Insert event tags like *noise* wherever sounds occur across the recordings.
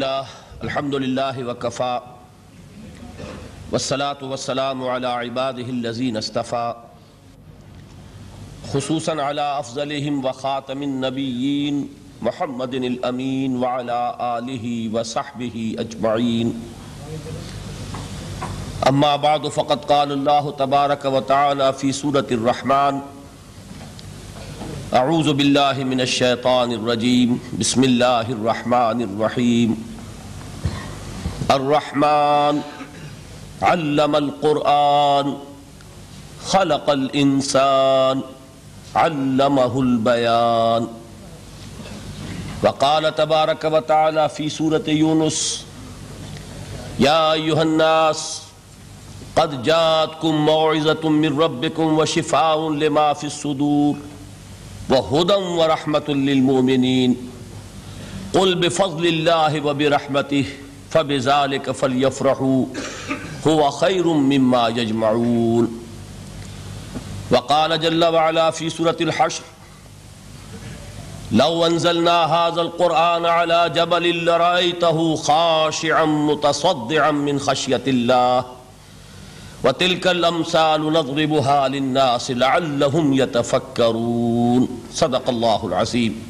बिस्मिल्लाह अल्हम्दुलिल्लाह वकफ़ा वसलात वसलाम अला इबादीन अस्तफ़ा खसूस अला अफ़लम व ख़ातमिन नबीन महमदिन वाला आलि वसाहब अजमाइन अम्मा बाद फ़कत काल्ला तबारक व ताली सूरतरहमान अरूज़बिल्लिमिनशैतानरजीम बसमिल्लर अर्रहमान अल्लमल कुरान खलकल इंसान अल्लमहुल बयान वकाल तबारक वाली फ़ी सूरत यूनुस या युहन्नास कद जात कुम मोज़तुम रबकुम व शिफाउन लिमाफ़िसूर व हदम व रहमतुल्लिलमोमिन कुल बफ़ज़ल व बरहमती फ़बाल कफल यफ़रू हुआ खैरम्मा यजमाउन वकाल जल्ला फ़ी सूरत हश लव अनजलना हाजल कुरान अला जबल लराइतहु खाशिअम मुतसद्दिअम मिन खशियतिल्लाह वतिलक लमसाल नज़रिबुहा लिन्नास लअल्लहुम यतफक्करून सदक़ल्लाहुल अज़ीम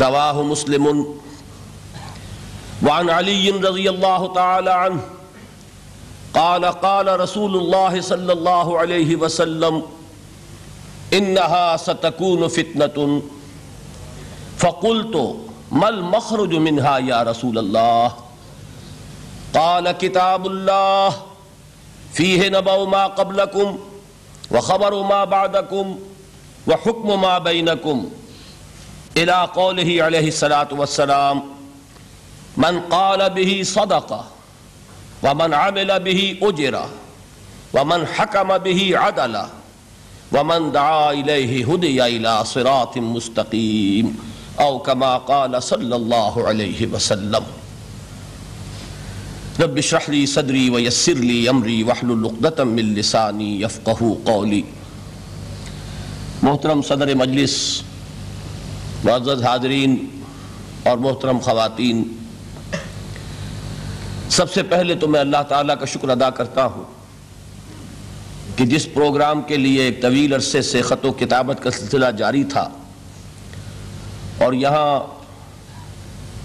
रवाह मुस्लिम वान अली रज़ी अल्लाह तन काल काल रसूल सल्लल्लाहु अलैहि वसल्लम इन्नहा सतकून फितनतुन फ़कुल तो मल मखरुज मिनहा या रसूल अल्लाह काल किताबुल्लाह फ़ीह नबाउ मा कबलकुम व ख़बर मा बादकुम व हुक्म मा बैनकुम अलाक़लात वसलाम मन काल बिही सदका व मन आमिला बिही उजरा व मन हकम बिही अदला व मन दाहिदयासरातम मुस्तकीम अव कमा काल सल्ला वसलम रबिशरली सदरी वयसरली अमरी वाहलुलतमिलसानी यफ़ कहू कौली मोहतरम सदर मजलिस मुआज़ हाजरीन और मोहतरम ख़वातीन। सबसे पहले तो मैं अल्लाह ताला का शुक्र अदा करता हूँ कि जिस प्रोग्राम के लिए एक तवील अरसे से ख़त किताबत का सिलसिला जारी था और यहाँ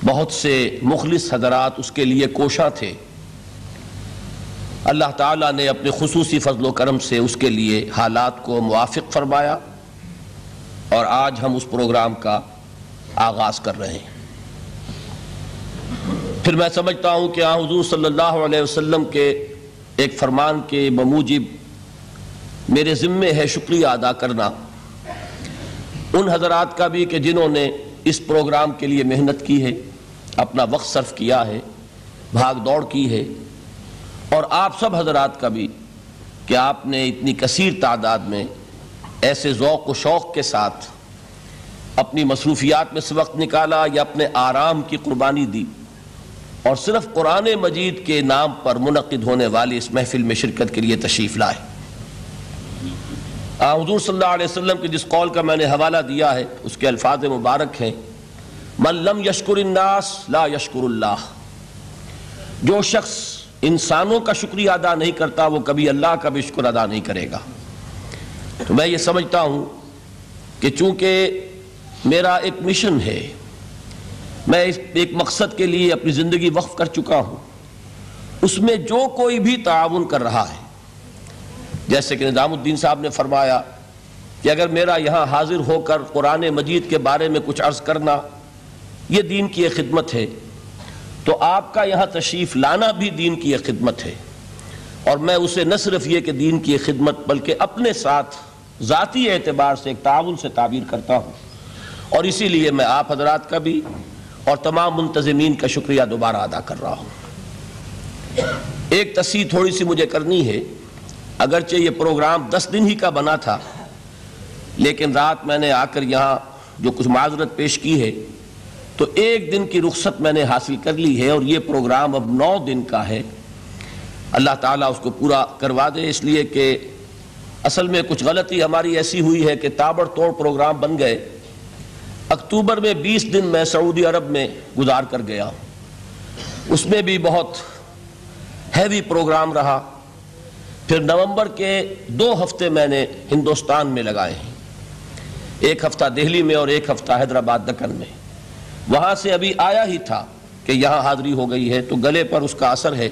बहुत से मुखलिस हजरात उसके लिए कोशा थे, अल्लाह ताला ने अपने खसूसी फजल करम से उसके लिए हालात को मुआफ़ फरमाया। और आज हम उस प्रोग्राम का आगाज़ कर रहे हैं। फिर मैं समझता हूँ कि हजूर सल्लल्लाहु अलैहि वसल्लम के एक फरमान के बमूजिब मेरे ज़िम्मे है शुक्रिया अदा करना। उन हजरात का भी कि जिन्होंने इस प्रोग्राम के लिए मेहनत की है, अपना वक्त सर्फ किया है, भाग दौड़ की है, और आप सब हजरात का भी कि आपने इतनी कसीर तादाद में ऐसे ज़ौक़ व शौक़ के साथ अपनी मसरूफियात में से वक्त निकाला या अपने आराम की कुर्बानी दी। और सिर्फ़ कुरान मजीद के नाम पर मुनद होने वाली इस महफिल में शिरकत के लिए तशरीफ़ लाए। हजूर अलैहि के जिस कौल का मैंने हवाला दिया है, उसके अल्फाज मुबारक हैं। मल्लम यशकुरन्नास ला यशकुरुल्लाह। जो शख्स इंसानों का शुक्रिया अदा नहीं करता, वो कभी अल्लाह का भी शुक्र अदा नहीं करेगा। तो मैं ये समझता हूँ कि चूँकि मेरा एक मिशन है, मैं इस एक मकसद के लिए अपनी ज़िंदगी वक्फ कर चुका हूँ। उसमें जो कोई भी ताउन कर रहा है, जैसे कि निज़ामुद्दीन साहब ने फरमाया कि अगर मेरा यहाँ हाजिर होकर कुरान मजीद के बारे में कुछ अर्ज़ करना, ये दीन की एक खिदमत है। तो आपका यहाँ तशरीफ़ लाना भी दीन की एक खिदमत है। और मैं उसे न सिर्फ़ ये कि दीन की खिदमत, बल्कि अपने साथ ज़ाती एतबार से, एक ताउन से ताबीर करता हूँ। और इसीलिए मैं आप हजरात का भी और तमाम मुंतजमीन का शुक्रिया दोबारा अदा कर रहा हूँ। एक तस्वीर थोड़ी सी मुझे करनी है। अगरचे ये प्रोग्राम दस दिन ही का बना था, लेकिन रात मैंने आकर यहाँ जो कुछ माजरत पेश की है तो एक दिन की रुख्सत मैंने हासिल कर ली है और ये प्रोग्राम अब नौ दिन का है। अल्लाह ताला उसको पूरा करवा दे, इसलिए कि असल में कुछ गलती हमारी ऐसी हुई है कि ताबड़तोड़ प्रोग्राम बन गए। अक्टूबर में 20 दिन मैं सऊदी अरब में गुजार कर गया। उसमें भी बहुत हैवी प्रोग्राम रहा। फिर नवंबर के दो हफ़्ते मैंने हिंदुस्तान में लगाए। एक हफ़्ता दिल्ली में और एक हफ़्ता हैदराबाद दक्कन में। वहाँ से अभी आया ही था कि यहाँ हाजिरी हो गई है तो गले पर उसका असर है।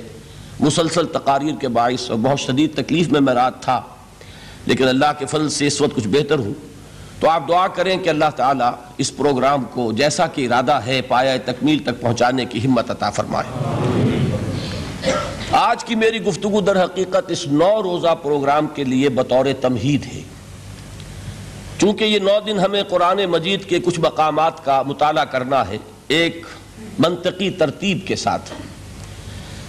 मुसलसल तकारीर के बायस और बहुत शदीद तकलीफ़ में मैं रात था। लेकिन अल्लाह के फल से इस वक्त कुछ बेहतर हूँ। तो आप दुआ करें कि अल्लाह ताला इस प्रोग्राम को जैसा कि इरादा है, पाया तकमील तक पहुँचाने की हिम्मत अता फरमाए। आज की मेरी गुफ्तु दर हकीकत इस नौ रोज़ा प्रोग्राम के लिए बतौर तमहीद है। चूँकि ये नौ दिन हमें कुरान मजीद के कुछ मकाम का मुताला करना है, एक मनतकी तरतीब के साथ।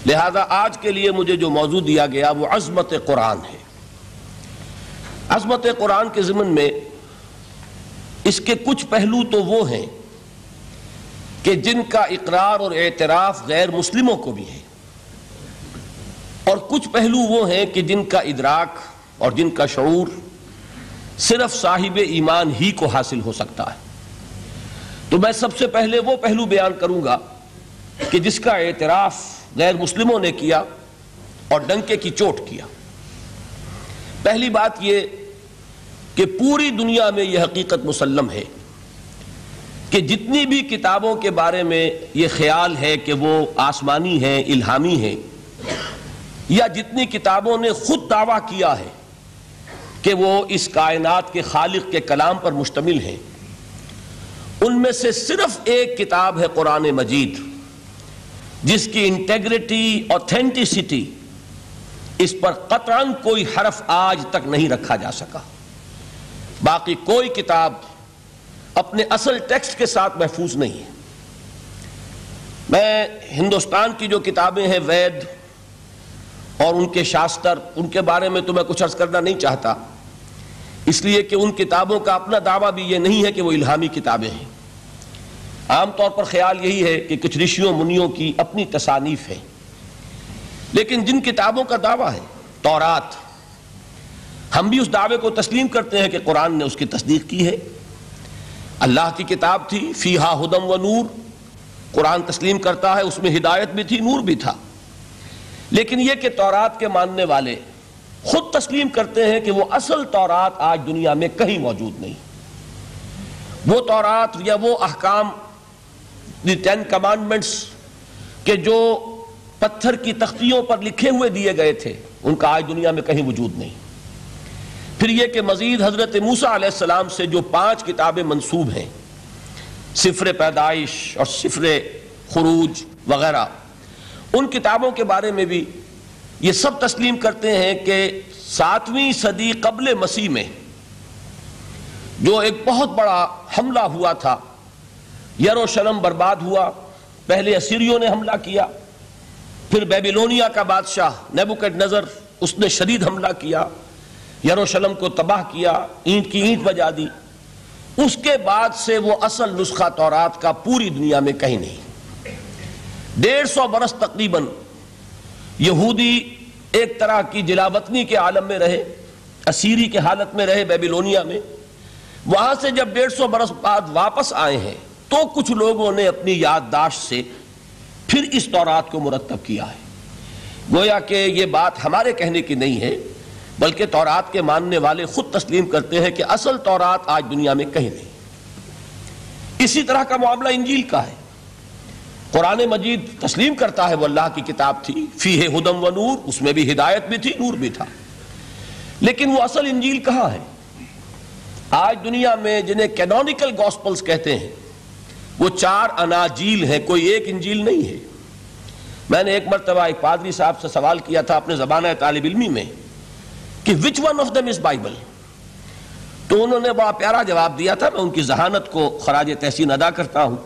लिहाजा आज के लिए मुझे जो मौजूद दिया गया वो अजमत कुरान है। अजमत कुरान के ज़िमन में, इसके कुछ पहलू तो वो हैं कि जिनका इकरार और एतराफ़ गैर मुस्लिमों को भी है। और कुछ पहलू वो हैं कि जिनका इदराक और जिनका शूर सिर्फ़ साहिब ईमान ही को हासिल हो सकता है। तो मैं सबसे पहले वो पहलू बयान करूँगा कि जिसका एतराफ़ गैर मुस्लिमों ने किया और डंके की चोट किया। पहली बात यह कि पूरी दुनिया में यह हकीकत मुसलम है कि जितनी भी किताबों के बारे में यह ख्याल है कि वो आसमानी है, इल्हामी है, या जितनी किताबों ने खुद दावा किया है कि वो इस कायनात के खालिक के कलाम पर मुश्तमिल हैं, उनमें से सिर्फ़ एक किताब है कुरान मजीद, जिसकी इंटेग्रिटी ऑथेंटिसिटी इस पर कतरन कोई हरफ आज तक नहीं रखा जा सका। बाकी कोई किताब अपने असल टेक्स्ट के साथ महफूज नहीं है। मैं हिंदुस्तान की जो किताबें हैं, वैद और उनके शास्त्र, उनके बारे में तो मैं कुछ अर्ज़ करना नहीं चाहता। इसलिए कि उन किताबों का अपना दावा भी ये नहीं है कि वो इल्हामी किताबें हैं। आमतौर पर ख्याल यही है कि कुछ ऋषियों, मुनियों की अपनी तसानीफ है। लेकिन जिन किताबों का दावा है, तौरात, हम भी उस दावे को तस्लीम करते हैं कि कुरान ने उसकी तस्दीक की है। अल्लाह की किताब थी, फ़ीहा हदम व नूर। कुरान तस्लीम करता है, उसमें हिदायत भी थी, नूर भी था। लेकिन यह कि तौरात के मानने वाले खुद तस्लीम करते हैं कि वो असल तौरात आज दुनिया में कहीं मौजूद नहीं। वो तौरात या वो अहकाम टेन कमांडमेंट्स के जो पत्थर की तख्तियों पर लिखे हुए दिए गए थे। उनका आज दुनिया में कहीं वजूद नहीं। फिर यह कि मजीद हज़रत मूसा से जो पाँच किताबें मंसूब हैं, सिफर पैदाइश और सिफर खरूज वगैरह, उन किताबों के बारे में भी ये सब तस्लीम करते हैं कि सातवीं सदी कबल मसीह में जो एक बहुत बड़ा हमला हुआ था, यरूशलेम बर्बाद हुआ, पहले असीरियों ने हमला किया फिर बेबीलोनिया का बादशाह नेबुकट नज़र उसने शदीद हमला किया, यरूशलेम को तबाह किया, ईंट की ईंट बजा दी। उसके बाद से वो असल नुस्खा तौरात का पूरी दुनिया में कहीं नहीं। डेढ़ सौ बरस तकरीबन यहूदी एक तरह की जिलावतनी के आलम में रहे, असीरी के हालत में रहे बेबीलोनिया में। वहाँ से जब डेढ़ सौ बरस बाद वापस आए हैं तो कुछ लोगों ने अपनी याददाश्त से फिर इस तौरात को मुरतब किया है। गोया कि ये बात हमारे कहने की नहीं है, बल्कि तौरात के मानने वाले खुद तस्लीम करते हैं कि असल तौरात आज दुनिया में कहीं नहीं। इसी तरह का मामला इंजील का है। कुरान मजीद तस्लीम करता है, वो अल्लाह की किताब थी। फ़ी है हुदम व नूर, उसमें भी हिदायत भी थी, नूर भी था। लेकिन वो असल इंजील कहाँ है? आज दुनिया में जिन्हें कैनोनिकल गॉस्पल्स कहते हैं वो चार अनाजील हैं, कोई एक इंजील नहीं है। मैंने एक मरतबा एक पादरी साहब से सवाल किया था अपने जबान तालब इलमी में कि which one of them is viable तो उन्होंने बड़ा प्यारा जवाब दिया था, मैं उनकी जहानत को खराज तहसीन अदा करता हूँ।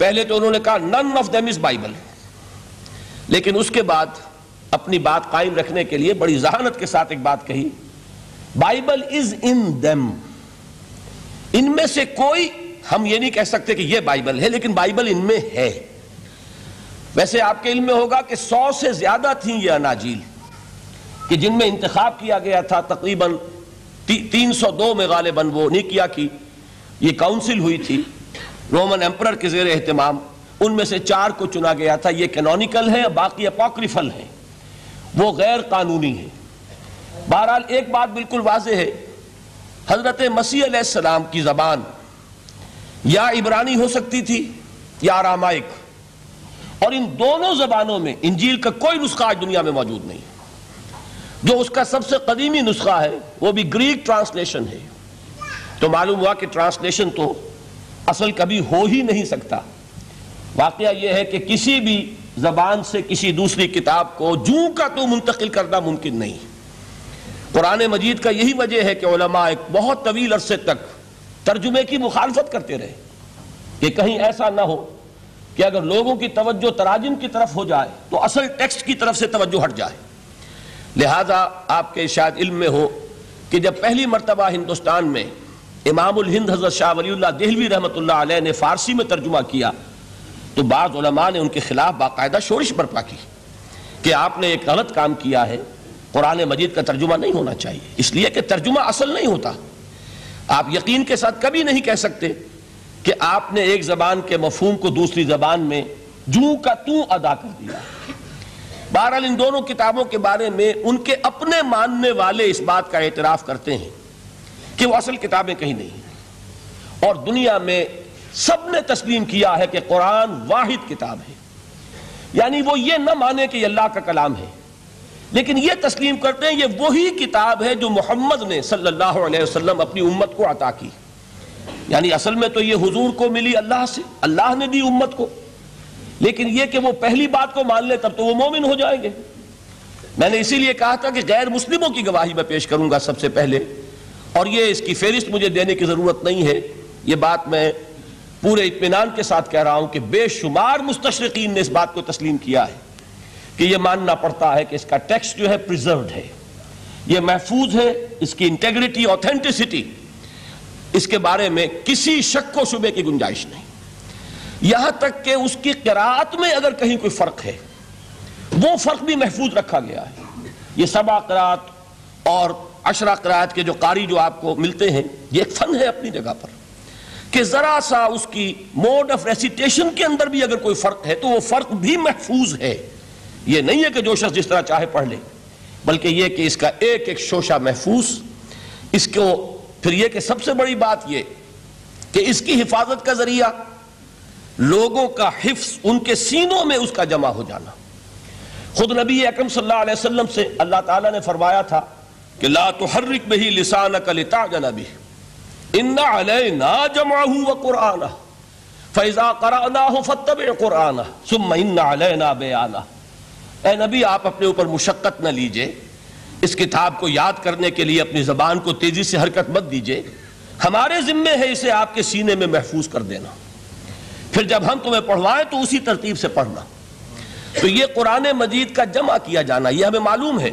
पहले तो उन्होंने कहा none of them is viable लेकिन उसके बाद अपनी बात कायम रखने के लिए बड़ी जहानत के साथ एक बात कही बाइबल इज़ इन दम इनमें से कोई हम ये नहीं कह सकते कि ये बाइबल है लेकिन बाइबल इनमें है। वैसे आपके इल्म में होगा कि सौ से ज़्यादा थी ये अनाजील कि जिनमें इंतखब किया गया था तकरीबन ती, तीन सौ दो में गालिबन वो निकिया की ये काउंसिल हुई थी रोमन एम्पर के जेर अहतमाम उनमें से चार को चुना गया था। ये कैनोनिकल है बाकी अपॉक्रिफल है। वो गैर कानूनी है। बहरहाल एक बात बिल्कुल वाज है हज़रत मसीह सलाम की जबान या इबरानी हो सकती थी, या रामायिक और इन दोनों जबानों में इंजील का कोई नुस्खा आज दुनिया में मौजूद नहीं। जो उसका सबसे कदीमी नुस्खा है, वो भी ग्रीक ट्रांसलेशन है। तो मालूम हुआ कि ट्रांसलेशन तो असल कभी हो ही नहीं सकता। वाकया यह है कि किसी भी जबान से किसी दूसरी किताब को जू का तो मुंतकिल करना मुमकिन नहीं। कुरान मजीद का यही वजह है कि एक बहुत तवील अरसे तक तर्जुमे की मुखालफत करते रहे कि कहीं ऐसा ना हो कि अगर लोगों की तवज्जो तराजिम की तरफ़ हो जाए तो असल टेक्स्ट की तरफ़ से तवज्जो हट जाए। लिहाजा आपके शायद इल्म में हो कि जब पहली मरतबा हिंदुस्तान में इमामुल हिंद हज़रत शाह वली दहलवी रहमत ने फारसी में तर्जुमा किया तो बाज़ ने उनके खिलाफ बाकायदा शोरिश बर्पा की कि आपने एक गलत काम किया है। कुरान मजीद का तर्जुमा नहीं होना चाहिए। इसलिए कि तर्जुमा असल नहीं होता। आप यकीन के साथ कभी नहीं कह सकते कि आपने एक जबान के मफहूम को दूसरी जबान में जू का तू अदा कर दिया। बहरहाल इन दोनों किताबों के बारे में उनके अपने मानने वाले इस बात का एतराफ करते हैं कि वो असल किताबें कहीं नहीं और दुनिया में सबने तस्लीम किया है कि कुरान वाहिद किताब है। यानी वो ये ना माने कि अल्लाह का कलाम है। लेकिन ये तस्लीम करते हैं, ये वही किताब है जो मोहम्मद ने सल्लल्लाहु अलैहि वसल्लम अपनी उम्मत को अता की। यानी असल में तो ये हुजूर को मिली अल्लाह से, अल्लाह ने दी उम्मत को। लेकिन ये कि वो पहली बात को मान ले, तब तो वो मोमिन हो जाएँगे। मैंने इसीलिए कहा था कि गैर मुस्लिमों की गवाही मैं पेश करूँगा सबसे पहले। और ये इसकी फेरिस्त मुझे देने की ज़रूरत नहीं है। ये बात मैं पूरे इतमान के साथ कह रहा हूँ कि बेशुमार मुस्तशरकिन ने इस बात को तस्लीम किया है। कि यह मानना पड़ता है कि इसका टेक्स्ट जो है प्रिजर्व है। यह महफूज है, इसकी इंटेग्रिटी ऑथेंटिसिटी इसके बारे में किसी शक व शुबे की गुंजाइश नहीं। यहाँ तक कि उसकी किरात में अगर कहीं कोई फ़र्क है, वो फ़र्क भी महफूज रखा गया है। ये सबा करात और अशरा करात के जो कारी जो आपको मिलते हैं, ये एक फन है अपनी जगह पर। कि जरा सा उसकी मोड ऑफ़ रेसिटेशन के अंदर भी अगर कोई फ़र्क है तो वो फ़र्क भी महफूज है। ये नहीं है कि जो शख्स जिस तरह चाहे पढ़ ले, बल्कि यह कि इसका एक एक शोशा महफूज, इसको फिर यह कि सबसे बड़ी बात यह कि इसकी हिफाजत का ज़रिया लोगों का हिफ्स उनके सीनों में उसका जमा हो जाना। खुद नबी अकरम सल्लल्लाहु से अल्लाह ताला ने फरमाया था कि ला तो हर्रिक बही लिसान कलिता जनबी इन्ना अलैना जमाहू व कुराना फैजा कराना हो फतब कुराना सुम इन्ना अलैना बयाना। ए नबी, आप अपने ऊपर मुशक्क़त न लीजिए। इस किताब को याद करने के लिए अपनी ज़बान को तेज़ी से हरकत मत दीजिए। हमारे ज़िम्मे है इसे आपके सीने में महफूज कर देना। फिर जब हम तुम्हें पढ़वाएँ तो उसी तरतीब से पढ़ना। तो ये कुरान मजीद का जमा किया जाना यह हमें मालूम है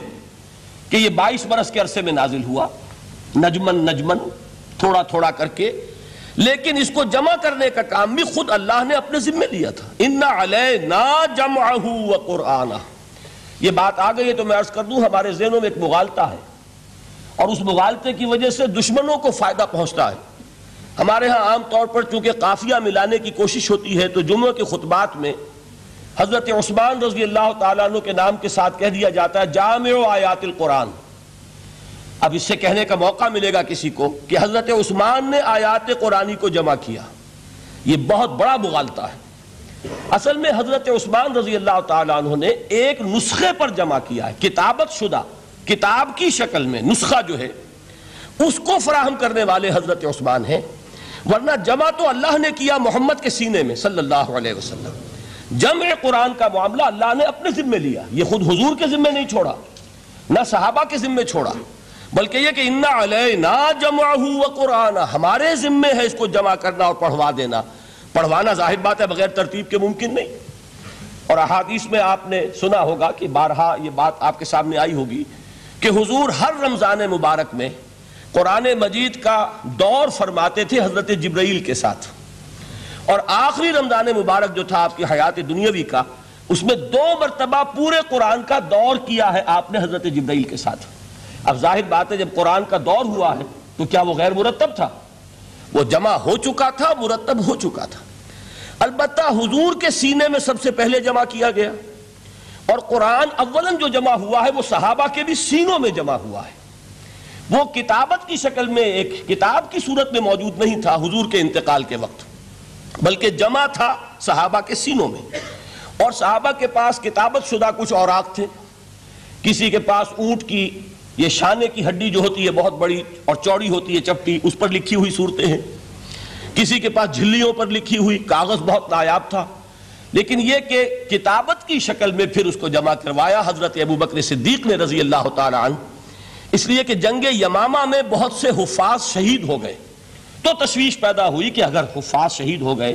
कि ये बाईस बरस के अरसे में नाजिल हुआ। नजमन नजमन, थोड़ा थोड़ा करके। लेकिन इसको जमा करने का काम भी खुद अल्लाह ने अपने जिम्मे लिया था। इन्ना व कुराना। ये बात आ गई है तो मैं अर्ज़ कर दूँ, हमारे जहनों में एक मुगालता है। और उस मुगालते की वजह से दुश्मनों को फ़ायदा पहुँचता है। हमारे यहाँ आमतौर पर चूँकि काफिया मिलाने की कोशिश होती है तो जुम्मे के खुतबात में हज़रत उस्मान रज़ी अल्लाह तु के नाम के साथ कह दिया जाता है जाम आयातिल कुरान। अब इससे कहने का मौका मिलेगा किसी को कि हज़रत उस्मान ने आयात कुरानी को जमा किया। ये बहुत बड़ा मुगालता है। असल में हज़रत उस्मान रज़ी अल्लाह तु ने एक नुस्खे पर जमा किया है, किताबत शुदा, किताब की शक्ल में, नुस्खा जो है, उसको फराहम करने वाले हज़रत उस्मान हैं। वरना जमा तो अल्लाह ने किया मोहम्मद के सीने में, सल्लल्लाहु अलैहि वसल्लम। जम कुरान का मामला अल्लाह ने अपने जिम्मे लिया, ये खुद हुजूर के जिम्मे नहीं छोड़ा, ना सहाबा के जिम्मे छोड़ा, बल्कि ये कि इन्ना अलैना जमा व कुरान, हमारे जिम्मे है इसको जमा करना और पढ़वा देना। पढ़वाना ज़ाहिर बात है, बगैर तरतीब के मुमकिन नहीं। और अहादीस में आपने सुना होगा कि बारहा ये बात आपके सामने आई होगी कि हुजूर हर रमज़ान मुबारक में कुरान मजीद का दौर फरमाते थे हज़रत जब्राइल के साथ। और आखिरी रमज़ान मुबारक जो था आपकी हयात दुनियावी का, उसमें दो मरतबा पूरे कुरान का दौर किया है आपने हज़रत जब्राइल के साथ। अब ज़ाहिर बात है, जब कुरान का दौर हुआ है तो क्या वो गैर मुरतब था? वो जमा हो चुका था, मुरतब हो चुका था। अलबत् हजूर के सीने में सबसे पहले जमा किया गया। और कुरान अव्वलन जो जमा हुआ है, वो सहाबा के भी सीनों में जमा हुआ है। वो किताबत की शक्ल में एक किताब की सूरत में मौजूद नहीं था हुजूर के इंतकाल के वक्त, बल्कि जमा था सहाबा के सीनों में। और सहाबा के पास किताबत शुदा कुछ औराक थे। किसी के पास ऊँट की, ये शाने की हड्डी जो होती है, बहुत बड़ी और चौड़ी होती है, चपटी, उस पर लिखी हुई सूरतें हैं। किसी के पास झिल्लियों पर लिखी हुई कागज़ बहुत नायाब था। लेकिन यह कि किताबत की शक्ल में फिर उसको जमा करवाया हज़रत अबू बकर सिद्दीक ने रज़ी अल्लाह तन इसलिए कि जंग यमामा में बहुत से हुफाज शहीद हो गए। तो तशवीश पैदा हुई कि अगर हुफाज शहीद हो गए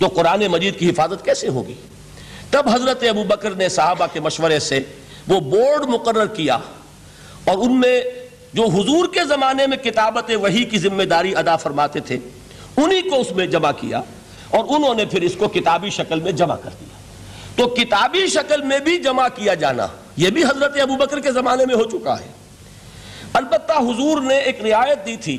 तो कुरान मजीद की हिफाजत कैसे होगी? तब हज़रत अबू बकर ने साहबा के मशवरे से वो बोर्ड मुकर किया और उनमें जो हुजूर के ज़माने में किताबत वही की ज़िम्मेदारी अदा फरमाते थे। उन्हीं को उसमें जमा किया और उन्होंने फिर इसको किताबी शक्ल में जमा कर दिया। तो किताबी शक्ल में भी जमा किया जाना यह भी हज़रत अबू बकर के ज़माने में हो चुका है। अलबत् हुजूर ने एक रियायत दी थी,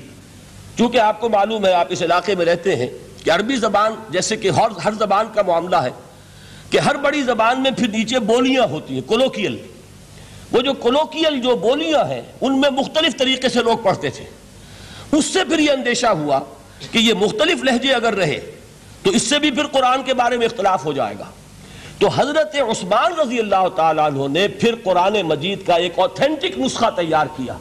क्योंकि आपको मालूम है, आप इस इलाके में रहते हैं कि अरबी ज़बान, जैसे कि हर हर ज़बान का मामला है कि हर बड़ी ज़बान में फिर नीचे बोलियाँ होती हैं, कोलोकियल। वो जो कोलोकियल जो बोलियाँ हैं, उनमें मुख्तलिफ़ तरीके से लोग पढ़ते थे। उससे फिर यह अंदेशा हुआ कि ये मुख्तलिफ़ लहजे अगर रहे तो इससे भी फिर कुरान के बारे में इख्तलाफ हो जाएगा। तो हज़रत उस्मान रज़ी अल्लाह तु ने फिर कुरान मजीद का एक ऑथेंटिक नुस्खा तैयार किया,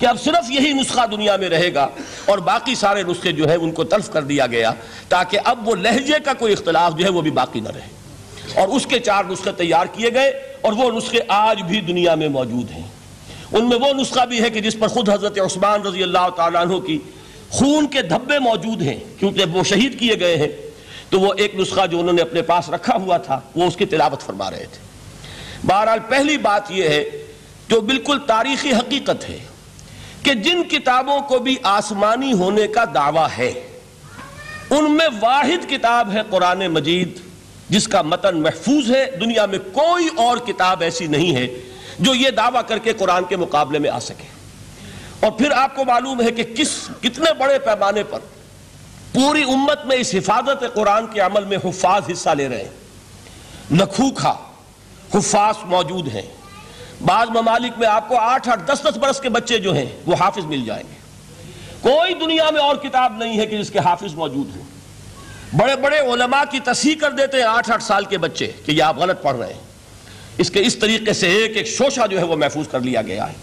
कि अब सिर्फ़ यही नुस्खा दुनिया में रहेगा और बाकी सारे नुस्खे जो है उनको तल्फ कर दिया गया, ताकि अब वो लहजे का कोई इख्तलाफ जो है वो भी बाकी न रहे। और उसके चार नुस्खे तैयार किए गए और वो नुस्खे आज भी दुनिया में मौजूद हैं। उनमें वो नुस्खा भी है कि जिस पर खुद हज़रत उस्मान रज़ी अल्लाह तु की खून के धब्बे मौजूद हैं, क्योंकि वो शहीद किए गए हैं तो वो एक नुस्खा जो उन्होंने अपने पास रखा हुआ था, वो उसकी तिलावत फरमा रहे थे। बहरहाल, पहली बात यह है, जो बिल्कुल तारीखी हकीकत है, कि जिन किताबों को भी आसमानी होने का दावा है, उनमें वाहिद किताब है कुरान मजीद, जिसका मतन महफूज है। दुनिया में कोई और किताब ऐसी नहीं है, जो ये दावा करके कुरान के मुकाबले में आ सके। और फिर आपको मालूम है कि किस, कितने बड़े पैमाने पर पूरी उम्मत में इस हिफाजत कुरान के अमल में हुफाज हिस्सा ले रहे हैं। नखूखा हुफाज मौजूद हैं। बाद ममालिक में आपको आठ आठ, दस दस बरस के बच्चे जो हैं, वो हाफिज मिल जाएँगे। कोई दुनिया में और किताब नहीं है कि जिसके हाफिज मौजूद हो। बड़े बड़े ओलमा की तस्ह कर देते हैं आठ आठ साल के बच्चे कि ये आप गलत पढ़ रहे हैं। इसके इस तरीके से एक एक शोशा जो है वो महफूज कर लिया गया है।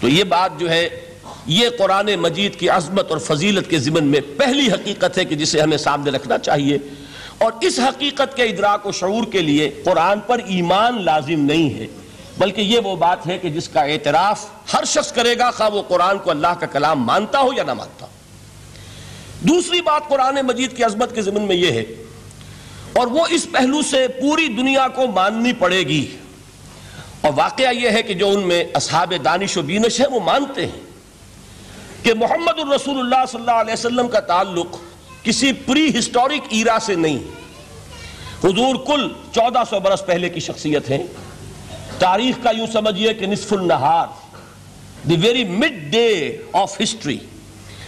तो ये बात जो है ये कुरान मजीद की अजमत और फजीलत के ज़िमन में पहली हकीकत है कि जिसे हमें सामने रखना चाहिए। और इस हकीकत के इदराक शूर के लिए कुरान पर ईमान लाजिम नहीं है, बल्कि ये वो बात है कि जिसका एतराफ़ हर शख्स करेगा खा वो कुरान को अल्लाह का कलाम मानता हो या ना मानता दूसरी बात कुरान मजीद की अजमत के ज़मीन में यह है, और वो इस पहलू से पूरी दुनिया को माननी पड़ेगी। और वाक़ यह है कि जो उनमें असहाब दानिश बीनश है, वो मानते हैं। कि मोहम्मद वसल्लम का ताल्लुक किसी प्री हिस्टोरिक ईरा से नहीं। हुजूर कुल 1400 बरस पहले की शख्सियत है। तारीख का यूँ समझिए कि निसफुल नहार the very midday of history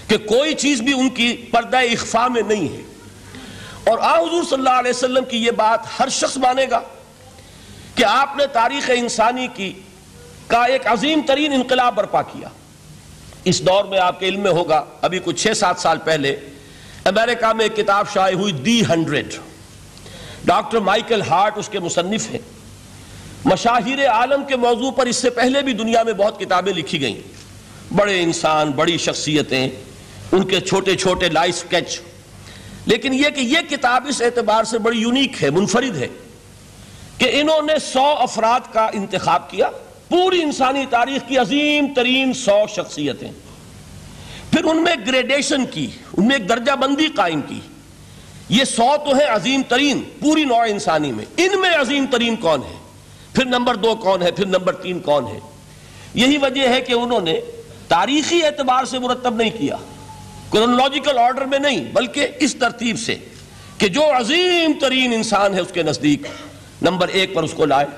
कि कोई चीज़ भी उनकी पर्दा इख्फा में नहीं है। और आ हजूर सल्लल्लाहु अलैहि वसल्लम की यह बात हर शख्स मानेगा कि आपने तारीख इंसानी की का एक अजीम तरीन इनकलाब बर्पा किया। इस दौर में आपके इल्म में होगा। अभी कुछ छह सात साल पहले अमेरिका में एक किताब शाये हुई the hundred. Doctor Michael Hart उसके मुसन्फ हैं। मशाहिर आलम के मौजू पर इससे पहले भी दुनिया में बहुत किताबें लिखी गई। बड़े इंसान, बड़ी शख्सियतें, उनके छोटे छोटे लाइफ स्केच। लेकिन यह कि यह किताब इस एतबार से बड़ी यूनिक है, मुनफरिद है कि इन्होंने सौ अफराद का इंतखब किया। पूरी इंसानी तारीख की अजीम तरीन सौ शख्सियतें। फिर उनमें ग्रेडेशन की, उनमें एक दर्जा कायम की। ये सौ तो है अजीम तरीन, पूरी नौ इंसानी में। इनमें अजीम तरीन कौन है? फिर नंबर दो कौन है? फिर नंबर तीन कौन है? यही वजह है कि उन्होंने तारीखी एतबार से मुरतब नहीं किया। क्रोनोलॉजिकल ऑर्डर में नहीं, बल्कि इस तरतीब से कि जो अजीम तरीन इंसान है उसके नज़दीक, नंबर एक पर उसको लाए।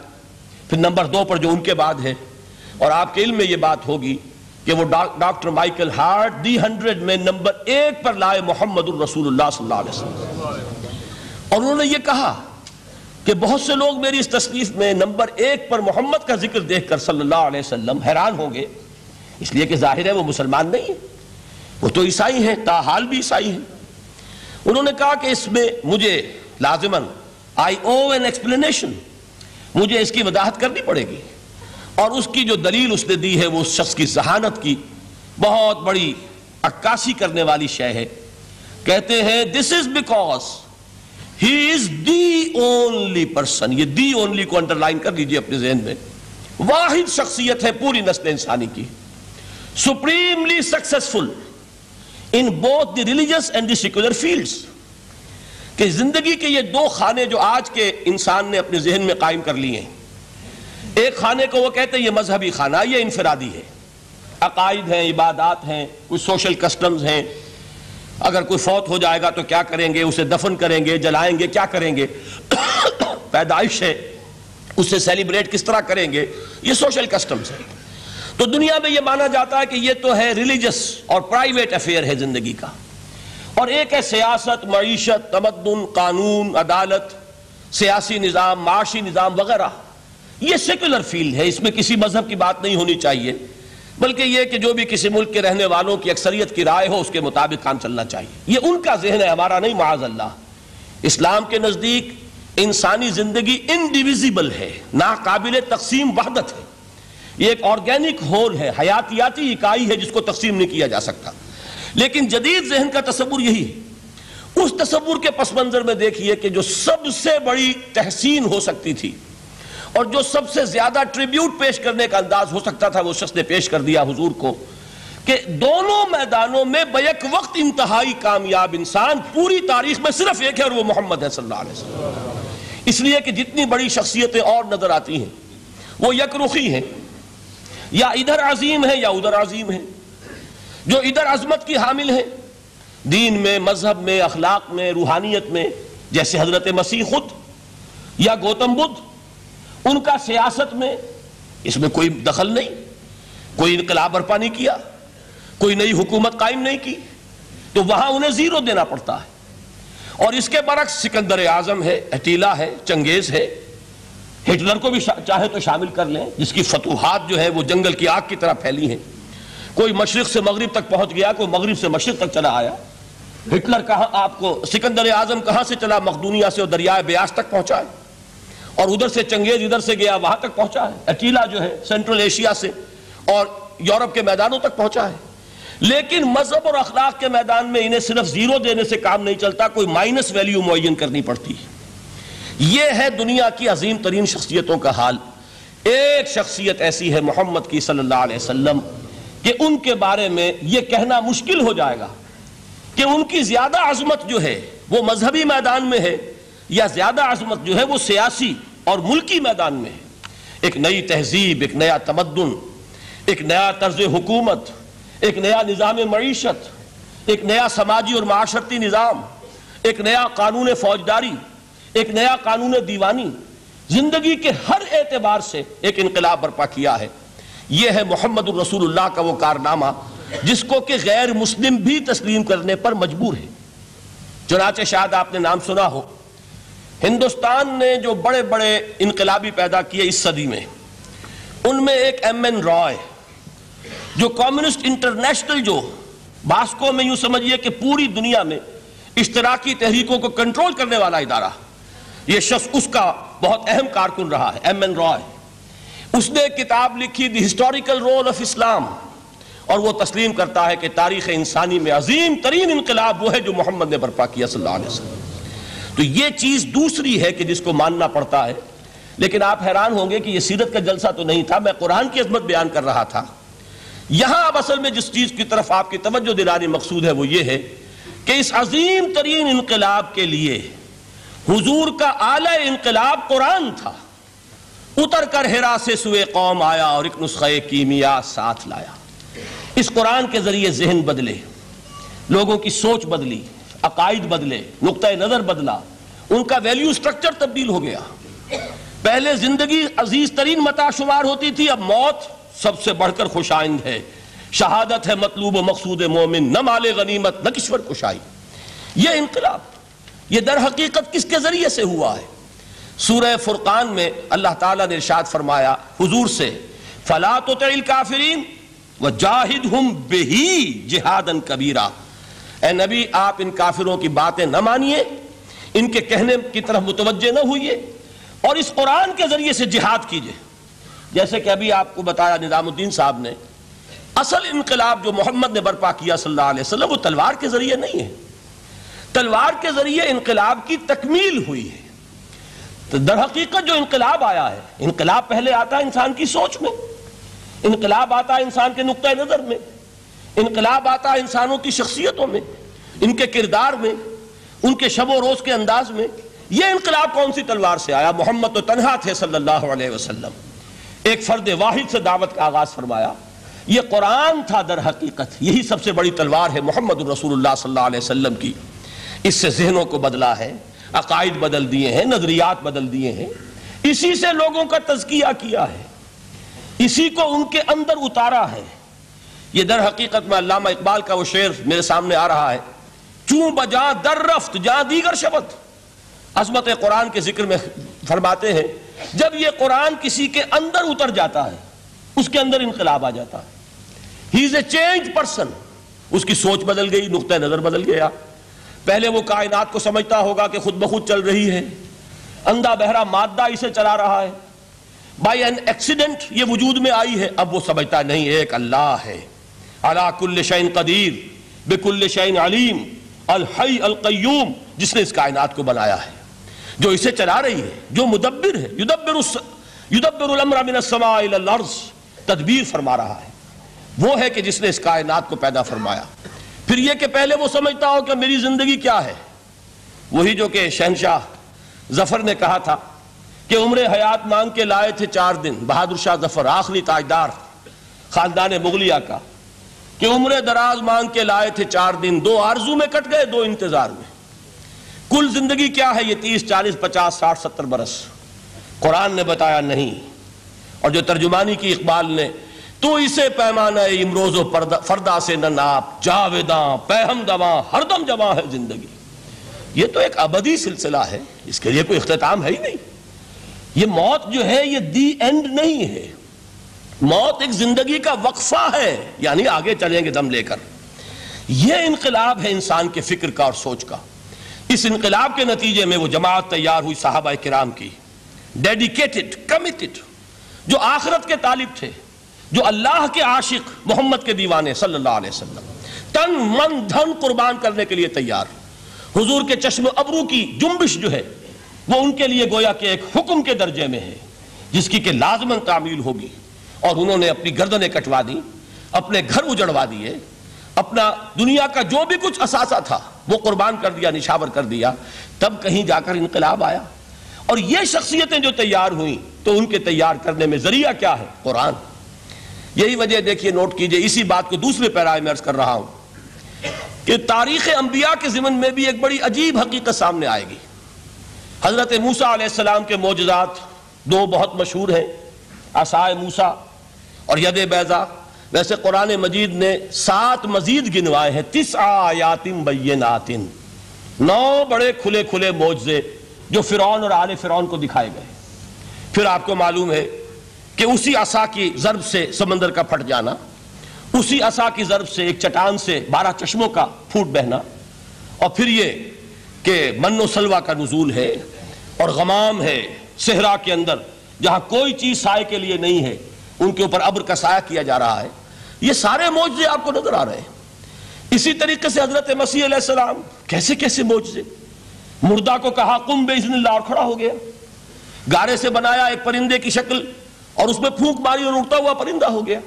फिर नंबर दो पर जो उनके बाद है, और आपके इल्म में यह बात होगी कि वो doctor Michael Hart the hundred में नंबर एक पर लाए मोहम्मद और उन्होंने ये कहा कि बहुत से लोग मेरी इस तस्वीर में नंबर एक पर मोहम्मद का ज़िक्र देखकर वसल्लम हैरान होंगे। इसलिए कि ज़ाहिर है वो मुसलमान नहीं है। वो तो ईसाई हैं, ताहाल भी ईसाई हैं। उन्होंने कहा कि इसमें मुझे लाजमन आई ओ एन एक्सप्लेनेशन मुझे इसकी वजाहत करनी पड़ेगी। और उसकी जो दलील उसने दी है, वो उस शख्स की जहानत की, बहुत बड़ी अक्कासी करने वाली शय है। कहते हैं this is because he is the only person ये दी ओनली को अंडरलाइन कर लीजिए अपने जहन में। वाहिद शख्सियत है, पूरी नस्ल इंसानी की। Supremely successful in both the religious and the secular fields कि ज़िंदगी के ये दो खाने जो आज के इंसान ने अपने जहन में कायम कर लिए हैं। एक खाने को वो कहते हैं, ये मजहबी खाना, ये इनफरादी है। अकायद हैं, इबादात हैं, कुछ सोशल कस्टम्स हैं। अगर कोई फौत हो जाएगा तो क्या करेंगे? उसे दफन करेंगे, जलाएँगे, क्या करेंगे? *coughs* पैदाइश है। उसे सेलिब्रेट किस तरह करेंगे? ये सोशल कस्टम्स है। तो दुनिया में ये माना जाता है कि ये तो है रिलीजियस और प्राइवेट अफेयर है ज़िंदगी का। और एक है सियासत मीशत तमदन कानून, अदालत, सियासी निज़ाम, माशी निज़ाम वगैरह। ये सेकुलर फ़ील्ड है, इसमें किसी मज़हब की बात नहीं होनी चाहिए। बल्कि यह कि जो भी किसी मुल्क के रहने वालों की अक्सरियत की राय हो, उसके मुताबिक काम चलना चाहिए। ये उनका जहन है, हमारा नहीं, माज अल्लाह। इस्लाम के नज़दीक इंसानी ज़िंदगी इनडिविजिबल है, नाकाबिल तकसीम वहदत है। ये एक ऑर्गेनिक होल है, हयातियाती इकाई है जिसको तकसीम नहीं किया जा सकता। लेकिन जदीद जहन का तस्वुर यही है। उस तस्वुर के पस मंजर में देखिए कि जो सबसे बड़ी तहसीन हो सकती थी और जो सबसे ज़्यादा ट्रिब्यूट पेश करने का अंदाज हो सकता था, वो शख्स ने पेश कर दिया हुजूर को कि दोनों मैदानों में बैक वक्त इंतहाई कामयाब इंसान पूरी तारीख में सिर्फ़ एक है और वो मोहम्मद है सल्लल्लाहु अलैहि वसल्लम। इसलिए कि जितनी बड़ी शख्सियतें और नज़र आती हैं, वो यकरुखी हैं। या इधर अजीम है या उधर अजीम है। जो इधर अजमत की हामिल है। दीन में, मज़हब में, अखलाक में, रूहानियत में, जैसे हज़रत मसीह खुद या गौतम बुद्ध, उनका सियासत में इसमें कोई दखल नहीं, कोई इनकलाब बर्पा नहीं किया, कोई नई हुकूमत कायम नहीं की तो वहाँ उन्हें ज़ीरो देना पड़ता है। और इसके बरक्स सिकंदर आज़म है, अटीला है, चंगेज है। हिटलर को भी चाहे तो शामिल कर लें, जिसकी फतूहात जो है वो जंगल की आग की तरह फैली हैं। कोई मशरक से मगरब तक पहुँच गया, कोई मगरब से मशरक तक चला आया। हिटलर कहा आपको, सिकंदर आज़म कहाँ से चला, मकदूनिया से और दरियाए ब्यास तक पहुँचा है? और उधर से चंगेज इधर से गया, वहाँ तक पहुँचा है? अकीला जो है सेंट्रल एशिया से और यूरोप के मैदानों तक पहुँचा है। लेकिन मज़हब और अखलाक के मैदान में इन्हें सिर्फ़ ज़ीरो देने से काम नहीं चलता, कोई माइनस वैल्यू मुन करनी पड़ती है। यह है दुनिया की अजीम तरीन शख्सियतों का हाल। एक शख्सियत ऐसी है, मोहम्मद की वसल्लम। कि उनके बारे में यह कहना मुश्किल हो जाएगा कि उनकी ज़्यादा अजमत जो है, वो मजहबी मैदान में है, या ज़्यादा अजमत जो है, वो सियासी और मुल्की मैदान में है। एक नई तहजीब, एक नया तमदन एक नया तर्ज हुकूमत, एक नया निज़ाम मीशत एक नया समाजी और माशरती निज़ाम, एक नया कानून फौजदारी, एक नया कानून दीवानी। ज़िंदगी के हर एतबार से एक इनकलाब बर्पा किया है। यह है मोहम्मद रसूलुल्लाह का वो कारनामा, जिसको कि गैर मुस्लिम भी तस्लीम करने पर मजबूर है। चुनाचे शायद आपने नाम सुना हो। हिंदुस्तान ने जो बड़े बड़े इनकलाबी पैदा किए इस सदी में, उनमें एक एम एन रॉय, जो कम्युनिस्ट इंटरनेशनल जो बास्को में यूँ समझिए कि पूरी दुनिया में इश्तराकी तहरीकों को कंट्रोल करने वाला इदारा यह शख्स उसका बहुत अहम कारकुन रहा है, एम एन रॉय। उसने किताब लिखी the historical role of Islam और वो तस्लीम करता है कि तारीख इंसानी में अजीम तरीन इनकलाब वो है जो मोहम्मद ने बर्पा किया तो ये चीज़ दूसरी है कि जिसको मानना पड़ता है। लेकिन आप हैरान होंगे कि यह सीरत का जलसा तो नहीं था, मैं कुरान की अजमत बयान कर रहा था। यहाँ अब असल में जिस चीज़ की तरफ़ आपकी तवज्जो दिलानी मकसूद है वो ये है कि इस अजीम तरीन इनकलाब के लिए हुजूर का आला इनकलाब कुरान था। उतर कर हिरा से सुए कौम आया और एक नुस्खे कीमिया साथ लाया। इस कुरान के ज़रिए जहन बदले, लोगों की सोच बदली, अकायद बदले नुक़ नज़र बदला, उनका वैल्यू स्ट्रक्चर तब्दील हो गया। पहले ज़िंदगी अज़ीज़ तरीन मताशुमार होती थी, अब मौत सबसे बढ़कर खुशाइंद है। शहादत है मतलूब मकसूद मोमिन, न माले गनीमत, न किश्वर कुशाई। यह इनकलाब यह दर हकीकत किसके ज़रिए से हुआ है? सूरह फुरकान में अल्लाह ताला ने इरशाद फरमाया, हुजूर से, फला तो तिल काफरीन व जाहिद हम बेही जिहादन कबीरा। ए नबी, आप इन काफिरों की बातें न मानिए, इनके कहने की तरफ़ मुतवजे न हुई और इस कुरान के ज़रिए से जिहाद कीजिए। जैसे कि अभी आपको बताया निजामुद्दीन साहब ने, असल इनकलाब जो मोहम्मद ने बर्पा किया सल्लल्लाहु अलैहि वसल्लम, वो तलवार के ज़रिए नहीं है। तलवार के ज़रिए इनकलाब की तकमील हुई है। तो दर हकीकत जो इनकलाब आया है, इनकलाब पहले आता है इंसान की सोच में। इनकलाब आता है इंसान के नुक़ नज़र में। इनकलाब आता है इंसानों की शख्सियतों में, इनके किरदार में, उनके शबो रोज के अंदाज में। यह इनकलाब कौन सी तलवार से आया? मोहम्मद तो तनहा थे सल्लल्लाहु अलैहि वसल्लम। एक फर्द वाहिद से दावत का आगाज़ फरमाया यह कुरान था दर हकीकत, यही सबसे बड़ी तलवार है मोहम्मद रसूलुल्लाह सल्लल्लाहु अलैहि वसल्लम की। इससे जहनों को बदला है अकायद बदल दिए हैं, नजरियात बदल दिए हैं। इसी से लोगों का तजकिया किया है। इसी को उनके अंदर उतारा है। यह दर हकीकत में अल्लामा इकबाल का वो शेर मेरे सामने आ रहा है। चूं बजा दर रफ्त जहाँ दीगर शब्द अजमत कुरान के ज़िक्र में फरमाते हैं, जब यह कुरान किसी के अंदर उतर जाता है, उसके अंदर इनकलाब आ जाता है। He is a change person उसकी सोच बदल गई नुकता नज़र बदल गया। पहले वो कायनात को समझता होगा कि खुद ब खुद चल रही है। अंधा बहरा मादा इसे चला रहा है। बाई एन एक्सीडेंट ये वजूद में आई है। अब वो समझता नहीं, एक अल्लाह है। अला कुल्ल शैन कदीर, बेकुल्ल शैन अलीम, अल हई अल कयूम जिसने इस कायनात को बनाया है। जो इसे चला रही है, जो मुदब्बिर है, युदब्बिर युदब्बिर तदबीर फरमा रहा है। वो है कि जिसने इस कायनात को पैदा फरमाया। फिर यह कि पहले वो समझता हो कि मेरी ज़िंदगी क्या है। वही जो कि शहनशाह ज़फ़र ने कहा था कि उम्र हयात मांग के लाए थे चार दिन। बहादुर शाह ज़फ़र, आखिरी ताजदार खानदान मुगलिया का, कि उम्र दराज मांग के लाए थे चार दिन। दो आरज़ू में कट गए, दो इंतज़ार में। कुल ज़िंदगी क्या है ये तीस, चालीस, पचास, साठ, सत्तर बरस? कुरान ने बताया नहीं। और जो तर्जुमानी की इकबाल ने तो इसे पैमाना इमरोजो फरदा से न नाप। जावेदा पैहम दवा हरदम जमा है ज़िंदगी। ये तो एक अबदी सिलसिला है। इसके लिए कोई अख्ताम है ही नहीं। ये मौत जो है, ये दी एंड नहीं है। मौत एक ज़िंदगी का वक्फा है। यानी आगे चलेंगे दम लेकर। यह इनकलाब है इंसान के फ़िक्र का और सोच का। इस इनकलाब के नतीजे में वो जमात तैयार हुई साहबा किराम की। डेडिकेटेड कमिटेड जो आखरत के तालिब थे। जो अल्लाह के आशिक मोहम्मद के दीवाने सल्लल्लाहु अलैहि वसल्लम। तन मन धन कुर्बान करने के लिए तैयार। हुजूर के चश्म अबरू की जुम्बिश जो है, वो उनके लिए गोया के एक हुक्म के दर्जे में है, जिसकी के लाजमन तामील होगी। और उन्होंने अपनी गर्दनें कटवा दी, अपने घर उजड़वा दिए, अपना दुनिया का जो भी कुछ असासा था, वो कुर्बान कर दिया निशावर कर दिया। तब कहीं जाकर इनकलाब आया। और ये शख्सियतें जो तैयार हुई तो उनके तैयार करने में ज़रिया क्या है? कुरान। यही वजह देखिए, नोट कीजिए, इसी बात को दूसरे पैराए में अर्ज़ कर रहा हूँ कि तारीख अंबिया के जिमन में भी एक बड़ी अजीब हकीकत सामने आएगी। हज़रत मूसा सलाम के मोजात दो बहुत मशहूर हैं, आसाए मूसा और यद बैजा। वैसे कुरान मजीद ने सात मजीद गिनवाए हैं, तिस आयातिन बैनातिन नौ बड़े खुले खुले मोजे जो फिर और आले फिर को दिखाए गए। फिर आपको मालूम है कि उसी असा की जरब से समंदर का फट जाना, उसी असा की जरब से एक चटान से बारह चश्मों का फूट बहना, और फिर ये कि मनो सलवा का नजूल है और गमाम है सेहरा के अंदर, जहाँ कोई चीज़ साय के लिए नहीं है, उनके ऊपर अब्र का साया किया जा रहा है। ये सारे मोजे आपको नज़र आ रहे हैं। इसी तरीके से हज़रत मसीह सलाम, कैसे कैसे मोजे? मुर्दा को कहा, कुम बेजन और खड़ा हो गया। गारे से बनाया एक परिंदे की शक्ल और उसमें फूंक मारी और उड़ता हुआ परिंदा हो गया।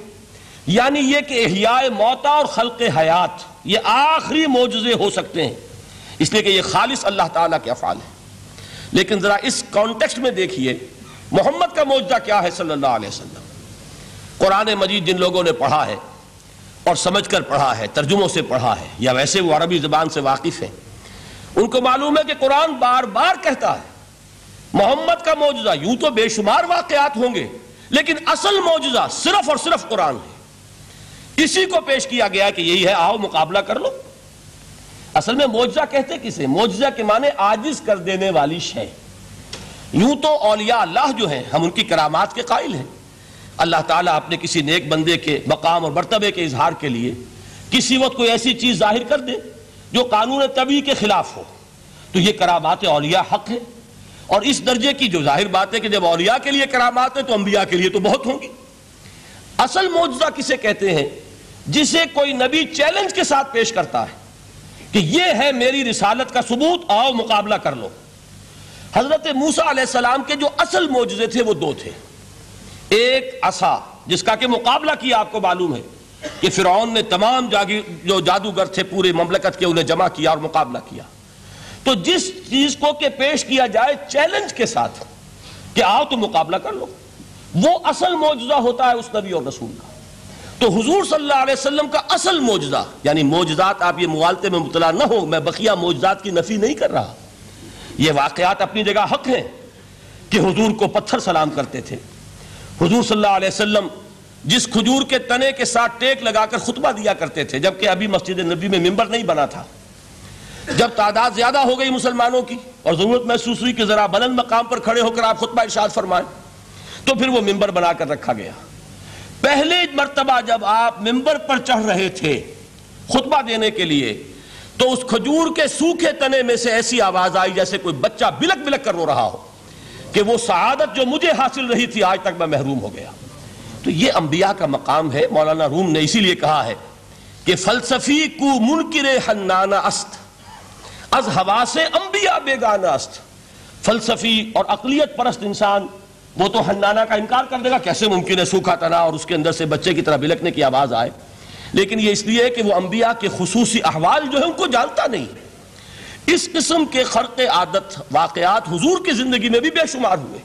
यानी यह कि एहियाए मौता और खल्क हयात, ये आखिरी मोजे हो सकते हैं। इसलिए कि यह खालिश अल्लाह ताला के अफाल है। लेकिन जरा इस कॉन्टेक्स्ट में देखिए, मोहम्मद का मौजा क्या है सल्लल्लाहु अलैहि वसल्लम? कुरान मजीद जिन लोगों ने पढ़ा है और समझ कर पढ़ा है, तर्जुमों से पढ़ा है, या वैसे वो अरबी जबान से वाकिफ है, उनको मालूम है कि कुरान बार बार कहता है, मोहम्मद का मौजूदा यूँ तो बेशुमार वाकयात होंगे लेकिन असल मौजूदा सिर्फ़ और सिर्फ़ कुरान है। इसी को पेश किया गया कि यही है, आओ मुकाबला कर लो। असल में मौजा कहते किसे? मौजा के माने आजिज कर देने वाली शय। यूँ तो औलिया अल्लाह जो है, हम उनकी करामात के कायल हैं। अल्लाह ताला अपने किसी नेक बंदे के मकाम और मरतबे के इजहार के लिए किसी वक्त कोई ऐसी चीज़ ज़ाहिर कर दे जो कानून तभी के खिलाफ हो। तो ये करामात औलिया हक है। और इस दर्जे की जो ज़ाहिर बात है कि जब औलिया के लिए करामात है तो अंबिया के लिए तो बहुत होंगी। असल मौजा किसे कहते हैं? जिसे कोई नबी चैलेंज के साथ पेश करता है कि यह है मेरी रिसालत का सबूत, आओ मुकाबला कर लो। हज़रत मूसा सलाम के जो असल मोजे थे, वो दो थे। एक असा, जिसका के मुकाबला किया आपको मालूम है कि फिर ने तमाम जागी, जो जादूगर थे, पूरे ममलकत के उन्हें जमा किया और मुकाबला किया। तो जिस चीज़ को के पेश किया जाए चैलेंज के साथ कि आओ तो मुकाबला कर लो, वो असल मौजूदा होता है उस नबी और रसूल का। तो हुजूर सल्लल्लाहु अलैहि वसल्लम का असल मौजूदा, यानी मौजूदात आप ये मुआलते में मुतला ना हो, मैं बकिया मौजूदात की नफी नहीं कर रहा। ये वाकयात अपनी जगह हक है कि हुजूर को पत्थर सलाम करते थे। हुजूर सल्लल्लाहु अलैहि वसल्लम जिस खजूर के तने के साथ टेक लगाकर खुतबा दिया करते थे, जबकि अभी मस्जिद नबी में मिंबर नहीं बना था। जब तादाद ज़्यादा हो गई मुसलमानों की और ज़रूरत महसूस हुई कि जरा बुलंद मकाम पर खड़े होकर आप खुतबा इर्शाद फरमाएँ तो फिर वो मिंबर बनाकर रखा गया। पहले मरतबा जब आप मिंबर पर चढ़ रहे थे खुतबा देने के लिए तो उस खजूर के सूखे तने में से ऐसी आवाज़ आई जैसे कोई बच्चा बिलक बिलक कर रो रहा हो कि वो सआदत जो मुझे हासिल रही थी, आज तक मैं महरूम हो गया। तो ये अंबिया का मकाम है, मौलाना रूम ने इसीलिए कहा है कि फलसफी कु मुनकिर हन्नाना अस्त। अज हवा से अंबिया बेगाना अस्त फलसफी और अकलियत परस्त इंसान, वो तो हन्नाना का इनकार कर देगा, कैसे मुमकिन है सूखा तना और उसके अंदर से बच्चे की तरह बिलकने की आवाज़ आए? लेकिन ये इसलिए कि वो अंबिया के खसूसी अहवाल जो है, उनको जानता नहीं। इस किस्म के खर्क आदत वाकयात हुजूर की ज़िंदगी में भी बेशुमार हुए।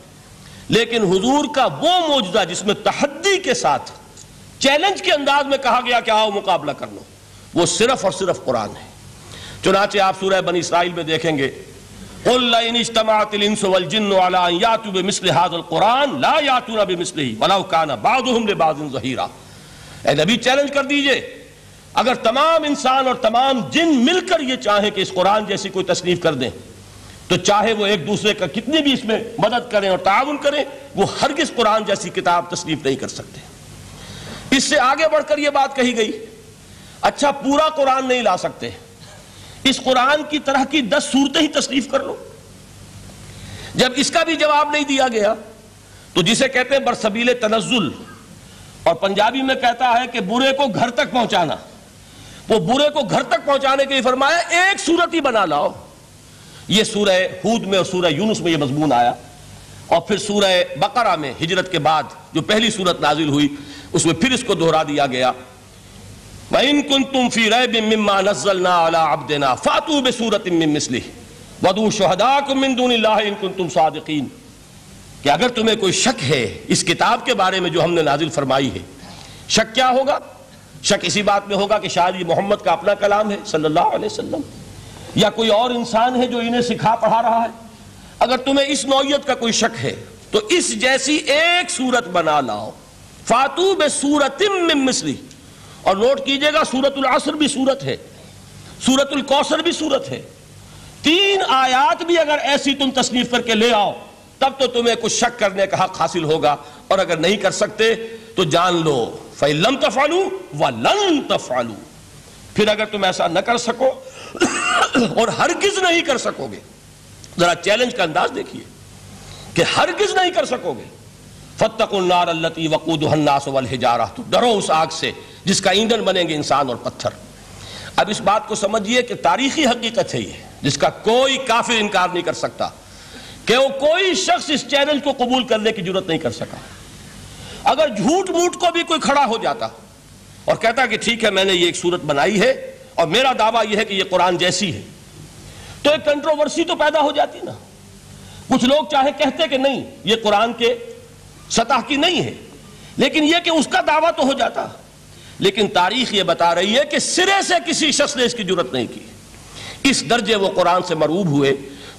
लेकिन हुजूर का वो मौजूदा जिसमें तहदी के साथ, चैलेंज के अंदाज में कहा गया कि आओ मुकाबला कर लो, वो सिर्फ़ और सिर्फ़ कुरान है। चुनाचे आप सूरह बनी इसराइल में देखेंगे। चैलेंज कर दीजिए, अगर तमाम इंसान और तमाम जिन मिलकर ये चाहें कि इस कुरान जैसी कोई तसनीफ कर दें तो चाहे वो एक दूसरे का कितनी भी इसमें मदद करें और ताउन करें, वो हर किस कुरान जैसी किताब तसनीफ नहीं कर सकते। इससे आगे बढ़कर यह बात कही गई अच्छा पूरा कुरान नहीं ला सकते। इस कुरान की तरह की दस सूरतें ही तसनीफ कर लो। जब इसका भी जवाब नहीं दिया गया तो जिसे कहते हैं बरसबील तनजुल और पंजाबी में कहता है कि बुरे को घर तक पहुंचाना। वो बुरे को घर तक पहुँचाने के लिए फरमाया, एक सूरत ही बना लाओ। ये सूरह हूद में और सूरह यूनुस में ये मजमून आया। और फिर सूरह बकरा में हिजरत के बाद जो पहली सूरत नाजिल हुई, उसमें फिर इसको दोहरा दिया गया। इन कुन तुम फ़ी रहा नजलना अला अब्दना फातू बेसूरत मिसली वदू शहदा कुमिन इन कुन तुम सादिकीन कि अगर तुम्हें कोई शक है इस किताब के बारे में जो हमने नाजिल फरमाई है, शक क्या होगा? शक इसी बात में होगा कि शायद ये मोहम्मद का अपना कलाम है, सल्लल्लाहु अलैहि वसल्लम। या कोई और इंसान है जो इन्हें सिखा पढ़ा रहा है। अगर तुम्हें इस नौयत का कोई शक है तो इस जैसी एक सूरत बना लाओ। फातू बे सूरत मिसरी और नोट कीजिएगा, सूरतुल असर भी सूरत है, सूरतुल कौसर भी सूरत है। तीन आयात भी अगर ऐसी तुम तसनीफ करके ले आओ, तब तो तुम्हें कुछ शक करने का हक हासिल होगा, और अगर नहीं कर सकते तो जान लो, फैलम तफालू व लन तफालू। फिर अगर तुम ऐसा न कर सको, और हरगिज नहीं कर सकोगे, जरा चैलेंज का अंदाज देखिए, कि हरगिज नहीं कर सकोगे फतकुन्नार अल्लती वकूदन्नास वल हिजारा। तो डरो उस आग से, जिसका ईंधन बनेंगे इंसान और पत्थर। अब इस बात को समझिए कि तारीखी हकीकत है ये, जिसका कोई काफिर इनकार नहीं कर सकता। कि कोई शख्स इस चैलेंज को कबूल करने की ज़रूरत नहीं कर सका। अगर झूठ मूठ को भी कोई खड़ा हो जाता, और कहता कि ठीक है, मैंने ये एक सूरत बनाई है, और मेरा दावा यह है कि ये कुरान जैसी है तो एक कंट्रोवर्सी तो पैदा हो जाती ना। कुछ लोग चाहे कहते कि नहीं, ये कुरान के सतह की नहीं है। लेकिन यह कि उसका दावा तो हो जाता। लेकिन तारीख यह बता रही है कि सिरे से किसी शख्स ने इसकी ज़रूरत नहीं की। इस दर्जे वो कुरान से मरूब हुए।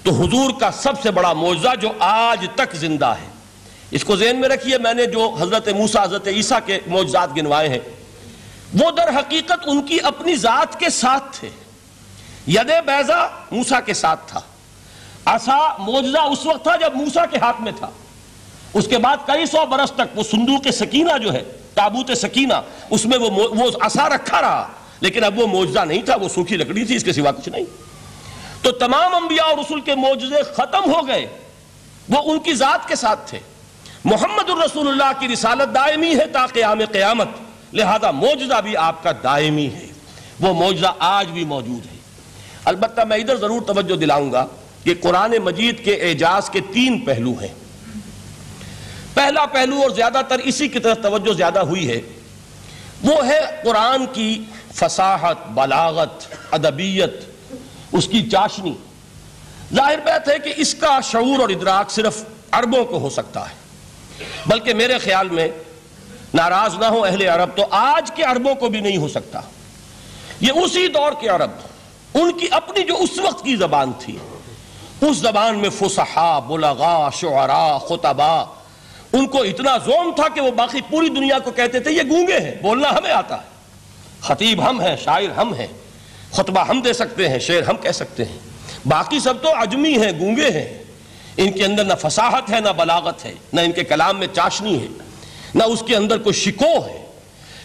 तो हुजूर का सबसे बड़ा मुआवजा जो आज तक ज़िंदा है। इसको जेन में रखिए, मैंने जो हज़रत मूसा, हज़रत ईसा के मोजात गिनवाए हैं। वो दर हकीकत उनकी अपनी जात के साथ थे। यद बैजा मूसा के साथ था। आसा मोजा उस वक्त था जब मूसा के हाथ में था। उसके बाद कई सौ बरस तक वो सुंदू के सकीना जो है, ताबूत सकीना, उसमें वो वो आसा रखा रहा। लेकिन अब वो मोजा नहीं था, वो सूखी लकड़ी थी, इसके सिवा कुछ नहीं। तो तमाम अंबिया और रसुल के मोजे खत्म हो गए। वो उनकी जात के साथ थे। मोहम्मद की रिसालत दायमी है ताकि आम क़यामत। लिहाजा मोजा भी आपका दायमी है। वो मोजा आज भी मौजूद है। अलबत् मैं इधर ज़रूर तवज्जो दिलाऊँगा कि कुरान मजीद के एजाज के तीन पहलू हैं। पहला पहलू और ज़्यादातर इसी की तरफ़ तवज्जो ज़्यादा हुई है। वो है कुरान की फसाहत, बलागत, अदबियत, उसकी चाशनी। ज़ाहिर बात है कि इसका शूर और इदराक सिर्फ़ अरबों को हो सकता है। बल्कि मेरे ख्याल में, नाराज़ ना हो अहले अरब तो आज के अरबों को भी नहीं हो सकता। ये उसी दौर के अरब, उनकी अपनी जो उस वक्त की जबान थी, उस जबान में फुसहा, बुलगा शुरा खुतबा उनको इतना जोम था कि वो बाकी पूरी दुनिया को कहते थे, ये गूँगे हैं, बोलना हमें आता है। खतीब हम हैं, शायर हम हैं, खुतबा हम दे सकते हैं, शेर हम कह सकते हैं। बाकी सब तो अजमी हैं, गूँगे हैं। इनके अंदर ना फसाहत है, ना बलागत है, ना इनके कलाम में चाशनी है, ना उसके अंदर कोई शिको है।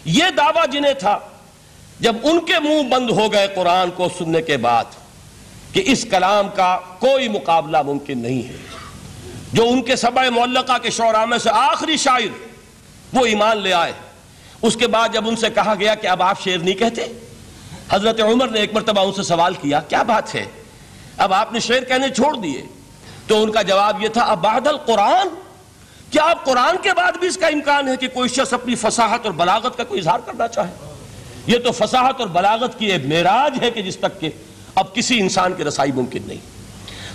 यह दावा जिन्हें था, जब उनके मुँह बंद हो गए कुरान को सुनने के बाद, कि इस कलाम का कोई मुकाबला मुमकिन नहीं है। जो उनके सबा मोल्लका के शौरा में से आखिरी शायर, वो ईमान ले आए। उसके बाद जब उनसे कहा गया कि अब आप शेर नहीं कहते, हज़रत उमर ने एक मरतबा उनसे सवाल किया, क्या बात है? अब आपने शेर कहने छोड़ दिए। तो उनका जवाब यह था, अब कुरान, क्या आप कुरान के बाद भी इसका इम्कान है कि कोई शख्स अपनी फसाहत और बलागत का कोई इजहार करना चाहे? यह तो फसाहत और बलागत की एक मेराज है कि जिस तक के अब किसी इंसान की रसाई मुमकिन नहीं।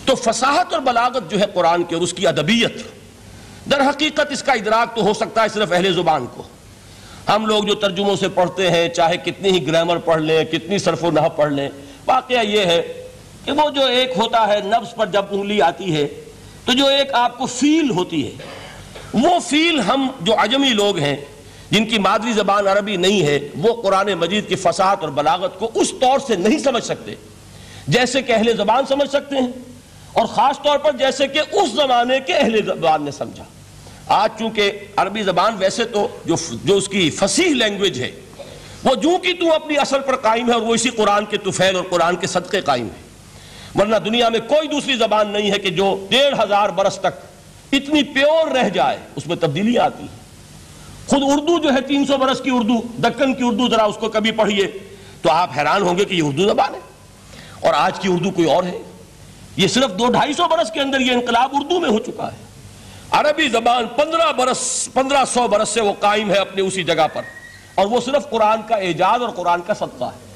तो फसाहत और बलागत जो है कुरान की और उसकी अदबियत। दर हकीकत इसका इदराक तो हो सकता है सिर्फ़ अहले ज़ुबान को। हम लोग जो तर्जुमों से पढ़ते हैं, चाहे कितनी ही ग्रामर पढ़ लें, कितनी सरफ नह पढ़ लें वाक़ यह है कि वो जो एक होता है नफ्स पर जब उंगली आती है तो जो एक आपको फील होती है, वो फील हम जो अजमी लोग हैं, जिनकी मादरी जबान अरबी नहीं है, वो कुरान मजीद की फसाद और बलागत को उस तौर से नहीं समझ सकते, जैसे कि अहले जबान समझ सकते हैं। और ख़ास तौर पर जैसे कि उस ज़माने के अहले जबान ने समझा। आज चूँकि अरबी ज़बान वैसे तो जो जो उसकी फसीह लैंग्वेज है, वो जू की तू अपनी असल पर कायम है और वो इसी कुरान के तुफैल और कुरान के सदक़े कायम है। वरना दुनिया में कोई दूसरी ज़बान नहीं है कि जो डेढ़ हज़ार बरस तक इतनी प्योर रह जाए, उसमें तब्दीली आती है। खुद उर्दू जो है तीन सौ बरस की उर्दू, दक्कन की उर्दू जरा उसको कभी पढ़िए तो आप हैरान होंगे कि ये उर्दू जबान है। और आज की उर्दू कोई और है? ये सिर्फ़ दो ढाई सौ बरस के अंदर ये इनकलाब उर्दू में हो चुका है। अरबी जबान पंद्रह बरस, पंद्रह सौ बरस से वो कायम है अपनी उसी जगह पर। और वो सिर्फ़ कुरान का एजाज और कुरान का सदका है।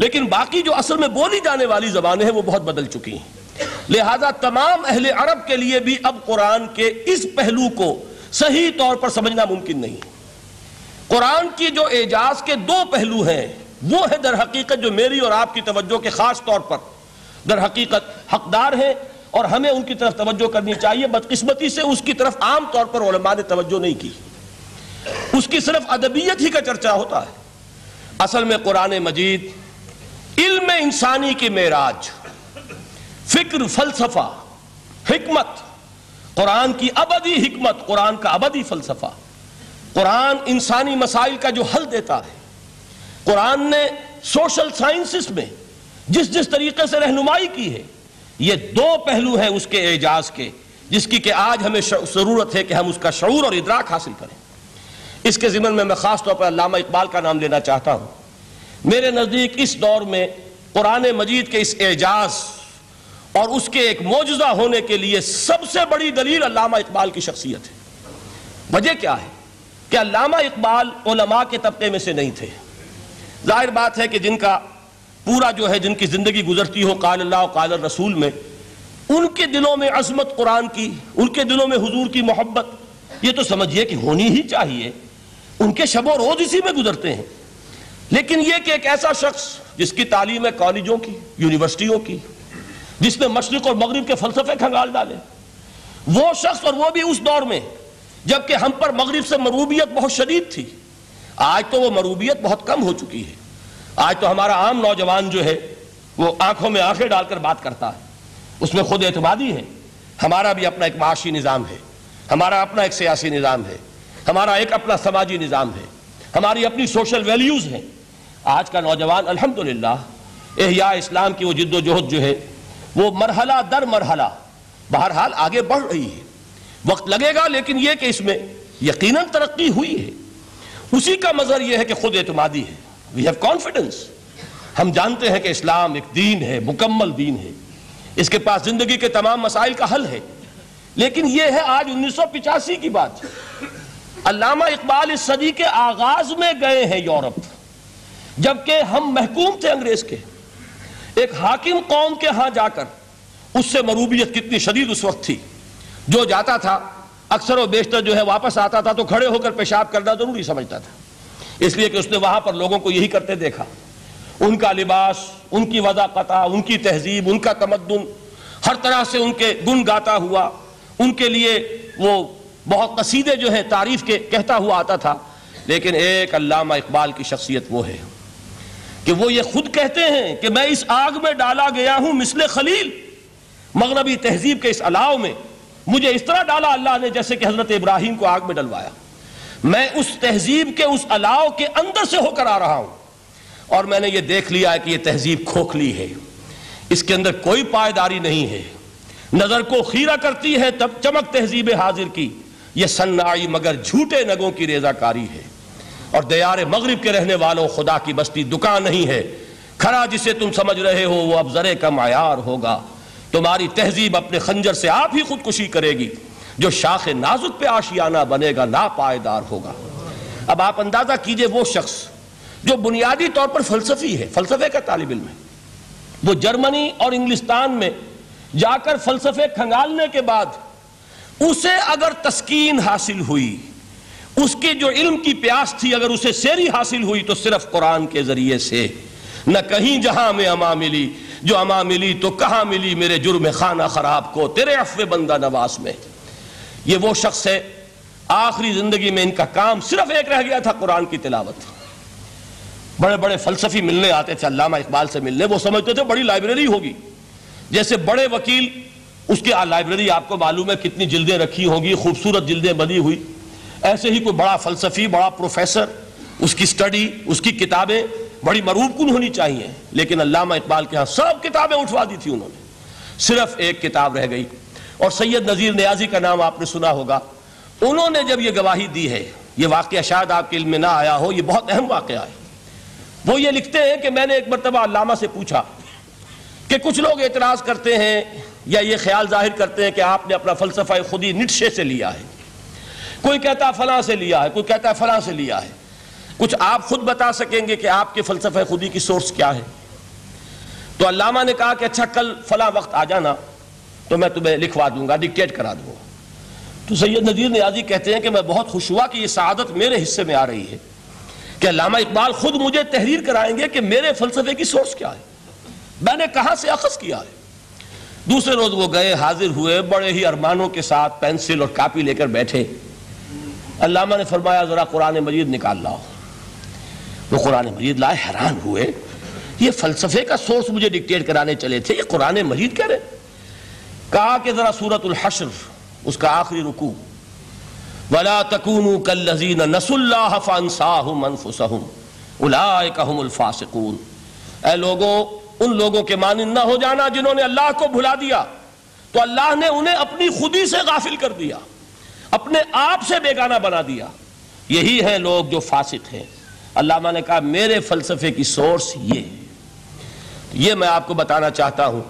लेकिन बाकी जो असल में बोली जाने वाली जबानें हैं, वो बहुत बदल चुकी हैं। लिहाजा तमाम अहले अरब के लिए भी अब कुरान के इस पहलू को सही तौर पर समझना मुमकिन नहीं कुरान की जो एजाज के दो पहलू हैं, वो है दर हकीकत जो मेरी और आपकी तवज्जो के खास तौर पर। दर हकीकत हकदार है और हमें उनकी तरफ़ तवज्जो करनी चाहिए। बदकिस्मती से उसकी तरफ़ आम तौर पर उलमा ने तवज्जो नहीं की। उसकी सिर्फ़ अदबियत ही का चर्चा होता है। असल में कुरान मजीद, इल्म इंसानी की मेराज, फ़िक्र, फलसफा, हिकमत, कुरान की अबदी हिकमत, कुरान का अबदी फलसफा। कुरान इंसानी मसाइल का जो हल देता है। कुरान ने सोशल साइंसिस में जिस जिस तरीके से रहनुमाई की है, ये दो पहलू हैं उसके एजाज के, जिसकी कि आज हमें ज़रूरत है कि हम उसका शूर और इदराक हासिल करें। इसके ज़िमन में मैं ख़ास तौर पर अल्लामा इकबाल का नाम लेना चाहता हूँ। मेरे नज़दीक इस दौर में कुरान मजीद के इस एजाज और उसके एक मौजूदा होने के लिए सबसे बड़ी दलील अल्लामा इकबाल की शख्सियत है। वजह क्या है? कि अल्लामा इकबाल के तबके में से नहीं थे? ज़ाहिर बात है कि जिनका पूरा जो है जिनकी ज़िंदगी गुजरती हो, काल अल्लाह काल रसूल में, उनके दिलों में अजमत कुरान की, उनके दिलों में हुजूर की मोहब्बत, ये तो समझिए कि होनी ही चाहिए। उनके शबो रोज इसी में गुजरते हैं। लेकिन यह कि एक ऐसा शख्स, जिसकी तालीम है कॉलेजों की, यूनिवर्सिटियों की, जिसने मशरक और मगरब के फलसफे खंगाल डाले, वो शख्स और वो भी उस दौर में, जबकि हम पर मगरब से मरूबियत बहुत शदीद थी। आज तो वो मरूबियत बहुत कम हो चुकी है। आज तो हमारा आम नौजवान जो है, वो आँखों में आँखें डालकर बात करता है। उसमें खुद एतमादी है। हमारा भी अपना एक माशी निज़ाम है। हमारा अपना एक सियासी निज़ाम है। हमारा एक अपना समाजी निज़ाम है। हमारी अपनी सोशल वैल्यूज़ हैं। आज का नौजवान, अल्हम्दुलिल्लाह, एहया इस्लाम की वो जिद्दोजहद जो है, वो मरहला दर मरहला, बहरहाल आगे बढ़ रही है। वक्त लगेगा, लेकिन यह कि इसमें यकीनन तरक्की हुई है। उसी का मजर यह है कि खुद एतमादी है। वी हैव कॉन्फिडेंस हम जानते हैं कि इस्लाम एक दीन है, मुकम्मल दीन है। इसके पास ज़िंदगी के तमाम मसाइल का हल है। लेकिन यह है आज उन्नीस की बात। अल्लामा इकबाल इस सदी के आगाज़ में गए हैं यूरोप। जबकि हम महकूम थे अंग्रेज़ के। एक हाकिम कौम के यहाँ जाकर उससे मरूबियत कितनी शदीद उस वक्त थी। जो जाता था, अक्सर और बेशतर जो है वापस आता था तो खड़े होकर पेशाब करना ज़रूरी समझता था। इसलिए कि उसने वहाँ पर लोगों को यही करते देखा। उनका लिबास, उनकी वजाकता उनकी तहजीब, उनका तमद्दुन, हर तरह से उनके गुण गाता हुआ, उनके लिए वो बहुत कसीदे जो है तारीफ़ के, कहता हुआ आता था। लेकिन एक अल्लामा इकबाल की शख्सियत वो है कि वो ये खुद कहते हैं कि मैं इस आग में डाला गया हूँ मिसले खलील। मगरबी तहजीब के इस अलाव में मुझे इस तरह डाला अल्लाह ने जैसे कि हज़रत इब्राहिम को आग में डलवाया। मैं उस तहजीब के, उस अलाव के अंदर से होकर आ रहा हूँ। और मैंने ये देख लिया है कि यह तहजीब खोखली है। इसके अंदर कोई पायदारी नहीं है। नज़र को खीरा करती है, तब चमक तहजीब हाजिर की। यह सन्नाई मगर झूठे नगों की रेजाकारी है। और दयार मगरब के रहने वालों, खुदा की बस्ती दुकान नहीं है। खरा जिसे तुम समझ रहे हो, वो अब जरे का मायार होगा। तुम्हारी तहजीब अपने खंजर से आप ही खुदकुशी करेगी। जो शाख नाजुक पे आशियाना बनेगा ना पायदार होगा। अब आप अंदाज़ा कीजिए वो शख्स, जो बुनियादी तौर पर फलसफी है, फलसफे का तालब इल्म है। वो जर्मनी और इंग्लिस्तान में जाकर फलसफे खंगालने के बाद उसे अगर तस्कीन हासिल हुई, उसके जो इल्म की प्यास थी, अगर उसे सेरी हासिल हुई तो सिर्फ़ कुरान के ज़रिए से। न कहीं जहाँ में अमा मिली, जो अमा मिली तो कहाँ मिली मेरे जुर्म खाना खराब को, तेरे अफवे बंदा नवास में। ये वो शख्स है, आखिरी ज़िंदगी में इनका काम सिर्फ़ एक रह गया था, कुरान की तिलावत। बड़े बड़े फलसफी मिलने आते थे, अल्लामा इकबाल से मिलने। वो समझते थे, बड़ी लाइब्रेरी होगी। जैसे बड़े वकील, उसकी लाइब्रेरी आपको मालूम है कितनी जिल्दें रखी होंगी, खूबसूरत जिल्दें बनी हुई। ऐसे ही कोई बड़ा फलसफी, बड़ा प्रोफेसर, उसकी स्टडी, उसकी किताबें, बड़ी मरूब कुन होनी चाहिए। लेकिन अल्लामा इकबाल के यहाँ सब किताबें उठवा दी थी उन्होंने। सिर्फ़ एक किताब रह गई। और सैयद नज़ीर न्याजी का नाम आपने सुना होगा। उन्होंने जब यह गवाही दी है यह वाक्य शायद आपके इल्म में ना आया हो यह बहुत अहम वाक़ है। वो ये लिखते हैं कि मैंने एक मरतबा अल्लामा से पूछा कि कुछ लोग एतराज़ करते हैं या ये ख्याल ज़ाहिर करते हैं कि आपने अपना फलसफा खुदी निटशे से लिया है। कोई कहता फलां से लिया है, कोई कहता फलां से लिया है। कुछ आप खुद बता सकेंगे कि आपके फलसफे खुदी की सोर्स क्या है। तो अल्लामा ने कहा कि अच्छा कल फला वक्त आ जाना। तो मैं तुम्हें लिखवा दूँगा डिक्टेट करा दूँगा। तो सैयद नजीर न्याजी कहते हैं कि मैं बहुत खुश हुआ कि ये शहादत मेरे हिस्से में आ रही है। कि अल्लामा इकबाल खुद मुझे तहरीर कराएँगे कि मेरे फलसफे की सोर्स क्या है। मैंने कहा से अखज किया है? दूसरे रोज वो गए, हाजिर हुए, बड़े ही अरमानों के साथ पेंसिल और कापी लेकर बैठे। अल्लामा ने फरमाया, जरा कुरान मजीद निकाल लाओ। वो कुरान मजीद लाए, हैरान हुए। ये फलसफे का सोर्स मुझे डिक्टेट कराने चले थे। ये कुरान मजीद कह रहे कहा कि जरा सूरत हशर, उसका आखिरी रुकू। वला तकून कल्लजीन नसुल्लाफानसाहम अनफुसहम उलाकहमुलफासिकून ए लोगों, उन लोगों के मानिंद न हो जाना जिन्होंने अल्लाह को भुला दिया। तो अल्लाह ने उन्हें अपनी खुदी से गाफिल कर दिया, अपने आप से बेगाना बना दिया। यही है लोग जो फासिक हैं। अल्लाह ने कहा, मेरे फलसफे की सोर्स ये। ये मैं आपको बताना चाहता हूँ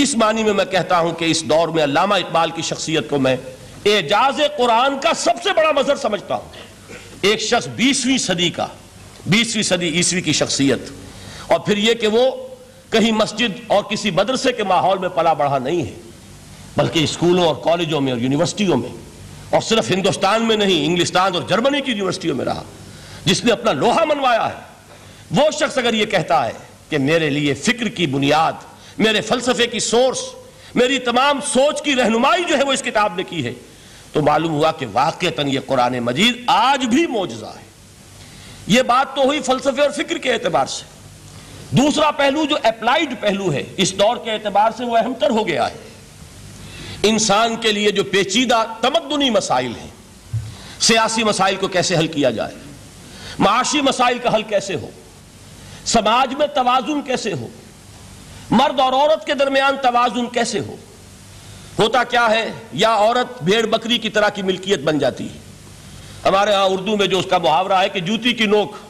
इस मानी में मैं कहता हूँ कि इस दौर में अल्लामा इकबाल की शख्सियत को मैं एजाज कुरान का सबसे बड़ा मजर समझता हूँ। एक शख्स बीसवीं सदी का, बीसवीं सदी ईसवी की शख्सियत। और फिर यह कि वो कहीं मस्जिद और किसी मदरसे के माहौल में पला बढ़ा नहीं है, बल्कि स्कूलों और कॉलेजों में और यूनिवर्सिटियों में। और सिर्फ़ हिंदुस्तान में नहीं, इंग्लिस्तान और जर्मनी की यूनिवर्सिटियों में रहा, जिसने अपना लोहा मनवाया है। वो शख्स अगर ये कहता है कि मेरे लिए फ़िक्र की बुनियाद मेरे फलसफे की सोर्स, मेरी तमाम सोच की रहनुमाई जो है वो इस किताब ने की है। तो मालूम हुआ कि वाकता ये कुरान मजीद आज भी मौजा है। ये बात तो हुई फलसफे और फ़िक्र के एतबार से। दूसरा पहलू जो अप्लाइड पहलू है, इस दौर के एतबार से वो अहमतर हो गया है। इंसान के लिए जो पेचीदा तमदनी मसाइल हैं, सियासी मसाइल को कैसे हल किया जाए, माशी मसाइल का हल कैसे हो, समाज में तोज़ुन कैसे हो मर्द और औरत के दरमियान तवाजुन कैसे हो? होता क्या है? या औरत भेड़ बकरी की तरह की मिल्कियत बन जाती है। हमारे यहाँ उर्दू में जो उसका मुहावरा है कि जूती की नोक,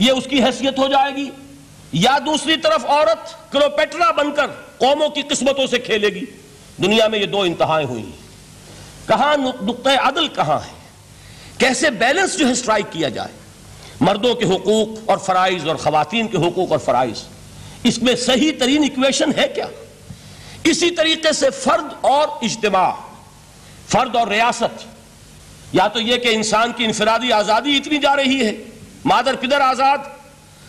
ये उसकी हैसियत हो जाएगी। या दूसरी तरफ़ औरत क्लोपेट्रा बनकर कौमों की किस्मतों से खेलेगी। दुनिया में ये दो इंतहाएँ हुई। कहाँ नुक़ अदल कहाँ है? कैसे बैलेंस जो है स्ट्राइक किया जाए? मर्दों के हकूक और फ़राइज़ और ख़वातीन के हकूक और फ़राइज़। इसमें सही तरीन इक्वेशन है क्या? इसी तरीके से फ़र्द और इज्तमा, फ़र्द और रियासत। या तो यह कि इंसान की इंफरादी आज़ादी इतनी जा रही है, मादर पिदर आज़ाद?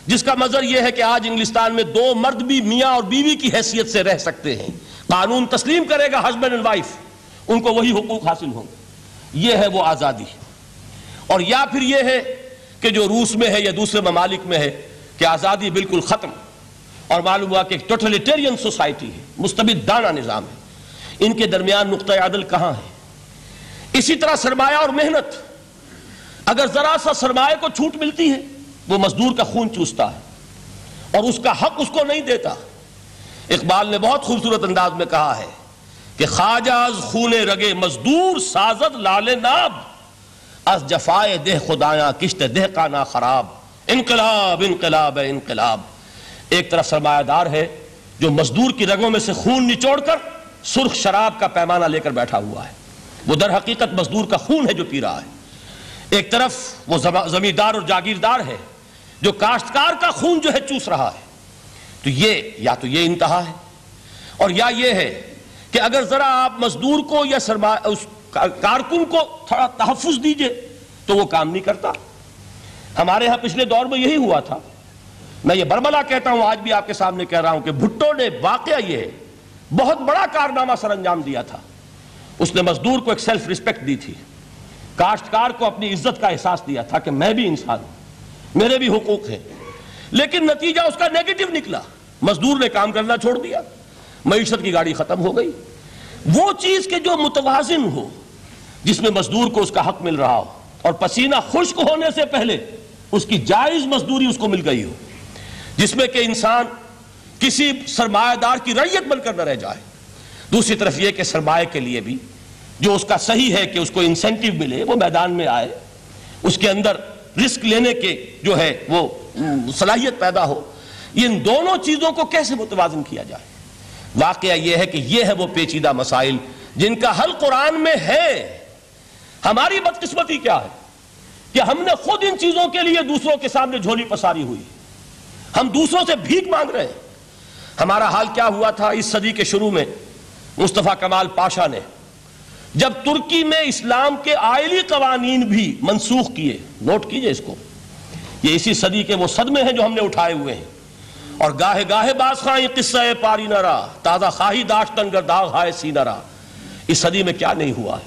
जिसका मजर यह है कि आज इंग्लिस्तान में दो मर्द भी, मियाँ और बीवी की हैसियत से रह सकते हैं। कानून तस्लीम करेगा हस्बैंड एंड वाइफ उनको वही हकूक हासिल होंगे। यह है वो आज़ादी। और या फिर यह है कि जो रूस में है या दूसरे ममालिक में है कि आज़ादी बिल्कुल ख़त्म। और मालूम हुआ कि एक टोटलिटेरियन सोसाइटी है, मुस्तबिद दाना निज़ाम है। इनके दरमियान नुक़ अदल कहाँ है? इसी तरह सरमाया और मेहनत। अगर ज़रा सा सरमाए को छूट मिलती है, वो मजदूर का खून चूसता है और उसका हक उसको नहीं देता। इकबाल ने बहुत खूबसूरत अंदाज में कहा है कि खाजाज खूने रगे मजदूर, साजद, लाले नाब। अस जफाए देह खुदाया, किश्त देह का ना खराब। इनकलाब इनकलाब इनकलाब। एक तरफ़ सरमायादार है, जो मजदूर की रगों में से खून निचोड़कर सुर्ख शराब का पैमाना लेकर बैठा हुआ है। वो दर हकीकत मजदूर का खून है जो पी रहा है। एक तरफ़ वो जमींदार और जागीरदार है, जो काश्तकार का खून जो है चूस रहा है। तो ये, या तो ये इंतहा है, और या ये है कि अगर जरा आप मजदूर को या सरमा, उस कारकुन को थोड़ा तहफ़ दीजिए तो वो काम नहीं करता। हमारे यहाँ पिछले दौर में यही हुआ था। मैं ये बरबला कहता हूँ, आज भी आपके सामने कह रहा हूँ कि भुट्टो ने वाकया ये बहुत बड़ा कारनामा सर अंजाम दिया था। उसने मजदूर को एक सेल्फ रिस्पेक्ट दी थी। काश्तकार को अपनी इज़्ज़त का एहसास दिया था कि मैं भी इंसान हूँ, मेरे भी हुकूक हैं। लेकिन नतीजा उसका नेगेटिव निकला। मजदूर ने काम करना छोड़ दिया। मीशत की गाड़ी खत्म हो गई। वो चीज़ के जो मुतवाजिन हो, जिसमें मजदूर को उसका हक मिल रहा हो, और पसीना खुश्क होने से पहले उसकी जायज़ मजदूरी उसको मिल गई हो जिसमें कि इंसान किसी सरमायादार की रैयत बनकर न रह जाए। दूसरी तरफ़ यह कि सरमाए के लिए भी जो उसका सही है कि उसको इंसेंटिव मिले, वो मैदान में आए, उसके अंदर रिस्क लेने के जो है वो सलाहियत पैदा हो, इन दोनों चीज़ों को कैसे मुतवाजन किया जाए? वाक़ यह है कि यह है वो पेचीदा मसाइल जिनका हल कुरान में है। हमारी बदकिस्मती क्या है? कि हमने खुद इन चीज़ों के लिए दूसरों के सामने झोली पसारी हुई। हम दूसरों से भीख मांग रहे हैं। हमारा हाल क्या हुआ था इस सदी के शुरू में? मुस्तफ़ा कमाल पाशा ने। जब तुर्की में इस्लाम के आयली कवानीन भी मनसूख किए, नोट कीजिए इसको। ये इसी सदी के वो सदमे हैं जो हमने उठाए हुए हैं। और गाहे गाहे बास खाई किस्सा पारी न रहा ताज़ा खाही दाश्तन दाग हाय सी न रहा इस सदी में क्या नहीं हुआ है?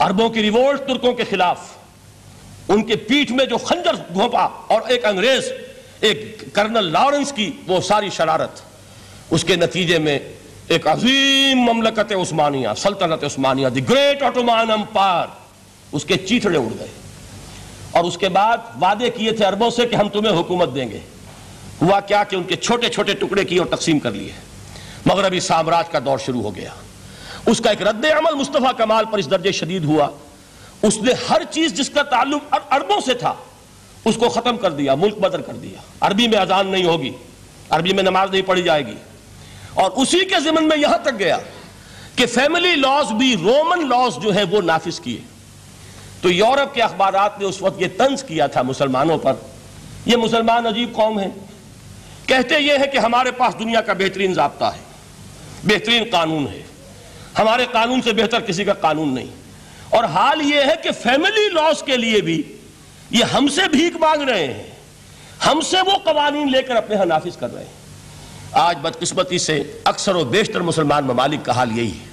अरबों की रिवोल्ट तुर्कों के खिलाफ। उनके पीठ में जो खंजर घोंपा और एक अंग्रेज़ एक कर्नल लॉरेंस की वो सारी शरारत। उसके नतीजे में एक अजीम ममलकत उस्मानिया, सल्तनत उस्मानिया, द ग्रेट ऑटोमान अंपायर, उसके चीथड़े उड़ गए। और उसके बाद वादे किए थे अरबों से कि हम तुम्हें हुकूमत देंगे। हुआ क्या कि उनके छोटे छोटे टुकड़े किए और तकसीम कर लिए। मगरबी साम्राज्य का दौर शुरू हो गया। उसका एक रद्द अमल मुस्तफ़ा कमाल पर इस दर्जे शदीद हुआ। उसने हर चीज़ जिसका ताल्लुक अरबों से था उसको खत्म कर दिया, मुल्क बदर कर दिया। अरबी में अजान नहीं होगी, अरबी में नमाज़ नहीं पढ़ी जाएगी। और उसी के जिमन में यहाँ तक गया कि फैमिली लॉज भी रोमन लॉज जो है वो नाफिज किए। तो यूरोप के अखबार ने उस वक्त ये तंज किया था मुसलमानों पर। ये मुसलमान अजीब कौम है। कहते ये है कि हमारे पास दुनिया का बेहतरीन जबता है, बेहतरीन कानून है। हमारे कानून से बेहतर किसी का कानून नहीं। और हाल ये है कि फैमिली लॉस के लिए भी ये हमसे भीख मांग रहे हैं। हमसे वो कवानीन लेकर अपने यहाँ नाफिज कर रहे हैं। आज बदकिस्मती से अक्सर और बेशतर मुसलमान ममालिक का हाल यही है।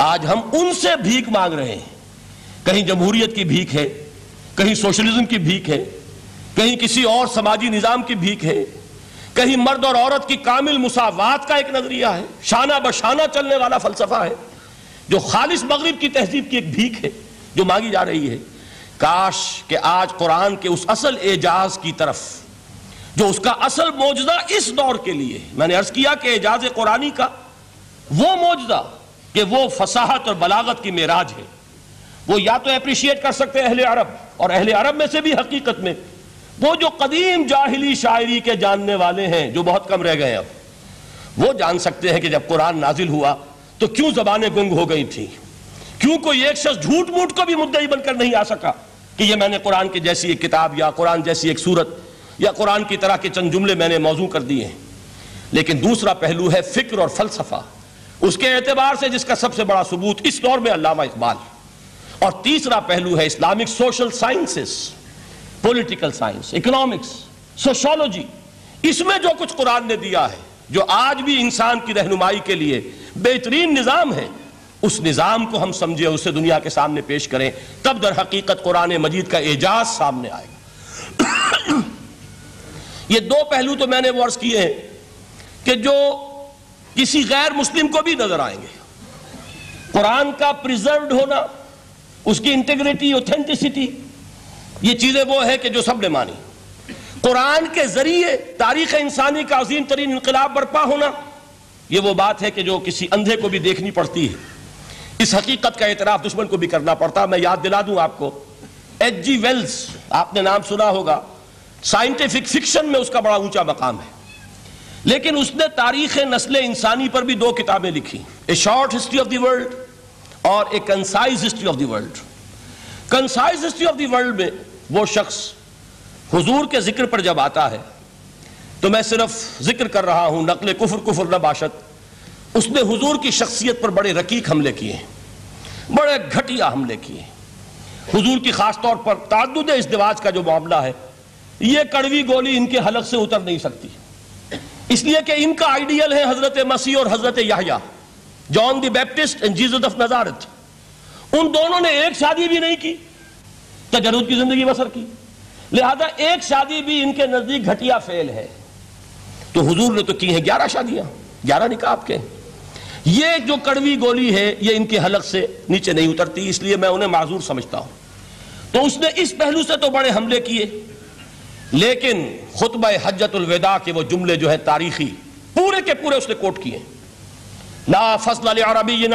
आज हम उनसे भीख मांग रहे हैं। कहीं जमहूरियत की भीख है, कहीं सोशलिज्म की भीख है, कहीं किसी और समाजी निज़ाम की भीख है, कहीं मर्द और औरत की कामिल मुसावात का एक नज़रिया है, शाना बशाना चलने वाला फलसफा है, जो खालिश मगरब की तहजीब की एक भीख है, जो मांगी जा रही है। काश के आज कुरान के उस असल एजाज की तरफ़, जो उसका असल मौजदा इस दौर के लिए, मैंने अर्ज़ किया कि एजाज कुरानी का, वो मौजदा कि वो फसाहत और बलागत की मेराज है। वो या तो अप्रिशिएट कर सकते हैं अहले अरब, और अहले अरब में से भी हकीकत में, वो जो कदीम जाहिली शायरी के जानने वाले हैं, जो बहुत कम रह गए अब, वो जान सकते हैं कि जब कुरान नाजिल हुआ तो क्यों जबानें गुंग हो गई थी? क्यों कोई एक शख्स झूठ मूठ को भी मुद्दई बनकर नहीं आ सका? कि ये मैंने कुरान की जैसी एक किताब या कुरान जैसी एक सूरत या कुरान की तरह के चंद जुमले मैंने मौजू कर दिए हैं। लेकिन दूसरा पहलू है फ़िक्र और फलसफा। उसके एतबार से जिसका सबसे बड़ा सबूत इस दौर में अल्लामा इकबाल। और तीसरा पहलू है Islamic social sciences, political science, economics sociology इसमें जो कुछ कुरान ने दिया है, जो आज भी इंसान की रहनुमाई के लिए बेहतरीन निज़ाम है उस निज़ाम को हम समझे, उसे दुनिया के सामने पेश करें, तब दर हकीकत कुरान मजीद का एजाज सामने आएगा। ये दो पहलू तो मैंने वर्ष किए हैं कि जो किसी गैर मुस्लिम को भी नज़र आएँगे। कुरान का प्रिजर्व होना, उसकी इंटेग्रिटी ऑथेंटिसिटी ये चीज़ें वो है कि जो सबने मानी। कुरान के ज़रिए तारीख इंसानी का अजीम तरीन इनकलाब बर्पा होना, ये वो बात है कि जो किसी अंधे को भी देखनी पड़ती है। इस हकीकत का एतराफ दुश्मन को भी करना पड़ता, मैं याद दिला दूँ आपको। एच जी वेल्स आपने नाम सुना होगा। साइंटिफिक फिक्शन में उसका बड़ा ऊँचा मकाम है। लेकिन उसने तारीख नस्ल इंसानी पर भी दो किताबें लिखी। A short history of the world और a concise history of the world concise history of the world में वो शख्स हुजूर के ज़िक्र पर जब आता है तो मैं सिर्फ़ ज़िक्र कर रहा हूँ, नकल कुफर कुफर न बाशत उसने हुजूर की शख्सियत पर बड़े रकीक हमले किए बड़े घटिया हमले किए हुजूर की खास तौर पर तादुद इजदवाज का जो मामला है, ये कड़वी गोली इनके हलक से उतर नहीं सकती। इसलिए कि इनका आइडियल है हज़रत मसीह और हज़रत Yahya, John the Baptist and Jesus of Nazareth. उन दोनों ने एक शादी भी नहीं की तजरुद की ज़िंदगी बसर की। लिहाजा एक शादी भी इनके नज़दीक घटिया फेल है। तो हुजूर ने तो की है ग्यारह शादियाँ, ग्यारह निकाह आपके ये जो कड़वी गोली है, ये इनके हलक से नीचे नहीं उतरती, इसलिए मैं उन्हें माजूर समझता हूँ। तो उसने इस पहलू से तो बड़े हमले किए, लेकिन खुतब हजतुलविदा के वो जुमले जो है तारीखी, पूरे के पूरे उसने कोट किए। ला फ़सल अरबीन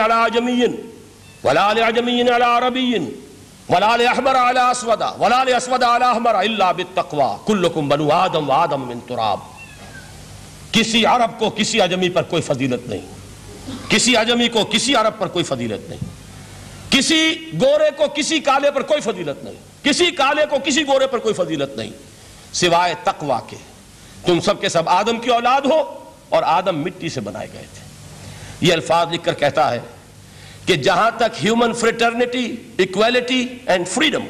किसी अरब को किसी अजमी पर कोई फजीलत नहीं। किसी अजमी को, किसी अरब पर कोई फजीलत नहीं। किसी गोरे को, किसी काले पर कोई फजीलत नहीं। किसी काले को, किसी गोरे पर कोई फजीलत नहीं। सिवाय तकवा के। तुम सबके सब आदम की औलाद हो और आदम मिट्टी से बनाए गए थे। ये अल्फाज लिखकर कहता है कि जहाँ तक human fraternity, equality and freedom,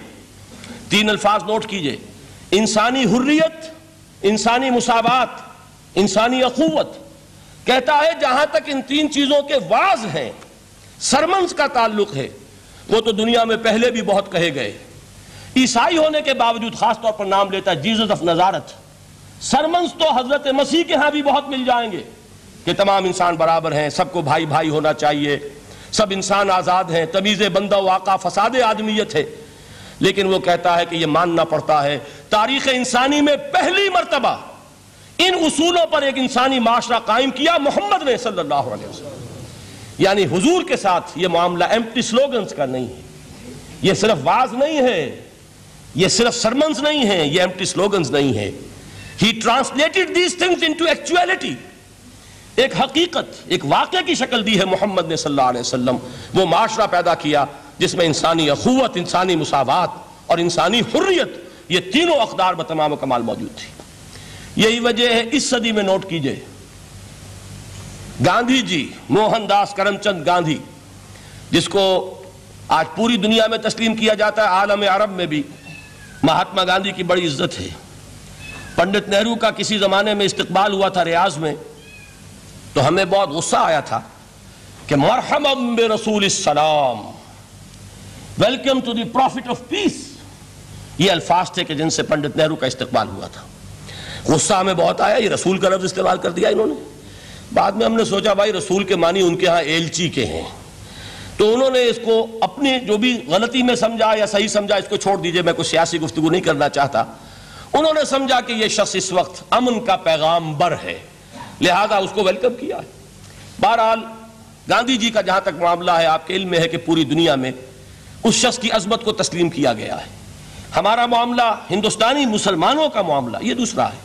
तीन अल्फाज नोट कीजिए। इंसानी हुर्रियत, इंसानी मुसावात इंसानी अखुवत कहता है, जहाँ तक इन तीन चीज़ों के वाज हैं, सरमंस का ताल्लुक है, वो तो दुनिया में पहले भी बहुत कहे गए ईसाई होने के बावजूद खास तौर पर नाम लेता है जीजस ऑफ़ नजारत। सरमंस तो हज़रत मसीह के यहाँ भी बहुत मिल जाएँगे, कि तमाम इंसान बराबर हैं, सबको भाई भाई होना चाहिए, सब इंसान आज़ाद हैं, तमीज बंदा वाका फसाद आदमीयत है। लेकिन वो कहता है कि यह मानना पड़ता है, तारीख इंसानी में पहली मरतबा इन उसूलों पर एक इंसानी माशरा कायम किया मोहम्मद ने सल्लल्लाहु अलैहि वसल्लम। यानी हुजूर के साथ ये मामला एम्प्टी स्लोगन्स का नहीं है। ये सिर्फ़ वाज नहीं है, ये सिर्फ़ सरमन्स नहीं है, ये एम्प्टी स्लोगन्स नहीं है। He translated these things into actuality एक हकीकत, एक वाक्य की शक्ल दी है मोहम्मद ने सल्लल्लाहु अलैहि वसल्लम। वो माशरा पैदा किया, जिसमें इंसानी अखुवत, इंसानी मुसावात और इंसानी हुर्रियत, ये तीनों अकदार बतमाम कमाल मौजूद थी। यही वजह है इस सदी में नोट कीजिए। गांधी जी, मोहनदास करमचंद गांधी, जिसको आज पूरी दुनिया में तस्लीम किया जाता है, आलम अरब में भी, महात्मा गांधी की बड़ी इज़्ज़त है। पंडित नेहरू का किसी जमाने में इस्तकबाल हुआ था रियाज में तो हमें बहुत गुस्सा आया था कि मरहम रसूल सलाम, welcome to the prophet of peace. ये अल्फाज थे कि जिनसे पंडित नेहरू का इस्तकबाल हुआ था। गुस्सा हमें बहुत आया, ये रसूल का लफ्ज इस्तेमाल कर दिया इन्होंने। बाद में हमने सोचा, भाई रसूल के मानी उनके यहाँ एलची के हैं। तो उन्होंने इसको अपनी जो भी गलती में समझा या सही समझा, इसको छोड़ दीजिए, मैं कोई सियासी गुफ्तु नहीं करना चाहता। उन्होंने समझा कि यह शख्स इस वक्त अमन का पैगाम बर है, लिहाजा उसको वेलकम किया। है बहरहाल, गांधी जी का जहाँ तक मामला है, आपके इल्म में है कि पूरी दुनिया में उस शख्स की अजमत को तस्लीम किया गया है। हमारा मामला हिंदुस्तानी मुसलमानों का मामला यह दूसरा है।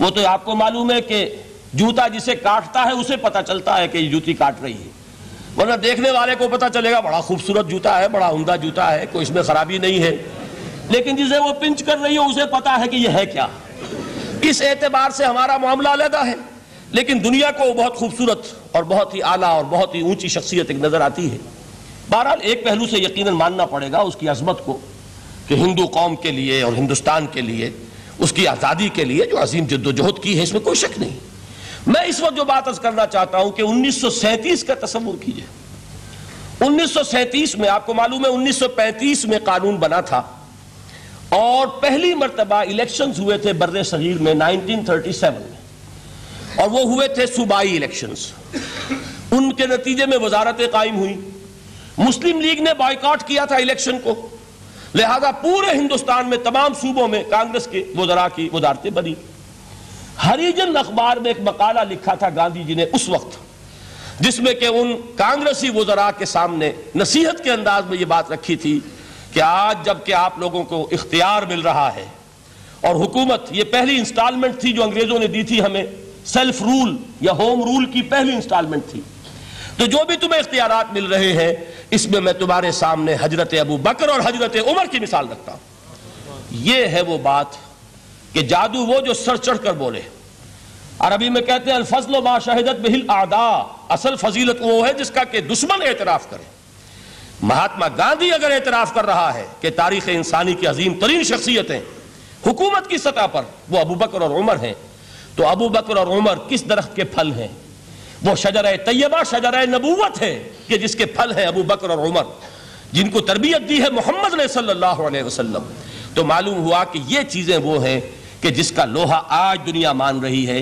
वो तो आपको मालूम है कि जूता जिसे काटता है, उसे पता चलता है कि जूती काट रही है। वरना देखने वाले को पता चलेगा, बड़ा खूबसूरत जूता है, बड़ा उमदा जूता है, कोई इसमें खराबी नहीं है। लेकिन जिसे वो पिंच कर रही है, उसे पता है कि यह है क्या। इस एतबार से हमारा मामला अलहदा है, लेकिन दुनिया को बहुत खूबसूरत और बहुत ही आला और बहुत ही ऊँची शख्सियत एक नज़र आती है। बहरहाल, एक पहलू से यकीन मानना पड़ेगा उसकी अजमत को, कि हिंदू कौम के लिए और हिंदुस्तान के लिए उसकी आज़ादी के लिए जो अजीम जद्दोजहद की है, इसमें कोई शक नहीं। मैं इस वक्त जो बात अर्ज़ करना चाहता हूँ कि उन्नीस सौ सैंतीस का तस्वुर कीजिए। उन्नीस सौ सैंतीस में आपको मालूम है 1935 में कानून बना था। और पहली मरतबा इलेक्शन हुए थे बर्र सगीर में 1937 में। और वो हुए थे सूबाई इलेक्शन उनके नतीजे में वजारतें कायम हुई। मुस्लिम लीग ने बाइकआउट किया था इलेक्शन को। लिहाजा पूरे हिंदुस्तान में, तमाम सूबों में कांग्रेस के वजरा की वजारतें बनी। हरिजन अखबार में एक मकाला लिखा था गांधी जी ने उस वक्त, जिसमें कि उन कांग्रेसी वजरा के सामने नसीहत के अंदाज में यह बात रखी थी कि आज जबकि आप लोगों को इख्तियार मिल रहा है, और हुकूमत ये पहली इंस्टॉलमेंट थी जो अंग्रेज़ों ने दी थी हमें सेल्फ रूल या होम रूल की पहली इंस्टॉलमेंट थी। तो जो भी तुम्हें इख्तियार मिल रहे हैं, इसमें मैं तुम्हारे सामने हज़रत अबू बकर और हज़रत उमर की मिसाल रखता हूँ। यह है वो बात कि जादू वो जो सर चढ़ कर बोले अरबी में कहते हैं, अल्फजल मा शहदत बिहिल आदा, असल फजीलत वो है जिसका कि दुश्मन एतराफ करे। महात्मा गांधी अगर एतराफ कर रहा है कि तारीख इंसानी की अजीम तरीन शख्सियतें, हुकूमत की सतह पर वो अबू बकर और उमर हैं तो अबू बकर और उमर किस दरख्त के फल हैं? वो शजर तैयबा शजर नबूवत है कि जिसके फल है अबू बकर और उमर, जिनको तरबियत दी है मोहम्मद ने सल्लल्लाहु अलैहि वसल्लम। तो मालूम हुआ कि ये चीज़ें वो हैं कि जिसका लोहा आज दुनिया मान रही है।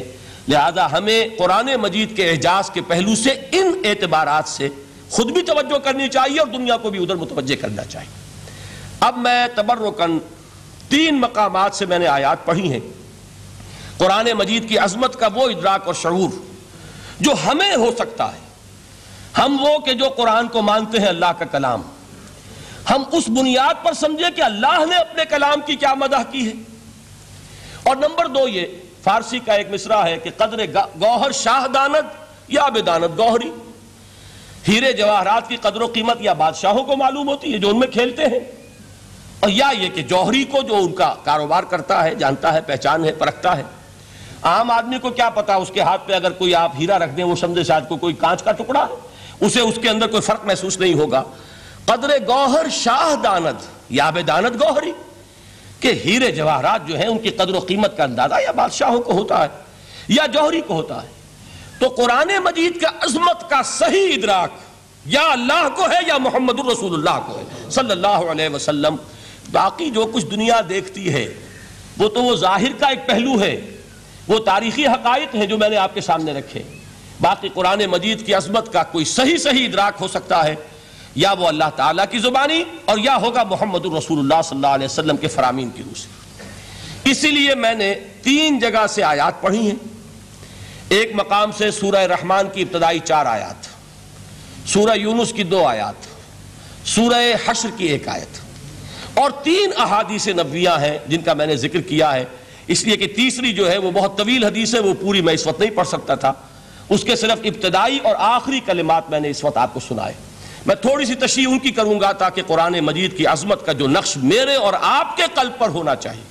लिहाजा हमें कुरान मजीद के एजाज के पहलू से, इन एतबार से खुद भी तवज्जो करनी चाहिए और दुनिया को भी उधर मुतवजह करना चाहिए। अब मैं तबर्रकन तीन मकाम से मैंने आयात पढ़ी हैं। कुरान मजीद की अजमत का वो इदराक और शूर जो हमें हो सकता है। हम वो कि जो कुरान को मानते हैं अल्लाह का कलाम। हम उस बुनियाद पर समझे कि अल्लाह ने अपने कलाम की क्या मदह की है। और नंबर दो ये, फारसी का एक मिसरा है कि कदर गौहर शाह दानत या बेदानत गौहरी। हीरे जवाहरात की कदर कीमत या बादशाहों को मालूम होती है जो उनमें खेलते हैं। और या ये कि जौहरी को जो उनका कारोबार करता है, जानता है, पहचान है, परखता है। आम आदमी को क्या पता उसके हाथ पे अगर कोई आप हीरा रख दें, वो समझे शायद को कोई कांच का टुकड़ा है उसे उसके अंदर कोई फ़र्क महसूस नहीं होगा। कदर गौहर शाह दानद या दानद गौहरी, के हीरे जवाहरात जो है, उनकी कदर कीमत का अंदाज़ा या बादशाहों को होता है, या जौहरी को होता है। तो कुरान मजीद का अजमत का सही इदराक, या अल्लाह को है या मोहम्मद रसूलुल्लाह को है। सल्लल्लाहु अलैहि वसल्लम, बाकी जो कुछ दुनिया देखती है, वो तो वो ज़ाहिर का एक पहलू है। वो तारीखी हकायक हैं जो मैंने आपके सामने रखे बाकी कुरान मजीद की अजमत का कोई सही सही इदराक हो सकता है। या वो अल्लाह ताला की ज़ुबानी और या होगा मोहम्मद रसूलुल्लाह सल्लल्लाहु के फरामीन की रूह से। इसीलिए मैंने तीन जगह से आयात पढ़ी हैं। एक मकाम से सूरह रहमान की इब्तदाई चार आयात, सूरह यूनुस की दो आयात, सूरह हश्र की एक आयत। और तीन अहादीस नबियाँ हैं जिनका मैंने ज़िक्र किया है। इसलिए कि तीसरी जो है वो बहुत तवील हदीस है, वो पूरी मैं इस वक्त नहीं पढ़ सकता था। उसके सिर्फ़ इब्तदाई और आखिरी कलिमात मैंने इस वक्त आपको सुनाए। मैं थोड़ी सी तशी उनकी करूँगा ताकि कुरान मजीद की अजमत का जो नक्श मेरे और आपके कल्ब पर होना चाहिए।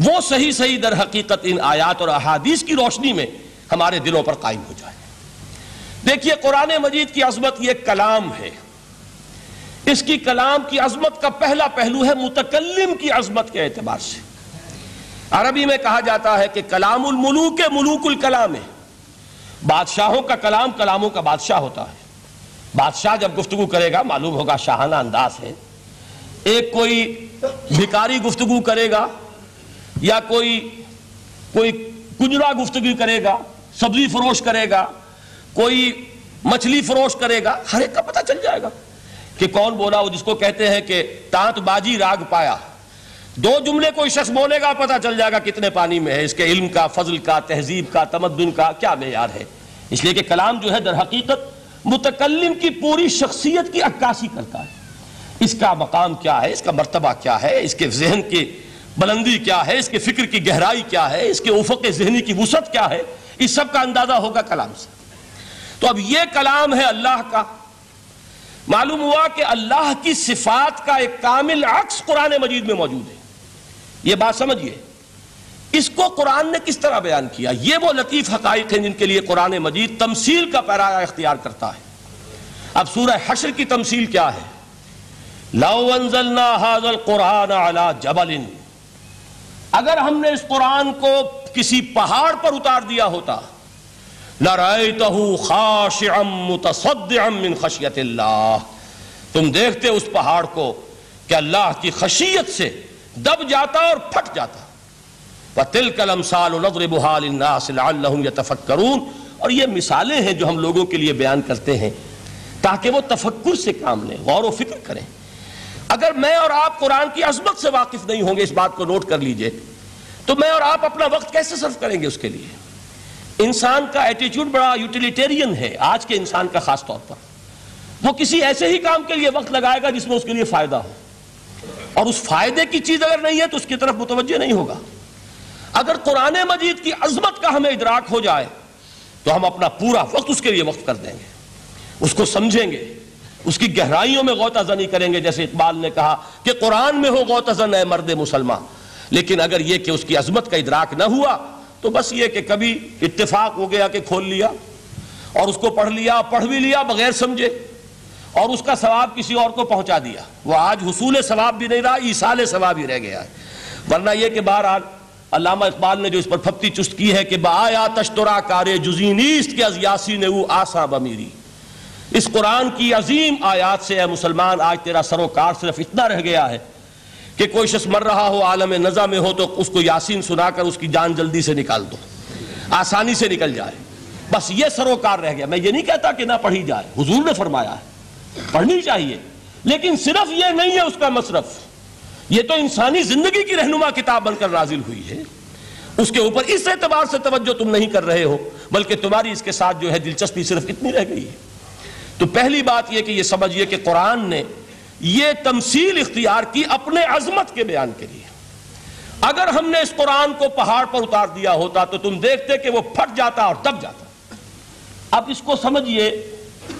वो सही सही दर हकीकत इन आयात और अहादीस की रोशनी में हमारे दिलों पर कायम हो जाए। देखिए, कुरान मजीद की अजमत ये कलाम है। इसकी कलाम की अजमत का पहला पहलू है मुतकलम की अजमत के एतबार से। अरबी में कहा जाता है कि कलामुल मुलूक मुलूकुल कलाम है बादशाहों का कलाम कलामों का बादशाह होता है। बादशाह जब गुफ्तगु करेगा, मालूम होगा शाहाना अंदाज है। एक कोई भिकारी गुफ्तगु करेगा या कोई कोई कुजरा गुफ्तगु करेगा, सब्ज़ी फरोश करेगा, कोई मछली फरोश करेगा, हर एक का पता चल जाएगा कि कौन बोला वो जिसको कहते हैं कि तांत बाजी राग पाया। दो जुमले कोई शख्स बोलेगा, पता चल जाएगा कितने पानी में है। इसके इल्म का, फजल का, तहजीब का, तमद्दुन का क्या मैार है। इसलिए कि कलाम जो है दर हकीकत मुतकलम की पूरी शख्सियत की अक्कासी करता है। इसका मकाम क्या है, इसका मरतबा क्या है, इसके जहन की बुलंदी क्या है, इसके फ़िक्र की गहराई क्या है, इसके उफक जहनी की वसत क्या है, इस सब का अंदाज़ा होगा कलाम से। तो अब यह कलाम है अल्लाह का। मालूम हुआ कि अल्लाह की सिफात का एक कामिल अक्स कुरान मजीद में मौजूद है। यह बात समझिए। इसको कुरान ने किस तरह बयान किया? यह वो लतीफ हकाइक हैं जिनके लिए कुरान मजीद तमसील का पैराया इख्तियार करता है। अब सूरह हशर की तमसील क्या है? लाजलना कुरान अला जबलिन। अगर हमने इस कुरान को किसी पहाड़ पर उतार दिया होता मिन खशियत तुम देखते उस पहाड़ को कि अल्लाह की खशियत से दब जाता और फट जाता। व तिल कलम साल तफक्रून और ये मिसालें हैं जो हम लोगों के लिए बयान करते हैं, ताकि वो तफक्र से काम लें, गौर व फ़िक्र करें। अगर मैं और आप कुरान की अजमत से वाकिफ नहीं होंगे, इस बात को नोट कर लीजिए तो मैं और आप अपना वक्त कैसे सर्व करेंगे उसके लिए? इंसान का एटीट्यूड बड़ा यूटिलिटेरियन है, आज के इंसान का खास तौर पर। वो किसी ऐसे ही काम के लिए वक्त लगाएगा जिसमें उसके लिए फ़ायदा हो। और उस फ़ायदे की चीज़ अगर नहीं है तो उसकी तरफ़ मुतवजह नहीं होगा। अगर कुरान मजीद की अजमत का हमें इदराक हो जाए तो हम अपना पूरा वक्त उसके लिए वक्त कर देंगे। उसको समझेंगे, उसकी गहराइयों में गौताजनी करेंगे, जैसे इकबाल ने कहा कि कुरान में हो गौताजन है मर्द मुसलमान। लेकिन अगर यह कि उसकी अजमत का इदराक ना हुआ तो बस ये कि कभी इत्तेफाक हो गया कि खोल लिया, और उसको पढ़ लिया, पढ़ भी लिया, बगैर समझे। और उसका सवाब किसी और को पहुँचा दिया। वो आज हसूल सवाब भी नहीं रहा, ईसाल सवाब ही रह गया है। वरना यह कि बहरहाल अलामा इकबाल ने जो इस पर फप्ती चुस्त की है कि बाया तश्तरा कारे जुजीनीस्त के अजियासी ने वो आसा बमीरी। इस कुरान की अजीम आयात से है मुसलमान, आज तेरा सरोकार सिर्फ़ इतना रह गया है कि कोई शख्स मर रहा हो, आलम नज़ा में हो तो उसको यासीन सुनाकर उसकी जान जल्दी से निकाल दो। आसानी से निकल जाए। बस ये सरोकार रह गया। मैं ये नहीं कहता कि ना पढ़ी जाए। हुजूर ने फरमाया है। पढ़नी चाहिए। लेकिन सिर्फ़ ये नहीं है उसका मसरफ। ये तो इंसानी ज़िंदगी की रहनुमा किताब बनकर नाजिल हुई है। उसके ऊपर इस एतबार से तवज्जो तुम नहीं कर रहे हो, बल्कि तुम्हारी इसके साथ जो है दिलचस्पी सिर्फ़ इतनी रह गई है। तो पहली बात यह कि यह समझिए कि कुरान ने यह तमसील इख्तियार की अपने अजमत के बयान के लिए। अगर हमने इस कुरान को पहाड़ पर उतार दिया होता तो तुम देखते कि वो फट जाता और दब जाता। अब इसको समझिए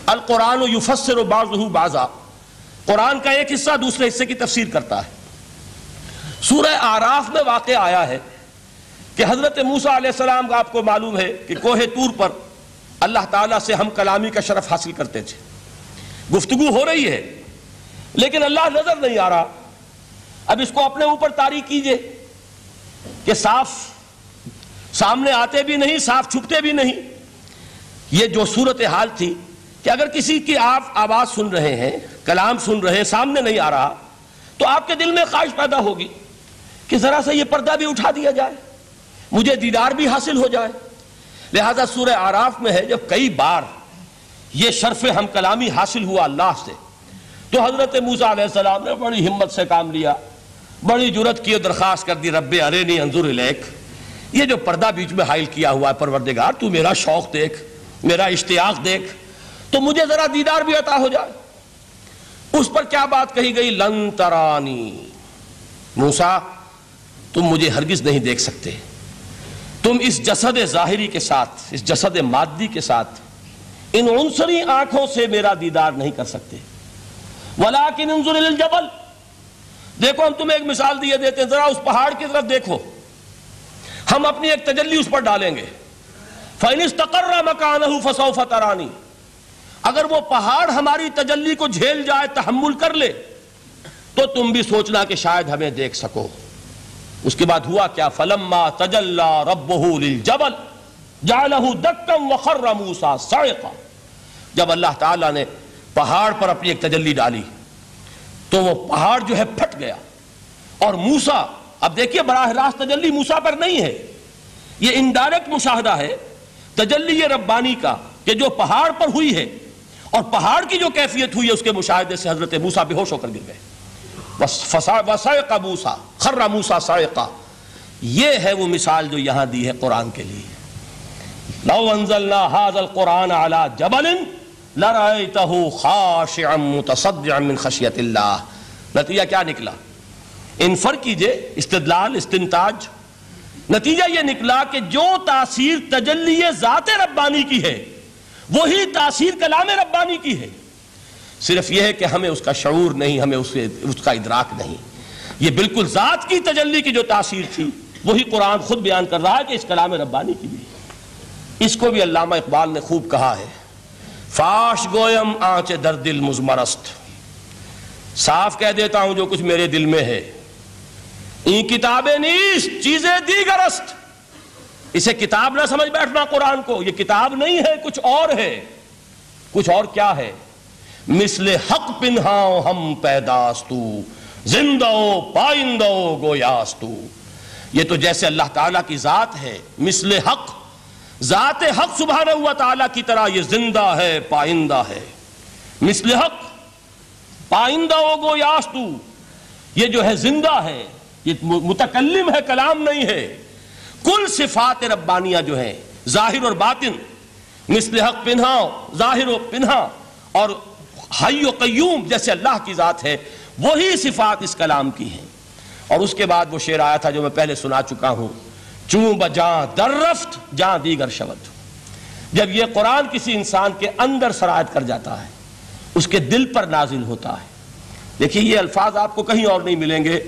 अल कुरान युफसर बाजू। बाजा कुरान का एक हिस्सा दूसरे हिस्से की तफसीर करता है। सूरह आराफ में वाक़ आया है कि हज़रत मूसा सलाम आपको मालूम है कि कोहे तूर पर अल्लाह ताला से हम कलामी का शरफ हासिल करते थे। गुफ्तगु हो रही है, लेकिन अल्लाह नज़र नहीं आ रहा। अब इसको अपने ऊपर तारी कीजिए कि साफ़ सामने आते भी नहीं, साफ़ छुपते भी नहीं। ये जो सूरत हाल थी कि अगर किसी की आप आवाज़ सुन रहे हैं, कलाम सुन रहे हैं, सामने नहीं आ रहा तो आपके दिल में ख्वाहिश पैदा होगी कि जरा सा ये पर्दा भी उठा दिया जाए, मुझे दीदार भी हासिल हो जाए। लिहाजा सूर्य आराफ में है, जब कई बार ये शर्फ हम कलामी हासिल हुआ अल्लाह से तो हज़रत मूसा ने बड़ी हिम्मत से काम लिया, बड़ी ज़रूरत की दरखास्त कर दी रब अरे नहीं अंजुर लेख ये जो पर्दा बीच में हाइल किया हुआ है, परवरदिगार, तू मेरा शौक देख, मेरा इश्तियाक देख तो मुझे जरा दीदार भी अता हो जाए। उस पर क्या बात कही गई? लन तरानी मूसा, तुम मुझे हरगिज नहीं देख सकते। तुम इस जसद जाहिरी के साथ, इस जसद मादी के साथ, इन उनसरी आँखों से मेरा दीदार नहीं कर सकते। वला किन जबल। देखो, हम तुम्हें एक मिसाल दिए देते हैं। जरा उस पहाड़ की तरफ़ देखो। हम अपनी एक तजल्ली उस पर डालेंगे। फैनिस तकर्रा मकान फसौ फतरानी अगर वो पहाड़ हमारी तजल्ली को झेल जाए तहमुल कर ले तो तुम भी सोचना कि शायद हमें देख सको। उसके बाद हुआ क्या? फलम्मा तजल्ला जबल, जालहू दक्कम मूसा जब अल्लाह ताला ने पहाड़ पर अपनी एक तजल्ली डाली तो वो पहाड़ जो है फट गया। और मूसा, अब देखिए बराह रास्त तजल्ली मूसा पर नहीं है। ये इनडायरेक्ट मुशाहदा है। तजल्ली रब्बानी का, कि जो पहाड़ पर हुई है और पहाड़ की जो कैफियत हुई है, उसके मुशाहदे से हज़रत मूसा बेहोश होकर गिर गए। वसा मूसा, खर्रा मूसा सायका। ये है वो मिसाल जो यहाँ दी है कुरान के लिए। नतीजा क्या निकला? इनफर कीजिए, इस्तदलाल, इस्तिनताज। नतीजा यह निकला कि जो तासीर तजल्ली ज़ात रब्बानी की है वही तासीर कलाम रब्बानी की है। सिर्फ़ यह है कि हमें उसका शूर नहीं, हमें उसके उसका इदराक नहीं। ये बिल्कुल ज़ात की तजल्ली की जो तासीर थी, वही कुरान खुद बयान कर रहा है कि इस कलाम रब्बानी की भी। इसको भी अल्लामा इकबाल ने खूब कहा है। फाश गोयम आंचे दर दिल मुजमरस्त। साफ़ कह देता हूँ जो कुछ मेरे दिल में है। इन किताबें नीस, चीज़ें दीगरस्त। इसे किताब ना समझ बैठना कुरान को। ये किताब नहीं है, कुछ और है। कुछ और क्या है? मिसले हक पिन्हाओ हम पैदास्तू जिंदो पाइंदो गोयास्तू। ये तो जैसे अल्लाह ताला की जात है, मिसले हक। जात हक सुबह हुआ ताला की तरह ये ज़िंदा है, पाइंदा है। मिसले हक पाइंदा गो यास्तु ये जो है ज़िंदा है, ये मुतकलम है, कलाम नहीं है। कुल सिफात रब्बानिया जो है, ज़ाहिर और बातिन। मिसल हक पिन्हा ज़ाहिर पिन्हा। और हई कयूम जैसे अल्लाह की ज़ात है, वही सिफात इस कलाम की है। और उसके बाद वो शेर आया था जो मैं पहले सुना चुका हूँ। चू बजा दर्रफ्त जहाँ दीगर शब्द। जब यह कुरान किसी इंसान के अंदर सरायत कर जाता है, उसके दिल पर नाजिल होता है। देखिए, ये अल्फाज आपको कहीं और नहीं मिलेंगे।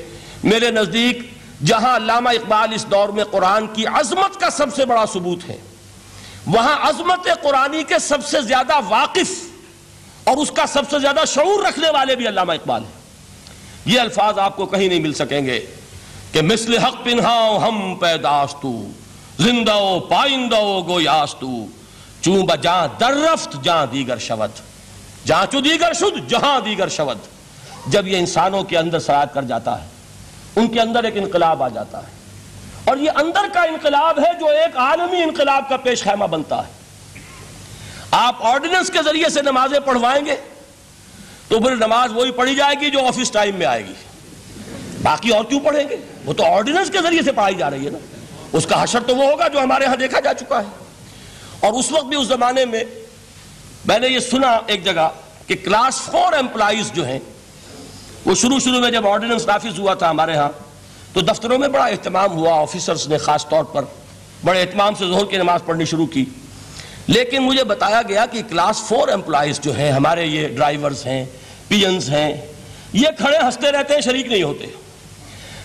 मेरे नज़दीक जहाँ अल्लामा इकबाल इस दौर में कुरान की अजमत का सबसे बड़ा सबूत है। वहाँ अजमत कुरानी के सबसे ज़्यादा वाकिफ और उसका सबसे ज़्यादा शूर रखने वाले भी अल्लामा इकबाल हैं। ये अल्फाज आपको कहीं नहीं मिल सकेंगे कि मिसल हक पिन्हाओ हम पैदास्तू ज़िंदा पाइंदो गोयास्तू, चू बजा दर्रफ्त जहाँ दीगर शवद, जहाँ चू दीगर शुद्ध, जहाँ दीगर शवद। जब ये इंसानों के अंदर सरात कर जाता है उनके अंदर एक इनकलाब आ जाता है। और ये अंदर का इनकलाब है जो एक आलमी इनकलाब का पेश खैमा बनता है। आप ऑर्डिनेंस के ज़रिए से नमाजें पढ़वाएँगे तो फिर नमाज़ वही पढ़ी जाएगी जो ऑफ़िस टाइम में आएगी। बाकी और क्यों पढ़ेंगे? वो तो ऑर्डिनेंस के ज़रिए से पढ़ाई जा रही है ना। उसका हशर तो वो होगा जो हमारे यहाँ देखा जा चुका है। और उस वक्त भी उस जमाने में मैंने ये सुना एक जगह कि क्लास फोर एम्प्लॉज जो हैं वो शुरू शुरू में जब ऑर्डिनेंस नाफिज हुआ था हमारे यहाँ तो दफ्तरों में बड़ा अहतमाम हुआ ऑफिसर्स ने खास तौर पर बड़े अहतमाम से जोहर की नमाज़ पढ़नी शुरू की। लेकिन मुझे बताया गया कि क्लास फोर एम्प्लॉज जो हैं, हमारे ये ड्राइवर्स हैं पियंस हैं, ये खड़े हँसते रहते हैं, शरीक नहीं होते।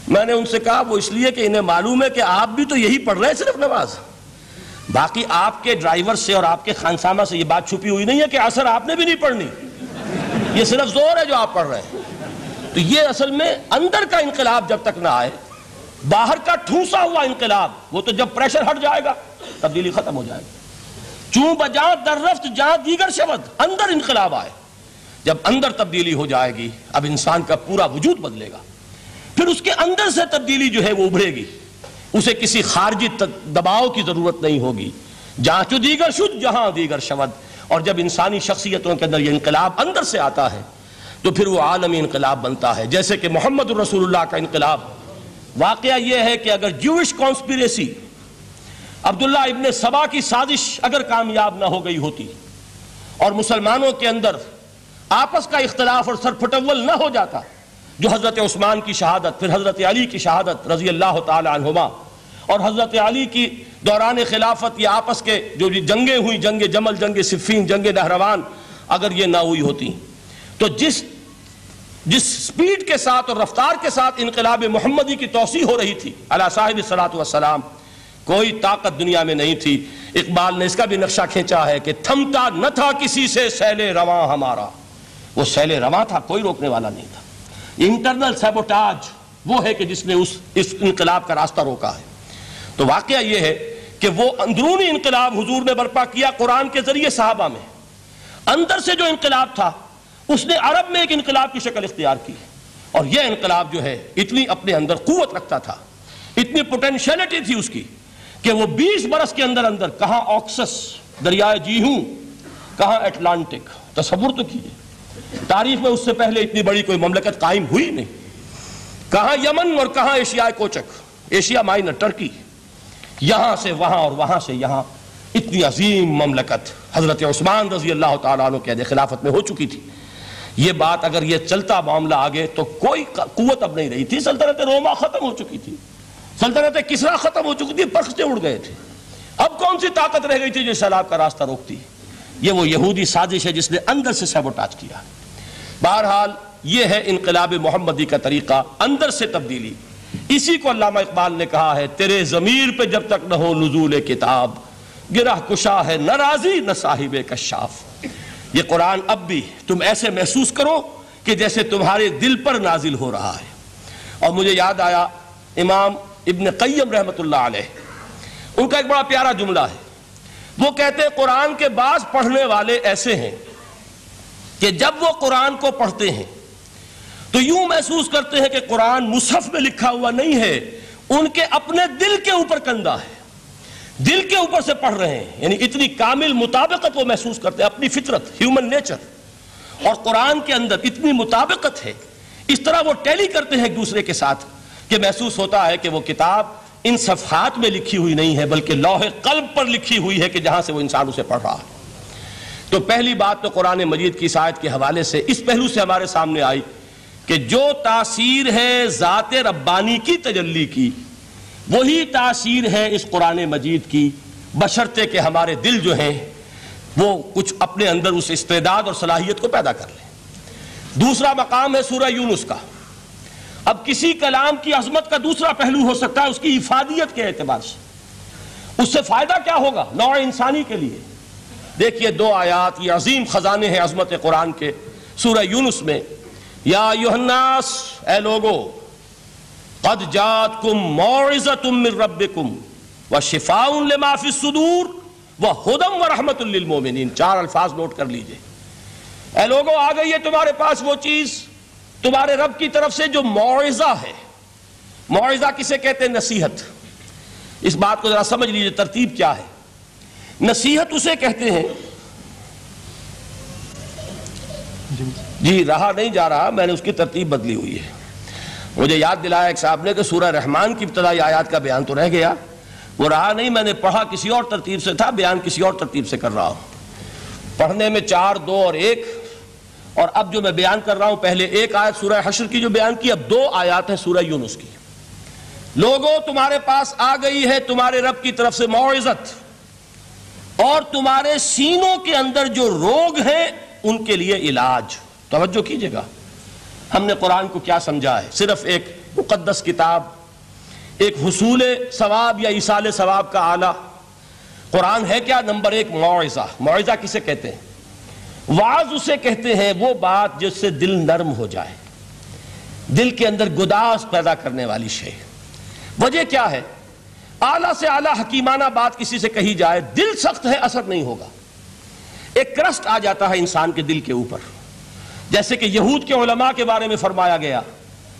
मैंने उनसे कहा, वो इसलिए कि इन्हें मालूम है कि आप भी तो यही पढ़ रहे हैं सिर्फ़ नमाज़। बाकी आपके ड्राइवर से और आपके खानसामा से ये बात छुपी हुई नहीं है कि असर आपने भी नहीं पढ़नी। ये सिर्फ़ ज़ोर है जो आप पढ़ रहे हैं। तो ये असल में अंदर का इनकलाब जब तक ना आए, बाहर का ठूसा हुआ इनकलाब, वो तो जब प्रेशर हट जाएगा, तब्दीली खत्म हो जाएगी। चू बजा दर्रफ्त जहाँ दीगर शब्द अंदर इनकलाब आए, जब अंदर तब्दीली हो जाएगी, अब इंसान का पूरा वजूद बदलेगा। फिर उसके अंदर से तब्दीली जो है वो उभरेगी। उसे किसी खारजी दबाव की ज़रूरत नहीं होगी। जहाँ चु दीगर शुद्ध, जहाँ दीगर शब्द। और जब इंसानी शख्सियतों के अंदर यह इनकलाब अंदर से आता है तो फिर वो आलमी इनकलाब बनता है। जैसे कि मोहम्मद रसूलुल्लाह का इनकलाब। वाक़ यह है कि अगर जूश कॉन्स्पिरेसी अब्दुल्ला इब्ने सबा की साजिश अगर कामयाब ना हो गई होती और मुसलमानों के अंदर आपस का इख्तलाफ और सरफटवल ना हो जाता, जो हज़रत उस्मान की शहादत, फिर हज़रत अली की शहादत रज़ी अल्लाह तुमा और हज़रत अली की दौरान खिलाफत या आपस के जो जंगें हुई, जंग जमल, जंग सिफीन, जंग नहरवान, अगर ये ना हुई होती। तो जिस जिस स्पीड के साथ और रफ्तार के साथ इनकलाब मोहम्मदी की तोसी हो रही थी, अला साहिब सलाम कोई ताकत दुनिया में नहीं थी। इकबाल ने इसका भी नक्शा खींचा है कि थमता न था किसी से, सैले रवा हमारा। वो सैले रवा था, कोई रोकने वाला नहीं था। इंटरनल सेबोटाज वो है कि जिसने उस, इस इनकलाब का रास्ता रोका है। तो वाकया ये है कि वो अंदरूनी इनकलाब हजूर ने बर्पा किया कुरान के ज़रिए साहबा में। अंदर से जो इनकलाब था उसने अरब में एक इनकलाब की शक्ल इख्तियार की। और यह इनकलाब जो है, इतनी अपने अंदर कुत रखता था, इतनी पोटेंशियलिटी थी उसकी, कि वो 20 बरस के अंदर अंदर कहा ऑक्सस, दरियाए जी हूँ कहा एटलांटिक तस्वुर तो कीजिए। तारीख में उससे पहले इतनी बड़ी कोई ममलकत कायम हुई नहीं। कहा यमन और कहा एशिया कोचक, एशिया माइनर टर्की, यहाँ से वहाँ और वहाँ से यहाँ इतनी अजीम ममलकत हज़रत उस्मान रज़ी अल्लाह तु के खिलाफत में हो चुकी थी। ये बात अगर ये चलता मामला आगे तो कोई कुत अब नहीं रही थी। सल्तनत रोमा खत्म हो चुकी थी। सल्तनत किसरा खत्म हो चुकी थी? पक्ष से उड़ गए थे। अब कौन सी ताकत रह गई थी जो सैलाब का रास्ता रोकती? ये वो यहूदी साजिश है जिसने अंदर से सेबोटाज किया। बहरहाल, ये है इनकलाब मोहम्मदी का तरीका, अंदर से तब्दीली। इसी को अल्लामा इकबाल ने कहा है, तेरे जमीर पे जब तक न हो नजूल किताब गिरा कुशा है, न राज़ी, न साहिब कशाफ ये कुरान अब भी तुम ऐसे महसूस करो कि जैसे तुम्हारे दिल पर नाजिल हो रहा है। और मुझे याद आया, इमाम इब्न कैम रहमत उनका एक बड़ा प्यारा जुमला है। वो कहते हैं, कुरान के बाद पढ़ने वाले ऐसे हैं कि जब वो कुरान को पढ़ते हैं तो यूँ महसूस करते हैं कि कुरान मुसहफ में लिखा हुआ नहीं है, उनके अपने दिल के ऊपर कंधा है। दिल के ऊपर से पढ़ रहे हैं, यानी इतनी कामिल मुताबिकत वो महसूस करते हैं, अपनी फितरत ह्यूमन नेचर और कुरान के अंदर इतनी मुताबिकत है, इस तरह वो टैली करते हैं एक दूसरे के साथ, कि महसूस होता है कि वो किताब इन सफ़ात में लिखी हुई नहीं है, बल्कि लौहे कल्ब पर लिखी हुई है कि जहाँ से वो इंसान उसे पढ़ रहा है। तो पहली बात तो कुरान मजीद की शायद के हवाले से, इस पहलू से हमारे सामने आई कि जो तासीर है ज़ात रब्बानी की तजल्ली की वही तासीर है इस कुरान मजीद की। बशर्ते के हमारे दिल जो हैं, वो कुछ अपने अंदर उस इस्तेदाद और सलाहियत को पैदा कर लें। दूसरा मकाम है सूर्य यूनुस का। अब किसी कलाम की अजमत का दूसरा पहलू हो सकता है उसकी इफादियत के एतबार से। उससे फ़ायदा क्या होगा? नौ इंसानी के लिए। देखिए दो आयात, ये अजीम खजाने हैं अजमत कुरान के सूर्य यूनुस में। या युहन्नास ए लोगो कद जात रब कुम व शिफाउन माफ़ी सुदूर व हुदम व रहमतुल्लिलमोमिनीन चार अल्फाज नोट कर लीजिए ए लोगो आ गई है तुम्हारे पास वो चीज़ तुम्हारे रब की तरफ़ से जो मुआवजा है मुआवजा किसे कहते हैं नसीहत इस बात को जरा समझ लीजिए तरतीब क्या है नसीहत उसे कहते हैं जी रहा नहीं जा रहा मैंने उसकी तरतीब बदली हुई है मुझे याद दिलाया एक साहब ने कि सूरह रहमान की इब्तदाई आयात का बयान तो रह गया। वो रहा, नहीं, मैंने पढ़ा किसी और तरतीब से था, बयान किसी और तरतीब से कर रहा हूँ। पढ़ने में चार, दो और एक, और अब जो मैं बयान कर रहा हूँ, पहले एक आयत सूरह हशर की जो बयान की, अब दो आयात है सूरह यूनुस की। लोगों, तुम्हारे पास आ गई है तुम्हारे रब की तरफ़ से मुआवजत और तुम्हारे सीनों के अंदर जो रोग हैं, उनके लिए इलाज। तवज्जो कीजिएगा। हमने कुरान को क्या समझा है? सिर्फ़ एक मुकदस किताब, एक हसूल सवाब या इसाल सवाब का आला। कुरान है क्या? नंबर एक मुआवजा मुआवजा किसे कहते हैं? वाज उसे कहते हैं, वो बात जिससे दिल नर्म हो जाए। दिल के अंदर गुदास पैदा करने वाली शे वजह क्या है? आला से आला हकीमाना बात किसी से कही जाए, दिल सख्त है, असर नहीं होगा। एक क्रस्ट आ जाता है इंसान के दिल के ऊपर। जैसे कि यहूद के उलमा के बारे में फरमाया गया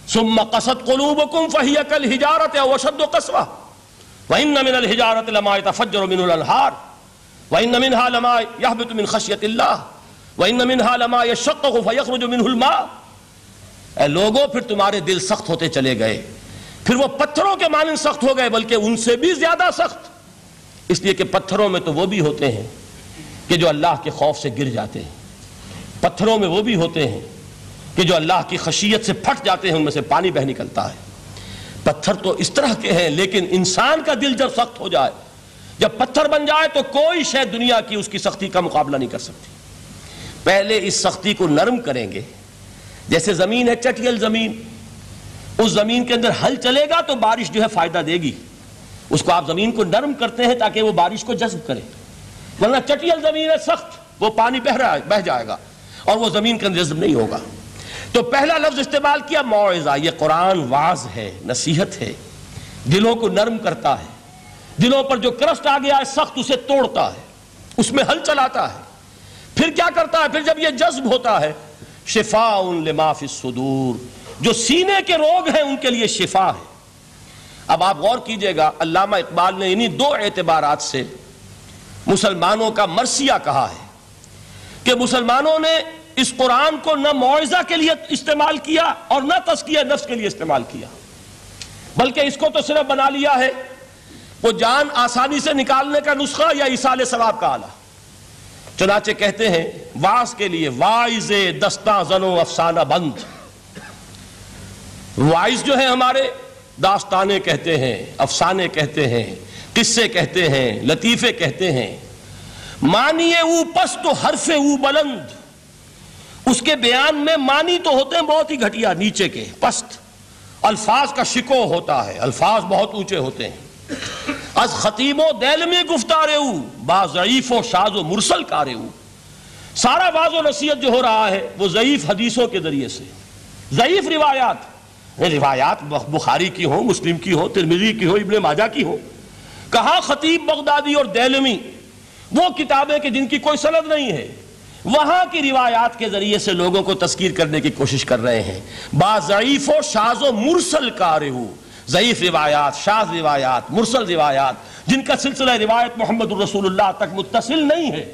सुम कसत कलूबकुम फहिया कल हिजारत वशद कसवा। वही नमिन हिजारत लमा तफजर मिनहार वही नमिन हा लमा यह मिन खशियत वह इन मिनहा लमा यशक्फयखरुजुमिनहुलमा ए लोगों, फिर तुम्हारे दिल सख्त होते चले गए। फिर वो पत्थरों के मानन सख्त हो गए, बल्कि उनसे भी ज़्यादा सख्त। इसलिए कि पत्थरों में तो वो भी होते हैं कि जो अल्लाह के खौफ से गिर जाते हैं। पत्थरों में वो भी होते हैं कि जो अल्लाह की खशियत से फट जाते हैं, उनमें से पानी बह निकलता है। पत्थर तो इस तरह के हैं, लेकिन इंसान का दिल जब सख्त हो जाए, जब पत्थर बन जाए तो कोई शायद दुनिया की उसकी सख्ती का मुकाबला नहीं कर सकती। पहले इस सख्ती को नरम करेंगे। जैसे ज़मीन है, चटियल ज़मीन। उस ज़मीन के अंदर हल चलेगा तो बारिश जो है फ़ायदा देगी। उसको आप ज़मीन को नरम करते हैं, ताकि वो बारिश को जज्ब करे। वरना चटियल ज़मीन है, सख्त, वो पानी बह रहा बह जाएगा। और वो ज़मीन के जज्ब नहीं होगा। तो पहला लफ्ज इस्तेमाल किया मुआजा ये कुरान वाज है, नसीहत है। दिलों को नरम करता है। दिलों पर जो क्रस्ट आ गया है, सख्त उसे तोड़ता है। उसमें हल चलाता है। फिर क्या करता है? फिर जब यह जज्ब होता है शिफा उन सुदूर। जो सीने के रोग हैं, उनके लिए शिफा है। अब आप गौर कीजिएगा, अल्लामा इकबाल ने इन्हीं दो एतबार से मुसलमानों का मरसिया कहा है। कि मुसलमानों ने इस कुरान को न मुआवजा के लिए इस्तेमाल किया और न तस्किया नफ्स के लिए इस्तेमाल किया। बल्कि इसको तो सिर्फ़ बना लिया है, वो जान आसानी से निकालने का नुस्खा या इसाल सवाब का आला। चुनाचे कहते हैं, वास के लिए वाइज दस्ता जनो अफसाना बंद। वाइज जो है हमारे दास्ताने कहते हैं, अफसाने कहते हैं, किस्से कहते हैं, लतीफे कहते हैं। मानिए ऊ पस तो से ऊ बुलंद। उसके बयान में मानी तो होते हैं बहुत ही घटिया, नीचे के, पस्त। अल्फाज का शिको होता है, अल्फाज बहुत ऊँचे होते हैं। अज खतीबो दैल में गुफ्तारे बाज़ीफ शाज मुरसल कारे सारा वाजो नसीहत जो हो रहा है, वो ज़यीफ हदीसों के ज़रिए से। ज़यीफ रिवायात रिवायात बुखारी की हो, मुस्लिम की हो, तिरमिजी की हो, इब्ने माजा की हो। कहा खतीब बगदादी और दैलमी वो किताबें कि जिनकी कोई सनद नहीं है। वहाँ की रिवायात के ज़रिए से लोगों को तस्कीर करने की कोशिश कर रहे हैं। बाज़ीफ शाजो मुरसल कार ज़यीफ रिवायात, शाज रिवायात, मुरसल रिवायात, जिनका सिलसिला रिवायत मोहम्मद रसूलुल्लाह तक मुतसिल नहीं है।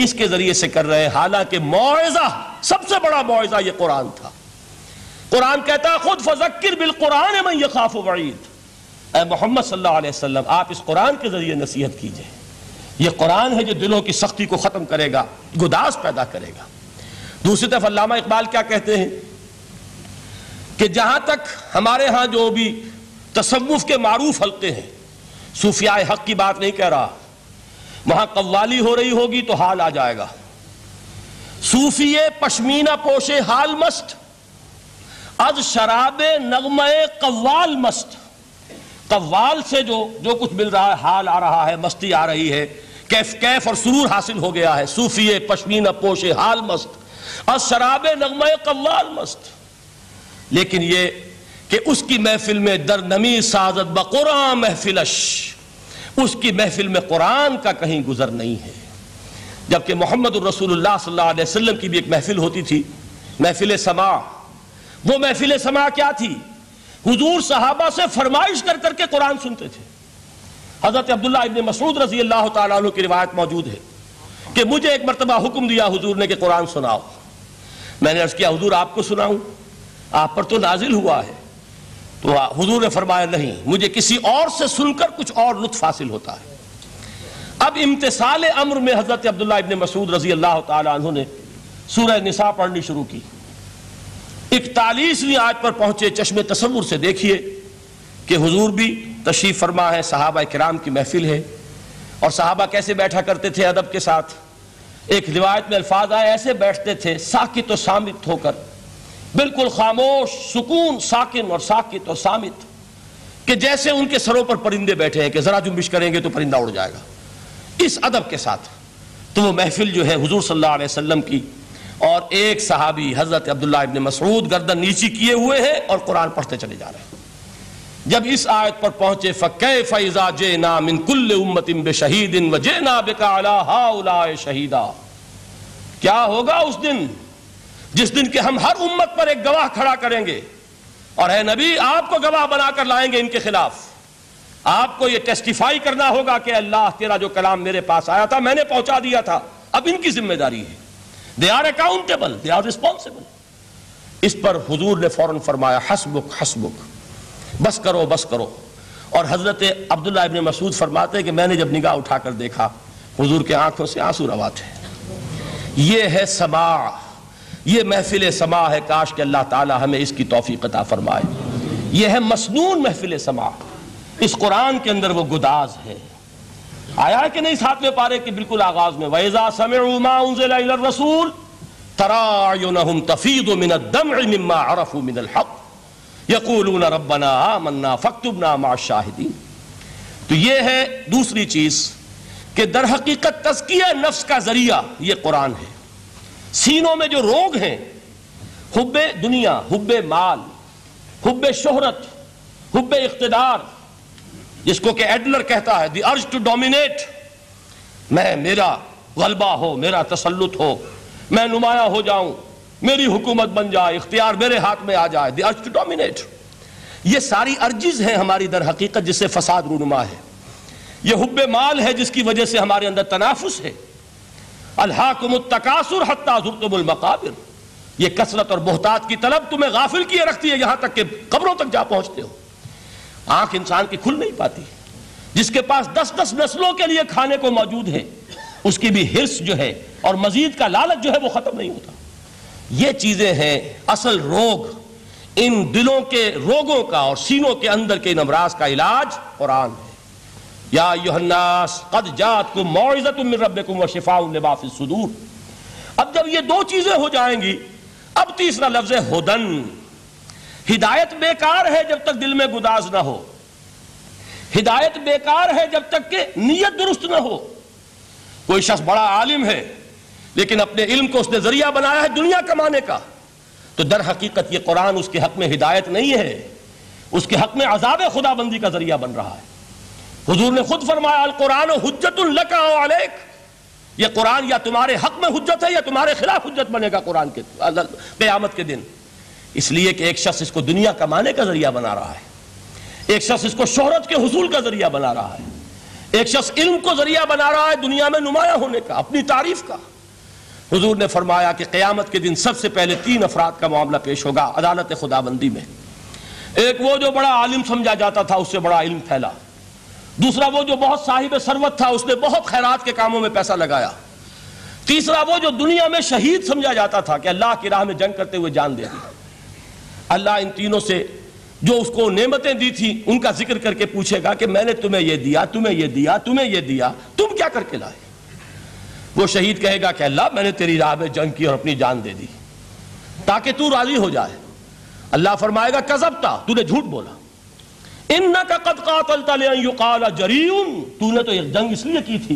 इसके ज़रिए से कर रहे हैं, हालाँकि मुआवजा सबसे बड़ा मुआवजा यह कुरान था। कुरान कहता है, खुद फजक्र बिल कुरान में यह खाफ वईद मोहम्मद सल्लल्लाहु अलैहि वसल्लम, आप इस कुरान के ज़रिए नसीहत कीजिए। यह कुरान है जो दिलों की सख्ती को ख़त्म करेगा, गुदास पैदा करेगा। दूसरी तरफ़ अल्लामा इकबाल क्या कहते हैं कि जहाँ तक हमारे यहाँ जो भी तसव्वुफ के मारूफ हल्के हैं सूफिया हक की बात नहीं कह रहा, वहाँ कव्वाली हो रही होगी तो हाल आ जाएगा। सूफिये पश्मीना पोशे हाल मस्त, अज शराब नगमे कव्वाल मस्त। कव्वाल से जो जो कुछ मिल रहा है, हाल आ रहा है, मस्ती आ रही है कैफ कैफ और सुरूर हासिल हो गया है। सूफिये पश्मीना, पोशे, हाल मस्त। अज शराब नगमे कव्वाल मस्त। लेकिन ये कि उसकी महफिल में दर नमी साजत बकुरान महफिलश उसकी महफिल में कुरान का कहीं गुजर नहीं है। जबकि मोहम्मद रसूलुल्लाह सल्लल्लाहु अलैहि वसल्लम की भी एक महफिल होती थी, महफिल समा। वो महफिल समा क्या थी? हुजूर सहाबा से फरमाइश कर करके कुरान सुनते थे। हज़रत अब्दुल्ला इब्न मसूद रज़ी अल्लाह तु की रिवायत मौजूद है कि मुझे एक मरतबा हुक्म दिया हुजूर ने कि कुरान सुनाओ। मैंने अर्ज़ किया, हुजूर, आपको सुनाऊं? आप पर तो नाजिल हुआ है। तो हुजूर ने फरमाया, नहीं, मुझे किसी और से सुनकर कुछ और लुत्फ हासिल होता है। अब इम्तसाल अम्र में हज़रत अब्दुल्ला इब्न मसूद रज़ी अल्लाह तु ने सूरह निसा पढ़नी शुरू की। इकतालीसवीं आज पर पहुँचे, चश्मे तस्वुर से देखिए कि हुजूर भी तशरीफ़ फरमा है, सहाबा कराम की महफिल है। और साहबा कैसे बैठा करते थे अदब के साथ? एक रिवायत में अल्फाज आए, ऐसे बैठते थे, साकित और सामित होकर। बिल्कुल खामोश, सुकून, साकिन और साकित और सामित। कि जैसे उनके सरों पर परिंदे बैठे हैं कि जरा जुम्बिश करेंगे तो परिंदा उड़ जाएगा। इस अदब के साथ। तो वो महफिल जो है हुजूर सल्लल्लाहु अलैहि वसल्लम की। और एक सहाबी हज़रत अब्दुल्ला इब्न मसरूद गर्दन नीची किए हुए हैं और कुरान पढ़ते चले जा रहे हैं। जब इस आयत पर पहुँचे फ़कै फ़ैज़ा जे नाम कुल्ल उम्मतिन बे शहीदिन व जे ना बेकाला हाउलाए शहीदा। क्या होगा उस दिन जिस दिन के हम हर उम्मत पर एक गवाह खड़ा करेंगे और है नबी, आपको गवाह बनाकर लाएँगे इनके खिलाफ। आपको यह टेस्टिफाई करना होगा कि अल्लाह तेरा जो कलाम मेरे पास आया था, मैंने पहुँचा दिया था। अब इनकी ज़िम्मेदारी है। They are accountable they are responsible इस पर हुजूर ने फ़ौरन फरमाया, हसबुक हसबुक। बस करो बस करो। और हज़रत अब्दुल्ला इब्न मसूद फरमाते कि मैंने जब निगाह उठाकर देखा, हुजूर के आँखों से आँसू रवा थे। ये है समा, ये महफिल समा है, काश के अल्लाह ताला हमें इसकी तोफ़ी अता फरमाए। यह है मसनून महफिल समा। इस कुरान के अंदर वो गुदाज है। आया है कि नहीं सातवें पारे कि बिल्कुल आगाज़ में? वैजा समय रसूल, तरायुनहुम तफीदु मिन दम मिम्मा अरफू हक। यकूलून रब्बना आमन्ना, फक्तुबना मा शाहिदीन तो ये है दूसरी चीज़ कि दर हकीकत तस्किया नफ्स का ज़रिया ये कुरान है। सीनों में जो रोग हैं, हुब्बे दुनिया, हुब्बे माल, हुब्बे शोहरत, हुब्बे इकतदार, जिसको कि एडलर कहता है, द अर्ज़ टू डोमिनेट, मैं, मेरा गलबा हो, मेरा तसलुत हो, मैं नुमाया हो जाऊँ मेरी हुकूमत बन जाए, इख्तियार मेरे हाथ में आ जाए टू डोमिनेट ये सारी अर्जिज हैं हमारी दर हकीकत जिससे फसाद रूनुमा है। ये हुब माल है जिसकी वजह से हमारे अंदर तनाफुस है। अल्लाकुमतकासुर हत्ताजुर्तुमकाबिर ये कसरत और बोहतात की तलब तुम्हें गाफिल किए रखती है, यहाँ तक कि कब्रों तक जा पहुँचते हो। आँख इंसान की खुल नहीं पाती। जिसके पास दस दस नस्लों के लिए खाने को मौजूद है, उसकी भी हिर्स जो है और मजीद का लालच जो है वो खत्म नहीं होता। ये चीज़ें हैं असल रोग। इन दिलों के रोगों का और सीनों के अंदर के इन अमराज का इलाज कुरान है। या युहन्नास कद जात शिफाउन लिमा सुदूर। अब जब ये दो चीज़ें हो जाएँगी, अब तीसरा लफ्ज है हुदन। हिदायत बेकार है जब तक दिल में गुदाज ना हो। हिदायत बेकार है जब तक के नीयत दुरुस्त ना हो। कोई शख्स बड़ा आलिम है लेकिन अपने इल्म को उसने ज़रिया बनाया है दुनिया कमाने का। तो दर हकीकत ये कुरान उसके हक में हिदायत नहीं है। उसके हक में अजाब खुदाबंदी का ज़रिया बन रहा है। हुजूर ने खुद फरमाया कुरान हुज्जतुल्लक ये कुरान या तुम्हारे हक में हुज्जत है या तुम्हारे खिलाफ हुज्जत बनेगा कुरान के क्यामत के दिन। इसलिए कि एक शख्स इसको दुनिया कमाने का ज़रिया बना रहा है। एक शख्स इसको शोहरत के हसूल का ज़रिया बना रहा है। एक शख्स इल्म को ज़रिया बना रहा है दुनिया में नुमाया होने का, अपनी तारीफ़ का। हुजूर ने फरमाया कि क़यामत के दिन सबसे पहले तीन अफराद का मामला पेश होगा, अदालत खुदाबंदी में। एक वो जो बड़ा आलिम समझा जाता था, उससे बड़ा इल्म फैला। दूसरा वो जो बहुत साहिब सरवत था, उसने बहुत खैरात के कामों में पैसा लगाया। तीसरा वो जो दुनिया में शहीद समझा जाता था कि अल्लाह की राह में जंग करते हुए जान दे दी। अल्लाह इन तीनों से जो उसको नेमतें दी थी, उनका ज़िक्र करके पूछेगा कि मैंने तुम्हें यह दिया, तुम्हें यह दिया, तुम्हें यह दिया, तुम क्या करके लाए? वो शहीद कहेगा कि अल्लाह, मैंने तेरी राह में जंग की और अपनी जान दे दी। ताकि तू राज़ी हो जाए। अल्लाह फरमाएगा कजबता तूने झूठ बोला। इन तूने तो एक जंग इसलिए की थी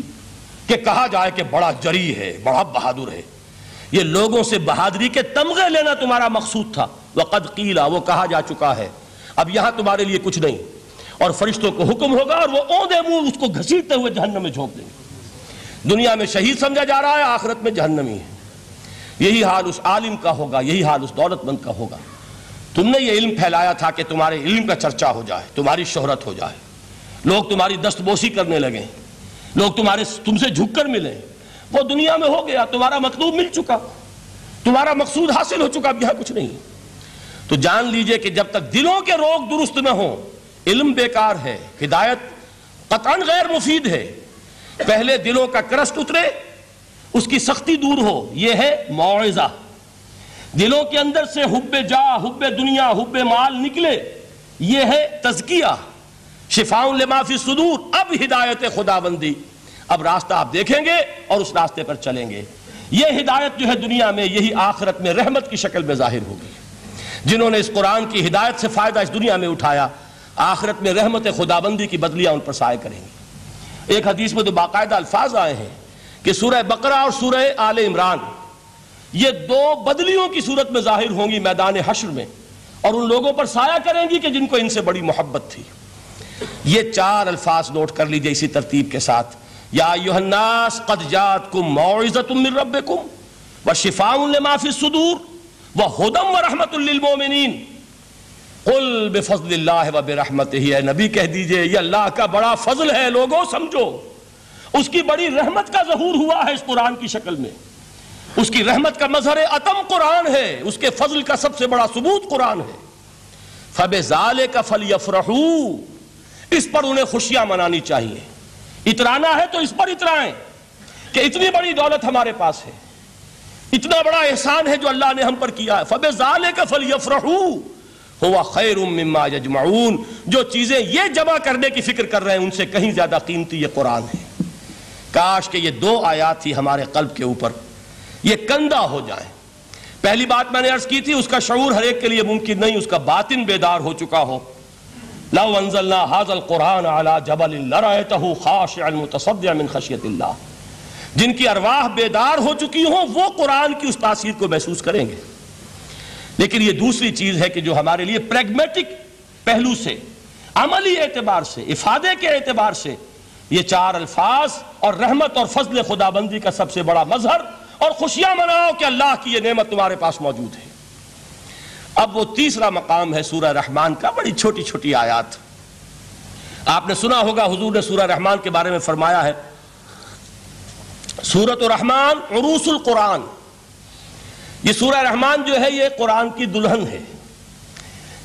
कि कहा जाए कि बड़ा जरी है, बड़ा बहादुर है। ये लोगों से बहादुरी के तमगे लेना तुम्हारा मकसूद था। वह कद कीला, वो कहा जा चुका है। अब यहाँ तुम्हारे लिए कुछ नहीं। और फरिश्तों को हुक्म होगा और वो ओंधे मुँह उसको घसीटते हुए जहन्नम में झोंक देंगे। दुनिया में शहीद समझा जा रहा है, आखिरत में जहन्नमी है। यही हाल उस आलिम का होगा, यही हाल उस दौलतमंद का होगा। तुमने ये इल्म फैलाया था कि तुम्हारे इल्म का चर्चा हो जाए, तुम्हारी शोहरत हो जाए। लोग तुम्हारी दस्तबोसी करने लगे, लोग तुम्हारे तुमसे झुककर मिले। वो दुनिया में हो गया, तुम्हारा मकदूब मिल चुका। तुम्हारा मकसूद हासिल हो चुका, अब यह कुछ नहीं। तो जान लीजिए कि जब तक दिलों के रोग दुरुस्त न हो, इल्म बेकार है, हिदायत कतन गैर मुफीद है। पहले दिलों का क्रस्ट उतरे, उसकी सख्ती दूर हो यह है मुआवजा दिलों के अंदर से हुब्बे जा, हुब्बे दुनिया, हुब्बे माल निकले यह है तजकिया। शिफाउन माफ़ी सुदूर, अब हिदायत खुदाबंदी। अब रास्ता आप देखेंगे और उस रास्ते पर चलेंगे। यह हिदायत जो है दुनिया में, यही आखिरत में रहमत की शक्ल में ज़ाहिर होगी। जिन्होंने इस कुरान की हिदायत से फ़ायदा इस दुनिया में उठाया, आखिरत में रहमत खुदाबंदी की बदलियाँ उन पर साय करेंगी। एक हदीस में तो बाकायदा अल्फाज आए हैं कि सूरह बकरा और सूरह आल इमरान, ये दो बदलियों की सूरत में ज़ाहिर होंगी मैदान हश्र में और उन लोगों पर साया करेंगी कि जिनको इनसे बड़ी मोहब्बत थी। ये चार अल्फाज नोट कर लीजिए इसी तरतीब के साथ। या युहन्नास कदजात कुम मोइज़तुम मिन रब्बिकुम व शिफाउन लिमा सुदूर व हुदम व रहमतुल्लिल कुल बेफजल्लाह व बेरहमतिही है नबी कह दीजिए, ये अल्लाह का बड़ा फजल है, लोगों, समझो। उसकी बड़ी रहमत का जहूर हुआ है इस कुरान की शक्ल में। उसकी रहमत का मजहर अतम कुरान है, उसके फजल का सबसे बड़ा सबूत कुरान है। फब जाले का फल यफरहू इस पर उन्हें खुशियाँ मनानी चाहिए। इतराना है तो इस पर इतराएँ, कि इतनी बड़ी दौलत हमारे पास है। इतना बड़ा एहसान है जो अल्लाह ने हम पर किया है। फब जाले का फल यफरहू हुआ खैर मम्मा जो चीज़ें ये जमा करने की फ़िक्र कर रहे हैं, उनसे कहीं ज़्यादा कीमती ये कुरान है। काश के ये दो आयात थी हमारे कल्ब के ऊपर ये कंदा हो जाए। पहली बात मैंने अर्ज़ की थी, उसका शूर हर एक के लिए मुमकिन नहीं, उसका बातिन बेदार हो चुका हो। लव हाजल कुरान अला जबल जिनकी अरवाह बेदार हो चुकी हो, वो कुरान की उस तासीर को महसूस करेंगे। लेकिन ये दूसरी चीज़ है कि जो हमारे लिए प्रेगमेटिक पहलू से, अमली एतबार से, इफादे के एतबार से, ये चार अल्फाज और रहमत और फजल खुदाबंदी का सबसे बड़ा मजहर और खुशियाँ मनाओ कि अल्लाह की ये नेमत तुम्हारे पास मौजूद है। अब वो तीसरा मकाम है सूरह रहमान का, बड़ी छोटी छोटी आयात। आपने सुना होगा हुजूर ने सूरह रहमान के बारे में फरमाया है। सूरत रहमान, उरूसुल कुरान। ये सूरह रहमान जो है, ये कुरान की दुल्हन है।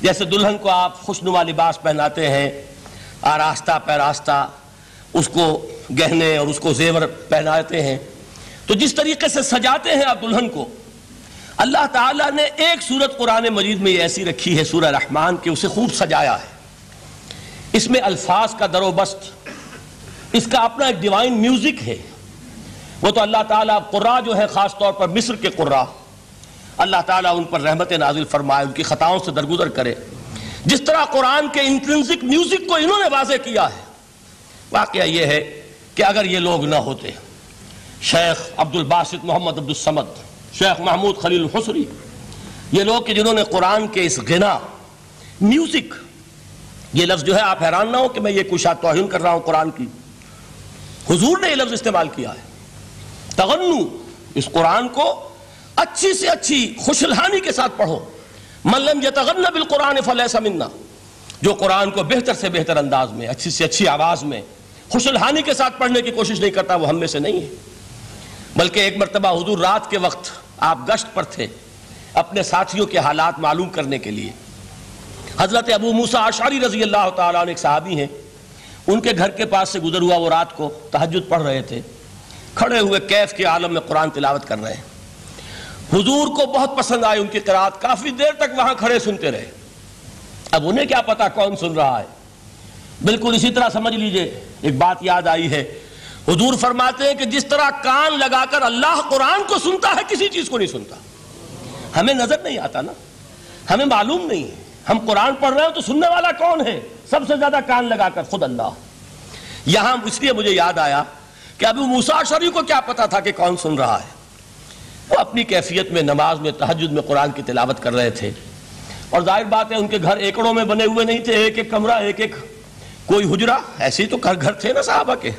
जैसे दुल्हन को आप खुशनुमा लिबास पहनाते हैं, आरास्ता पैरास्ता, उसको गहने और उसको जेवर पहनाते हैं। तो जिस तरीके से सजाते हैं आप दुल्हन को, अल्लाह ताला ने एक सूरत कुरान मजीद में ऐसी रखी है, सूरह रहमान के, उसे खूब सजाया है। इसमें अल्फाज का दरोबस्त, इसका अपना एक डिवाइन म्यूज़िक है। वो तो अल्लाह ताला कुर्रा जो है ख़ास तौर पर मिस्र के कुर्रा। अल्लाह ताला उन पर रहमत नाजिल फरमाए, उनकी ख़ताओं से दरगुजर करे। जिस तरह कुरान के इंट्रेंसिक म्यूज़िक को इन्होंने वाजे किया है वाक़ यह है कि अगर ये लोग ना होते, शेख अब्दुल बासित मोहम्मद अब्दुल समद, शेख महमूद खलील हसरी, ये लोग कि जिन्होंने कुरान के इस गना म्यूज़िक ये लफ्ज़ जो है, आप हैरान ना हो कि मैं ये कुशा तोहिन कर रहा हूँ कुरान की। हुजूर ने ये लफ्ज़ इस्तेमाल किया है। तगन्नू, इस कुरान को अच्छी से अच्छी खुशलहानी के साथ पढ़ो। मल्लम तगन्ना बिल कुरान फलैसा मिन्ना। जो कुरान को बेहतर से बेहतर अंदाज में, अच्छी से अच्छी आवाज़ में खुशलहानी के साथ पढ़ने की कोशिश नहीं करता, वो हम में से नहीं है। बल्कि एक मरतबा हजूर, रात के वक्त आप गश्त पर थे, अपने साथियों के हालात मालूम करने के लिए। हज़रत अबू मूसा आशारी रज़ी अल्लाह तन एक साहबी हैं। उनके घर के पास से गुजर हुआ वो रात को तहजद पढ़ रहे थे। खड़े हुए कैफ के आलम में कुरान तिलावत कर रहे हैं। हुजूर को बहुत पसंद आई उनकी किरात। काफ़ी देर तक वहाँ खड़े सुनते रहे। अब उन्हें क्या पता कौन सुन रहा है? बिल्कुल इसी तरह समझ लीजिए, एक बात याद आई है। हुजूर फरमाते हैं कि जिस तरह कान लगाकर अल्लाह कुरान को सुनता है, किसी चीज़ को नहीं सुनता। हमें नज़र नहीं आता ना। हमें मालूम नहीं है। हम कुरान पढ़ रहे हो तो सुनने वाला कौन है? सबसे ज़्यादा कान लगाकर खुद अल्लाह। यहाँ इसलिए मुझे याद आया कि अभी मूसा शरी को क्या पता था कि कौन सुन रहा है। वो अपनी कैफियत में, नमाज़ में तहजद में कुरान की तिलावत कर रहे थे। और ज़ाहिर बात है, उनके घर एकड़ों में बने हुए नहीं थे, एक एक कमरा, एक एक कोई हुजरा। ऐसे ही तो घर घर थे ना साहबा के।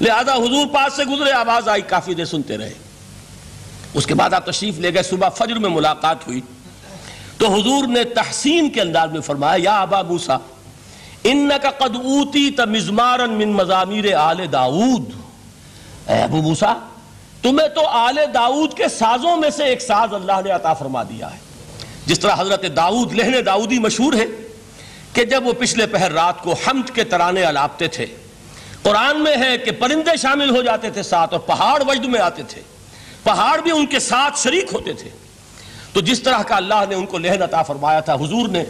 लिहाजा हुजूर पास से गुजरे, आवाज़ आई, काफ़ी देर सुनते रहे। उसके बाद आप तशरीफ़ ले गए, सुबह फजर में मुलाकात हुई। तो हुजूर ने तहसीन के अंदाज में फरमाया, या अबा मूसा इन का कदूती तमिजमारन मिन मजामिर आले दाऊद। अबू मूसा तुम्हें तो आले दाऊद के साजों में से एक साज अल्लाह ने अता फरमा दिया है। जिस तरह हज़रत दाऊद लहने दाऊदी मशहूर है कि जब वो पिछले पहर रात को हमद के तराने अलापते थे, कुरान में है कि परिंदे शामिल हो जाते थे साथ और पहाड़ वजद में आते थे। पहाड़ भी उनके साथ शरीक होते थे। तो जिस तरह का अल्लाह ने उनको लहन अता फरमाया था, हुजूर ने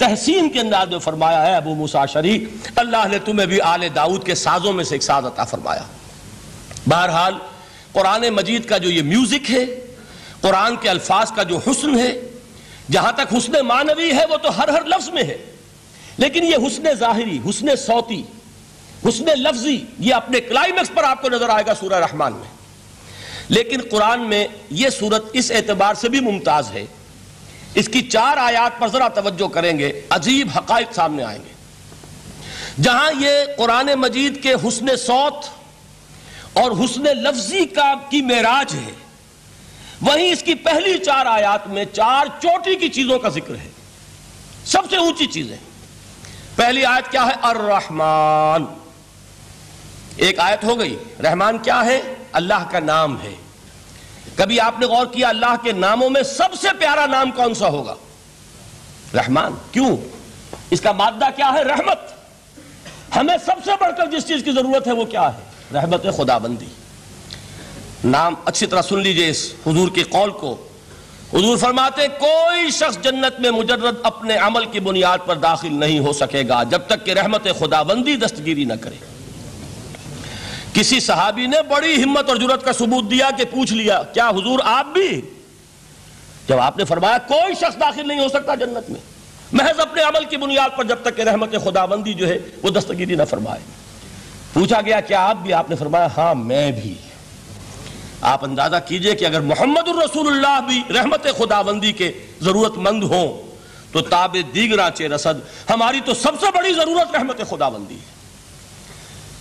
तहसीन के अंदाज में फरमाया है, अबू मूसा शरीक, अल्लाह ने तुम्हें भी आले दाऊद के साजों में से एक साज अता फरमाया। बहरहाल कुरान मजीद का जो ये म्यूज़िक है, कुरान के अल्फाज का जो हुस्न है, जहाँ तक हुस्न मानवी है, वो तो हर हर लफ्ज में है। लेकिन ये हुस्न जाहिरी, हुस्न सौती, हुस्न लफ्जी, ये अपने क्लाइमेक्स पर आपको नज़र आएगा सूरह रहमान में। लेकिन कुरान में यह सूरत इस एतबार से भी मुमताज़ है। इसकी चार आयात पर जरा तवज्जो करेंगे, अजीब हकाइक सामने आएँगे। जहाँ ये कुरान मजीद के हुस्न सौत और हुसन लफ्जी का की मेराज है। वहीं इसकी पहली चार आयात में चार चोटी की चीज़ों का ज़िक्र है। सबसे ऊँची चीज़ें। पहली आयत क्या है? अर रहमान एक आयत हो गई। रहमान क्या है? अल्लाह का नाम है। कभी आपने गौर किया अल्लाह के नामों में सबसे प्यारा नाम कौन सा होगा? रहमान। क्यों? इसका मादा क्या है? रहमत। हमें सबसे बढ़कर जिस चीज़ की ज़रूरत है वो क्या है? रहमत खुदाबंदी। नाम अच्छी तरह सुन लीजिए इस हजूर के कौल को। हजूर फरमाते कोई शख्स जन्नत में मुजरद अपने अमल की बुनियाद पर दाखिल नहीं हो सकेगा, जब तक कि रहमत खुदाबंदी, दस्तगिरी न करे। किसी सहाबी ने बड़ी हिम्मत और ज़रूरत का सबूत दिया कि पूछ लिया, क्या हुजूर, आप भी? जब आपने फरमाया, कोई शख्स दाखिल नहीं हो सकता जन्नत में। महज अपने अमल की बुनियाद पर जब तक रहमत खुदाबंदी जो है, वो दस्तगिरी न फरमाए। पूछा गया, क्या आप भी, आपने फरमाया हाँ मैं भी। आप अंदाज़ा कीजिए कि अगर मोहम्मद रसूलुल्लाह भी रहमत खुदाबंदी के जरूरतमंद हो तो ताब दीगरा चे रसद, हमारी तो सबसे बड़ी ज़रूरत रहमत खुदाबंदी है।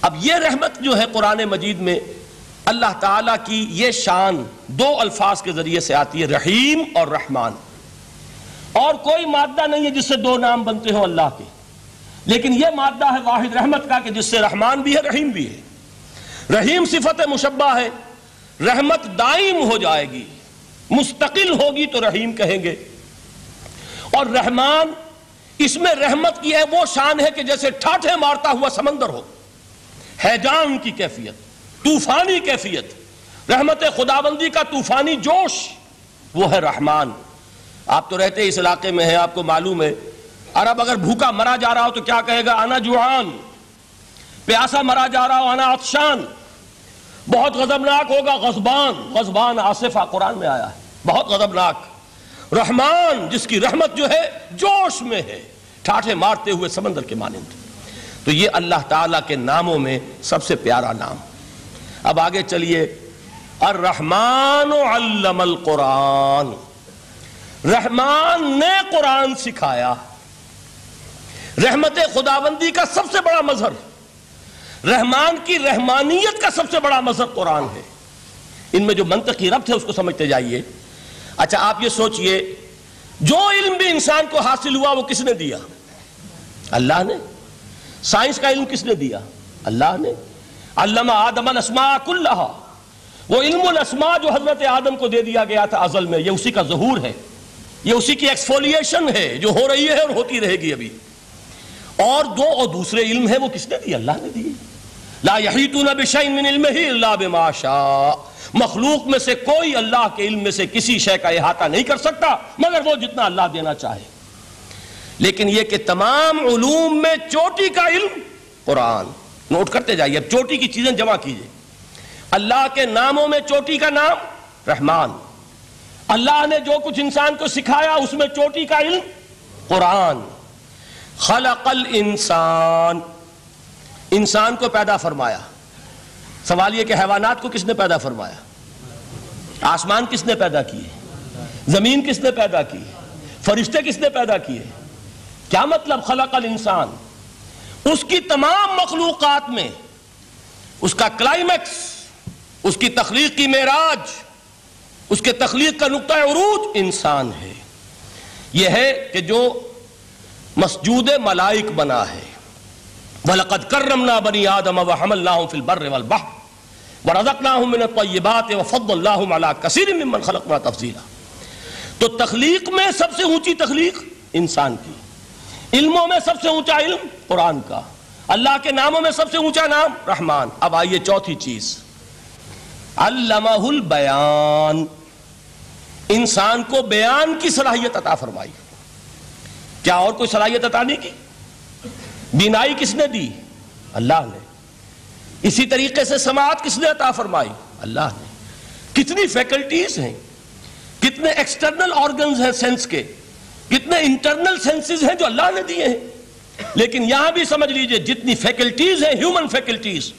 अब यह रहमत जो है कुरान मजीद में, अल्लाह ताला की ये शान दो अल्फाज के ज़रिए से आती है, रहीम और रहमान। और कोई मादा नहीं है जिससे दो नाम बनते हो अल्लाह के। लेकिन यह मादा है वाहिद रहमत का कि जिससे रहमान भी है, रहीम भी है। रहीम सिफत मुशब्बा है, रहमत दाइम हो जाएगी, मुस्तकिल होगी तो रहीम कहेंगे। और रहमान, इसमें रहमत की है, वो शान है कि जैसे ठाठे मारता हुआ समंदर हो। हैजान की कैफियत, तूफानी कैफियत, रहमत खुदाबंदी का तूफानी जोश, वो है रहमान। आप तो रहते इस इलाके में है, आपको मालूम है अरब अगर भूखा मरा जा रहा हो तो क्या कहेगा? आना जुआन। प्यासा मरा जा रहा हो आना अतशान बहुत गजबनाक होगा गजबान। गजबान आसिफा कुरान में आया है। बहुत गजबनाक। रहमान, जिसकी रहमत जो है, जोश में है। ठाठे मारते हुए समंदर के मानंद तो ये अल्लाह ताला के नामों में सबसे प्यारा नाम। अब आगे चलिए। अर्रहमान अल्लमल कुरान। रहमान ने कुरान सिखाया। रहमत खुदाबंदी का सबसे बड़ा मजहर रहमान की रहमानियत का सबसे बड़ा मजहर कुरान है। इनमें जो मंतकी रब्त है उसको समझते जाइए। अच्छा आप ये सोचिए, जो इल्म भी इंसान को हासिल हुआ, वो किसने दिया? अल्लाह ने। साइंस का इल्म किसने दिया? अल्लाह ने। अल्लामा आदम असमा वो इल्म जो हज़रत आदम को दे दिया गया था अजल में, ये उसी का जहूर है। ये उसी की एक्सफोलिएशन है, जो हो रही है और होती रहेगी अभी। और दो और दूसरे इल्म है वो किसने दिए? अल्लाह ने दिए। ला इल्म ही मखलूक में से कोई अल्लाह के इल्म में से किसी शय का अहाता नहीं कर सकता, मगर वो जितना अल्लाह देना चाहे। लेकिन यह कि तमाम उलूम में चोटी का इल्म, कुरान। नोट करते जाइए, अब चोटी की चीज़ें जमा कीजिए। अल्लाह के नामों में चोटी का नाम, रहमान। अल्लाह ने जो कुछ इंसान को सिखाया, उसमें चोटी का इल्म, कुरान। खलकल इंसान। इंसान को पैदा फरमाया। सवाल यह कि हैवानात को किसने पैदा फरमाया? आसमान किसने पैदा किए? ज़मीन किसने पैदा की? फरिश्ते किसने पैदा किए? क्या मतलब खलकल इंसान? उसकी तमाम मखलूकत में उसका क्लाइमैक्स उसकी तखलीक की मेराज, उसके तखलीक का नुकता अरूज इंसान है। यह है कि जो मसजूद मलाइक बना है। वलकद करमना बनी आदम व हमल फिल बर वल बह व रजकना मिन तय्यबात व फद्दल्लाहु कसीर मिमन खलकना तफसीला तो तखलीक में सबसे ऊँची तखलीक इंसान की। इल्मों में सबसे ऊँचा इल्म कुरान का। अल्लाह के नामों में सबसे ऊँचा नाम रहमान। अब आइए चौथी चीज़। अल्लाहुल बयान। इंसान को बयान की सलाहियत अता फरमाई। क्या और कोई सलाहियत अता नहीं की? बीनाई किसने दी? अल्लाह ने। इसी तरीके से समात किसने अता फरमाई? अल्लाह ने। कितनी फैकल्टीज हैं, कितने एक्सटर्नल ऑर्गन्स हैं सेंस के, कितने इंटरनल सेंसेस हैं जो अल्लाह ने दिए हैं। लेकिन यहाँ भी समझ लीजिए, जितनी फैकल्टीज हैं, ह्यूमन फैकल्टीज,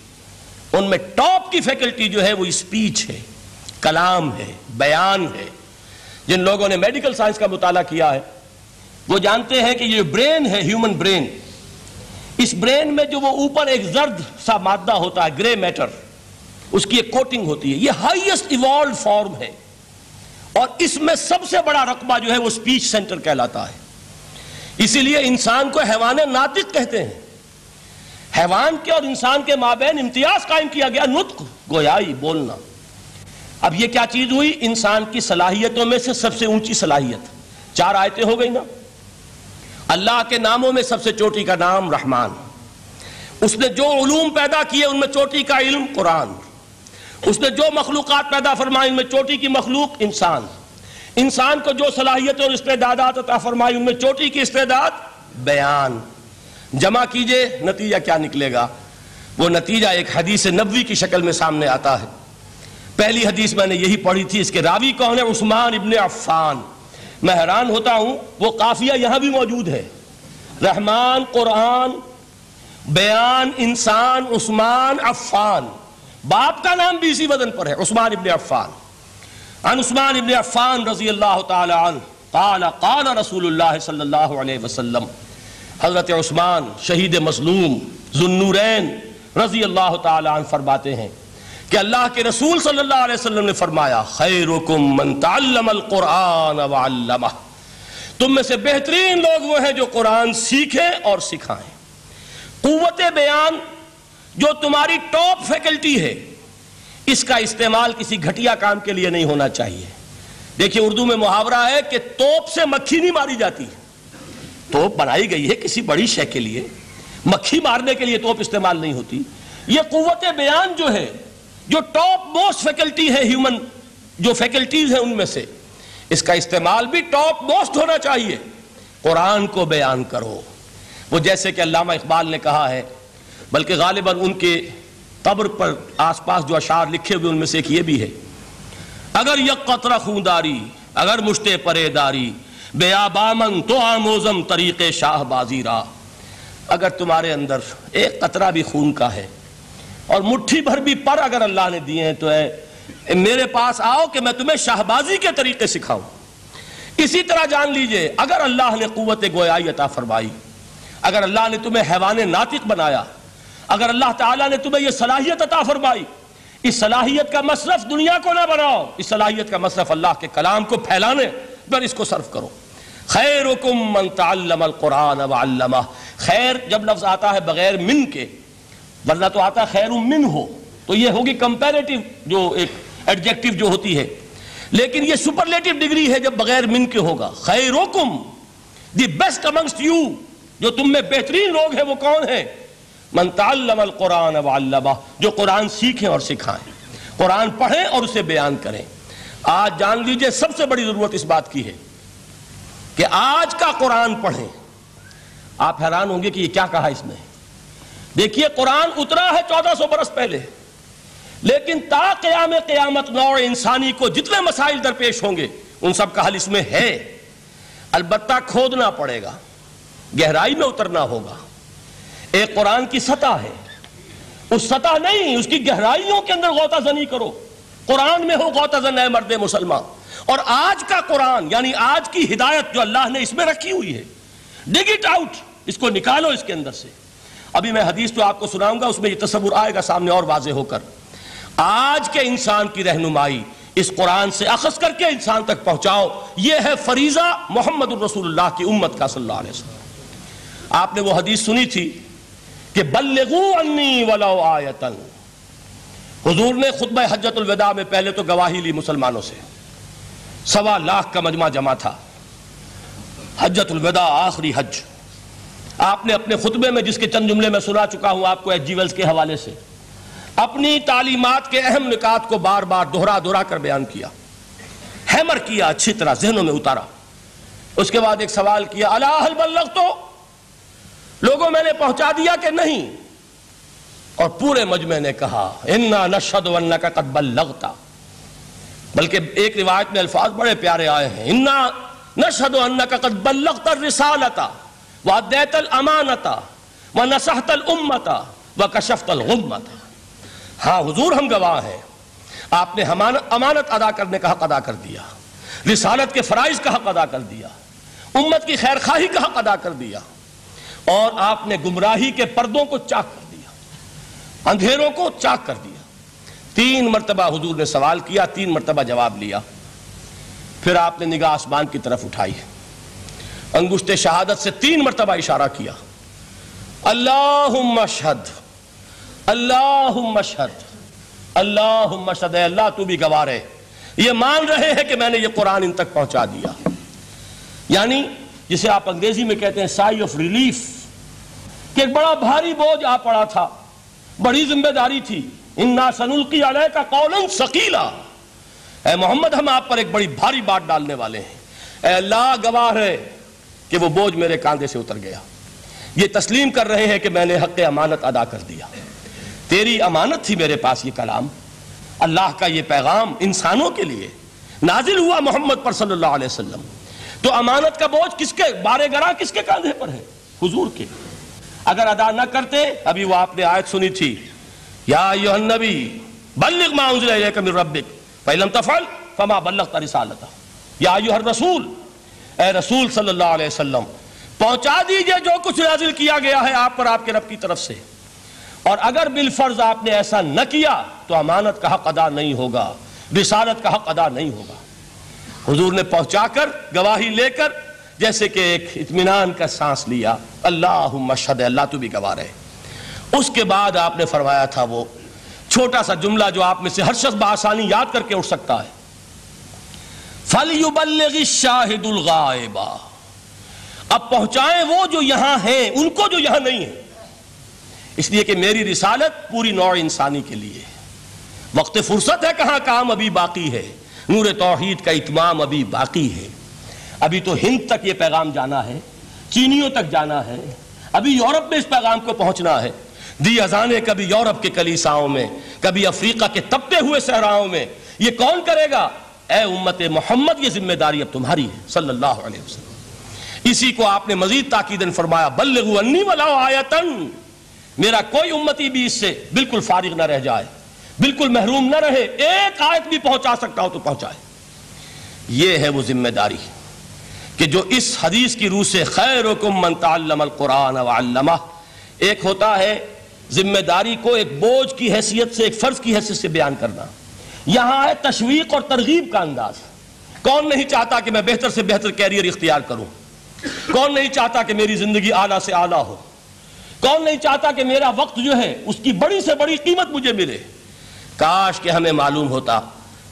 उनमें टॉप की फैकल्टी जो है वो स्पीच है, कलाम है, बयान है। जिन लोगों ने मेडिकल साइंस का मुताला किया है वो जानते हैं कि ये ब्रेन है ह्यूमन ब्रेन इस ब्रेन में जो वो ऊपर एक जर्द सा मादा होता है ग्रे मैटर उसकी एक कोटिंग होती है। ये हाईएस्ट इवॉल्व फॉर्म है। और इसमें सबसे बड़ा रकबा जो है, वो स्पीच सेंटर कहलाता है। इसीलिए इंसान को हैवान नातिक कहते हैं। हैवान के और इंसान के माबेन इम्तियाज़ कायम किया गया, नुत्क, गोयाई, बोलना। अब ये क्या चीज़ हुई? इंसान की सलाहियतों में से सबसे ऊँची सलाहियत। चार आयतें हो गई ना? अल्लाह के नामों में सबसे चोटी का नाम रहमान। उसने जो उलूम पैदा किए, उनमें चोटी का इल्म कुरान। उसने जो मखलूकत पैदा फरमाई, उनमें चोटी की मखलूक इंसान। इंसान को जो सलाहियत और इस्तेदाद अता फरमाई, उनमें चोटी की इस्तेदाद बयान। जमा कीजिए, नतीजा क्या निकलेगा? वो नतीजा एक हदीस नबवी की शक्ल में सामने आता है। पहली हदीस मैंने यही पढ़ी थी, इसके रावी कौन है? उस्मान इब्ने अफ़ान। मैं हैरान होता हूँ, वो काफिया यहाँ भी मौजूद है। रहमान, कुरान, बयान, इंसान, उस्मान, अफ़ान। बाप का नाम भी इसी वज़न पर है, उस्मान इब्ने अफ़ान। अन उस्मान इब्ने अफ़ान रज़ी अल्लाह ताला काल रसूलुल्लाह सल्लल्लाहु हज़रत उस्मान शहीद मजलूम जुन्नूरैन रज़ी अल्लाह ताला फरमाते हैं कि अल्लाह के रसूल सल्लल्लाहु अलैहि वसल्लम ने फरमाया, खैरुकुम मन तअल्लमल कुरान तुम में से बेहतरीन लोग वो हैं जो कुरान सीखें और सिखाएँ। कुत बयान, जो तुम्हारी टॉप फैकल्टी है, इसका इस्तेमाल किसी घटिया काम के लिए नहीं होना चाहिए। देखिए, उर्दू में मुहावरा है कि तोप से मक्खी नहीं मारी जाती। तोप बनाई गई है किसी बड़ी शय के लिए। मक्खी मारने के लिए तोप इस्तेमाल नहीं होती। यह कुत बयान जो है जो टॉप मोस्ट फैकल्टी है ह्यूमन जो फैकल्टीज है उनमें से, इसका इस्तेमाल भी टॉप मोस्ट होना चाहिए। कुरान को बयान करो। वो जैसे कि अल्लामा इकबाल ने कहा है, बल्कि गालिबा उनके कब्र पर आसपास जो अशार लिखे हुए उनमें से एक ये भी है। अगर यक कतरा खूंदारी अगर मुश्ते परेदारी, बेआबामन तो आमोजम तरीके शाहबाजी रा अगर तुम्हारे अंदर एक कतरा भी खून का है और मुट्ठी भर भी पर अगर अल्लाह ने दिए हैं तो है। मेरे पास आओ कि मैं तुम्हें शाहबाजी के तरीके सिखाऊं। इसी तरह जान लीजिए, अगर अल्लाह ने कुत गोयाई अता फरमाई, अगर अल्लाह ने तुम्हें हैवान नातिक बनाया, अगर अल्लाह ताला ने तुम्हें यह सलाहियत अता फरमाई, इस सलाहियत का मसरफ दुनिया को ना बनाओ, इस सलाहियत का मसरफ अल्लाह के कलाम को फैलाने पर इसको सर्व करो। खैर कुरान खैर, जब लफ्ज आता है बगैर मिन के वरना तो आता खैर मिन हो। तो ये होगी कंपेरेटिव जो एक एडजेक्टिव जो होती है। लेकिन ये सुपरलेटिव डिग्री है जब बगैर मिन के होगा। खैरोकुम द बेस्ट अमंगस्ट यू जो तुम में बेहतरीन लोग हैं, वो कौन है? मनताल कुरान वाल्लबा जो कुरान सीखें और सिखाएँ। कुरान पढ़ें और उसे बयान करें। आज जान लीजिए, सबसे बड़ी ज़रूरत इस बात की है कि आज का कुरान पढ़ें। आप हैरान होंगे कि ये क्या कहा इसने। देखिए, कुरान उतरा है चौदह सौ बरस पहले। लेकिन ता क्याम क्यामत नौ इंसानी को जितने मसाइल दरपेश होंगे, उन सब का हल इसमें है। अलबत्ता खोदना पड़ेगा, गहराई में उतरना होगा। एक कुरान की सतह है। उस सतह नहीं, उसकी गहराइयों के अंदर गौताजनी करो। कुरान में हो गौताजन है मर्द मुसलमान। और आज का कुरान, यानी आज की हिदायत जो अल्लाह ने इसमें रखी हुई है डिग इट आउट इसको निकालो इसके अंदर से। अभी मैं हदीस तो आपको सुनाऊँगा, उसमें ये तस्वुर आएगा सामने और वाजे होकर। आज के इंसान की रहनुमाई इस कुरान से अखस करके इंसान तक पहुंचाओ यह है फरीजा मोहम्मद रसूलुल्लाह की उम्मत का सल्लल्लाहु अलैहि वसल्लम। आपने वो हदीस सुनी थी कि बल्लगू अन्नी वलो आयतन। हुजूर ने खुतब हजतुलविदा में पहले तो गवाही ली मुसलमानों से। सवा लाख का मजमा जमा था। हजतुलविदा आखिरी हज। आपने अपने खुतबे में जिसके चंद जुमले में सुना चुका हूँ आपको एच जीवल्स के हवाले से, अपनी तालीमत के अहम निकात को बार बार दोहरा दोहरा कर बयान किया। हैमर किया अच्छी तरह, जहनों में उतारा। उसके बाद एक सवाल किया अलाहल बल्लग तो लोगों मैंने पहुँचा दिया कि नहीं? और पूरे मजमे ने कहा, इन्ना नशद वन्ना का कदबल लगता बल्कि एक रिवायत में अल्फाज बड़े प्यारे आए हैं, इन्ना नशद अन्ना का कदबल लगता रिसालता। व दैतल अमानता व नसहतल उम्मता व कशफ्तल गुम्मता हाँ हुजूर हम गवाह हैं आपने अमानत अदा करने का हक अदा कर दिया रिसालत के फ़राइज का हक अदा कर दिया उम्मत की खैर खाही का हक अदा कर दिया और आपने गुमराही के पर्दों को चाक कर दिया अंधेरों को चाक कर दिया तीन मरतबा हजूर ने सवाल किया तीन मरतबा जवाब लिया फिर आपने निगाह आसमान की तरफ़ उठाई अंगुश्त शहादत से तीन मरतबा इशारा किया। अल्लाह मशहद अल्लाह मशहद अल्लाह मशद अल्लाह, तू भी गवार है ये मान रहे हैं कि मैंने ये कुरान इन तक पहुँचा दिया। यानी जिसे आप अंग्रेज़ी में कहते हैं साई ऑफ़ रिलीफ कि एक बड़ा भारी बोझ आ पड़ा था, बड़ी ज़िम्मेदारी थी। इन्ना सनुल की अलह का कौलन सकीला। ए मोहम्मद, हम आप पर एक बड़ी भारी बात डालने वाले हैं। अल्लाह, गवाह है कि वो बोझ मेरे कांधे से उतर गया। ये तस्लीम कर रहे हैं कि मैंने हक अमानत अदा कर दिया। तेरी अमानत थी मेरे पास ये कलाम। अल्लाह का ये पैगाम इंसानों के लिए नाजिल हुआ मोहम्मद पर सल्लल्लाहु अलैहि वसल्लम। तो अमानत का बोझ किसके, बारे गरा किसके कांधे पर है? हुजूर के। अगर अदा ना करते, अभी वो आपने आयत सुनी थी, या नबी, बल्लिग माउजिल फैलम तफल फमा या हर रसूल ए रसूल सल्लल्लाहु अलैहि वसल्लम, पहुँचा दीजिए जो कुछ नाजिल किया गया है आप पर आपके रब की तरफ़ से। और अगर बिलफर्ज आपने ऐसा न किया तो अमानत का हक अदा नहीं होगा, रिसालत का हक अदा नहीं होगा। हुजूर ने पहुंचाकर गवाही लेकर, जैसे कि एक इतमान का सांस लिया अल्लाह मशद अल्लाह तो भी गवाह रहे। उसके बाद आपने फरमाया था वो, छोटा सा जुमला जो आप में से हर शख्स बसानी याद करके उठ सकता है। फल गायबा। अब पहुंचाएँ वो जो यहाँ हैं, उनको जो यहाँ नहीं है। इसलिए कि मेरी रिसालत पूरी नौ इंसानी के लिए वक्त फुर्सत है कहाँ काम अभी बाकी है। नूर तोहीद का इतमाम अभी बाकी है। अभी तो हिंद तक ये पैगाम जाना है, चीनियों तक जाना है। अभी यूरोप में इस पैगाम को पहुँचना है। दी अजाने कभी यूरोप के कलीसाओं में, कभी अफ्रीका के तपते हुए सहराओं में। ये कौन करेगा? ए उम्मत मोहम्मद, ये ज़िम्मेदारी अब तुम्हारी है। सल्लल्लाहु अलैहि वसल्लम। इसी को आपने मजीद ताकीदन फरमाया, बल्लगु अन्नी वलाओ आयतन। मेरा कोई उम्मती भी इससे बिल्कुल फारिग ना रह जाए, बिल्कुल महरूम ना रहे, एक आयत भी पहुँचा सकता हो तो पहुँचाए। यह है वो ज़िम्मेदारी कि जो इस हदीस की रूह से खैर कुरान एक होता है ज़िम्मेदारी को एक बोझ की हैसियत से, एक फ़र्ज़ की हैसियत से बयान करना। यहाँ है तशवीक और तरगीब का अंदाज। कौन नहीं चाहता कि मैं बेहतर से बेहतर कैरियर इख्तियार करूँ? कौन नहीं चाहता कि मेरी ज़िंदगी आला से आला हो? कौन नहीं चाहता कि मेरा वक्त जो है, उसकी बड़ी से बड़ी कीमत मुझे मिले? काश के हमें मालूम होता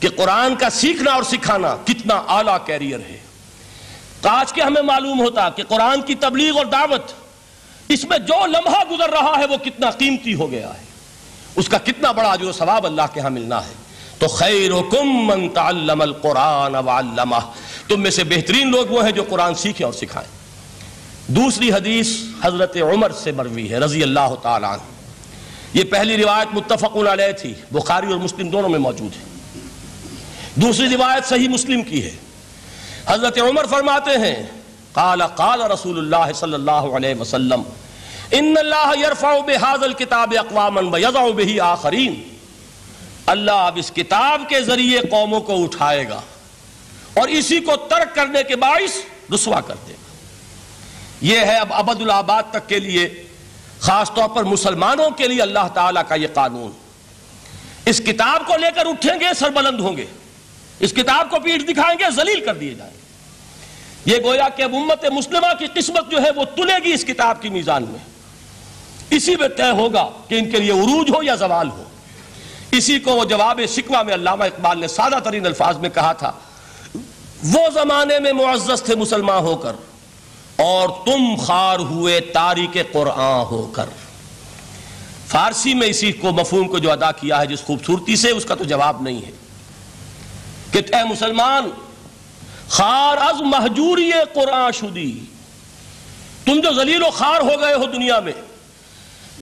कि कुरान का सीखना और सिखाना कितना आला कैरियर है। काश के हमें मालूम होता कि कुरान की तबलीग और दावत, इसमें जो लम्हा गुजर रहा है, वो कितना कीमती हो गया है। उसका कितना बड़ा जो सवाब अल्लाह के यहाँ मिलना है। तो खैर कुरान तुम में से बेहतरीन लोग वो हैं जो कुरान सीखें और सिखाएँ। दूसरी हदीस हज़रत उमर से मरवी है रज़ी अल्लाह तन ये पहली रिवायत मुतफ़ थी, बुखारी और मुस्लिम दोनों में मौजूद है। दूसरी रिवायत सही मुस्लिम की है। हज़रत उमर फरमाते हैं, काला काला रसूल सल्लल्लाहु अलैहि वसल्लम इन बेहाजल किताब अकवामन बही आखरीन। अल्लाह अब इस किताब के ज़रिए कौमों को उठाएगा और इसी को तर्क करने के बाइस रुसवा कर देगा। यह है अब अबदुल्लाबाद तक के लिए, खासतौर पर मुसलमानों के लिए अल्लाह ताला का यह कानून। इस किताब को लेकर उठेंगे, सरबलंद होंगे। इस किताब को पीठ दिखाएँगे, जलील कर दिए जाएँगे। ये गोया कि अब उम्मत मुस्लिमा की किस्मत जो है वो तुलेगी इस किताब की मीजान में। इसी में तय होगा कि इनके लिए उरूज हो या जवाल हो। इसी को वो जवाब शिकवा में अल्लामा इकबाल ने सादा तरीन अल्फाज में कहा था, वो जमाने में मुआज़ थे मुसलमान होकर, और तुम खार हुए तारीख कुरान होकर। फारसी में इसी को मफहूम को जो अदा किया है, जिस खूबसूरती से, उसका तो जवाब नहीं है। कि ए मुसलमान, खार अज महजूरी कुरान शुदी। तुम जो जलील खार हो गए हो दुनिया में।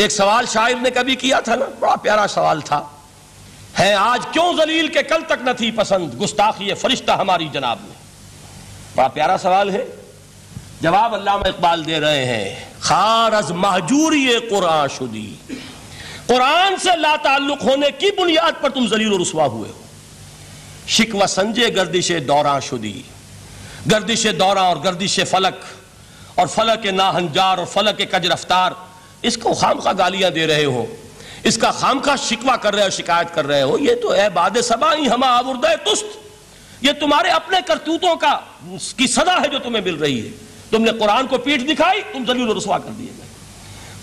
एक सवाल शायर ने कभी किया था ना? बड़ा प्यारा सवाल था। है, आज क्यों जलील के कल तक न थी पसंद? गुस्ताखी फरिश्ता हमारी जनाब में। बड़ा प्यारा सवाल है। जवाब अल्लाह इकबाल दे रहे हैं। खारज महजूरी कुरान शुदी। कुरान से ला ताल्लुक होने की बुनियाद पर तुम जलील रसवा हुए हो। शिकवा संजय, गर्दिश दौरा शुदी। गर्दिश दौरा और गर्दिश फलक। और फलक नाहंजार और फलक कज रफ्तार इसको खाम खा गालियाँ दे रहे हो। इसका खाम खा शिकवा कर रहे हो, शिकायत कर रहे हो, ये तो है बाद सबा ही हम आबुर्द तुस्त। ये तुम्हारे अपने करतूतों का, की सदा है जो तुम्हें मिल रही है। तुमने कुरान को पीठ दिखाई, तुम जलील रसवा कर दिए गए।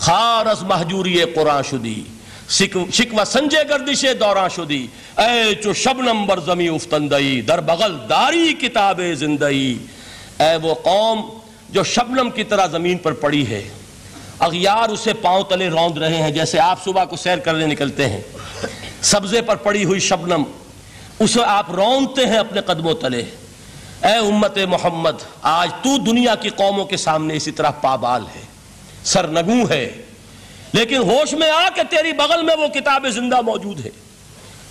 खारस महजूरी कुरान शुदी। शिकवा संजय गर्दिश दौरा शुदी। ए चो शबनम बर जमी उफ्तंदई, दर बगल दारी किताब जिंदई। ए वो कौम जो शबनम की तरह ज़मीन पर पड़ी है अगियार उसे पाँव तले रौंद रहे हैं, जैसे आप सुबह को सैर करने निकलते हैं। सब्जे पर पड़ी हुई शबनम, उसे आप रौंदते हैं अपने कदमों तले। ए उम्मत मोहम्मद, आज तू दुनिया की कौमों के सामने इसी तरह पाबाल है, सरनगू है। लेकिन होश में आ कि तेरी बगल में वो किताब ज़िंदा मौजूद है।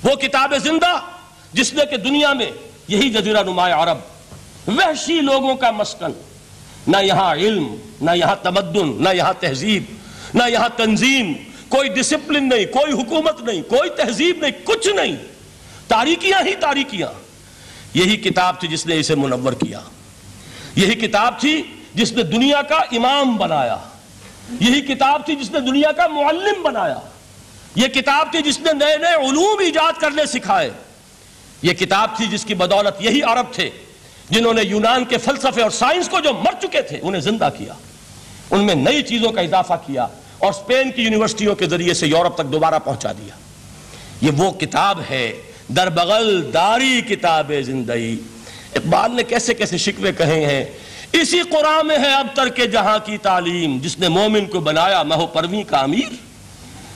वो किताब ज़िंदा, जिसने कि दुनिया में यही जजीरा नुमाया अरब, वहशी लोगों का मस्कन। ना यहाँ इल्म, ना यहाँ तमद्दुन, ना यहाँ तहजीब, ना यहाँ तंजीम। कोई डिसिप्लिन नहीं, कोई हुकूमत नहीं, कोई तहजीब नहीं, कुछ नहीं। तारीकियाँ ही तारीकियाँ यही किताब थी जिसने इसे मुनवर किया। यही किताब थी जिसने दुनिया का इमाम बनाया। यही किताब थी जिसने दुनिया का मुअल्लिम बनाया। यह किताब थी जिसने नए नए उलूम ईजाद करने सिखाए। यह किताब थी जिसकी बदौलत यही अरब थे। जिन्होंने यूनान के फलसफे और साइंस को जो मर चुके थे, उन्हें ज़िंदा किया। उनमें नई चीज़ों का इजाफा किया और स्पेन की यूनिवर्सिटियों के ज़रिए से यूरोप तक दोबारा पहुँचा दिया। ये वो किताब है दर बगल दारी किताब ज़िंदगी इकबाल ने कैसे कैसे शिकवे कहे हैं, इसी कुरान में है अब तर के जहाँ की तालीम। जिसने मोमिन को बनाया महो परवी का अमीर।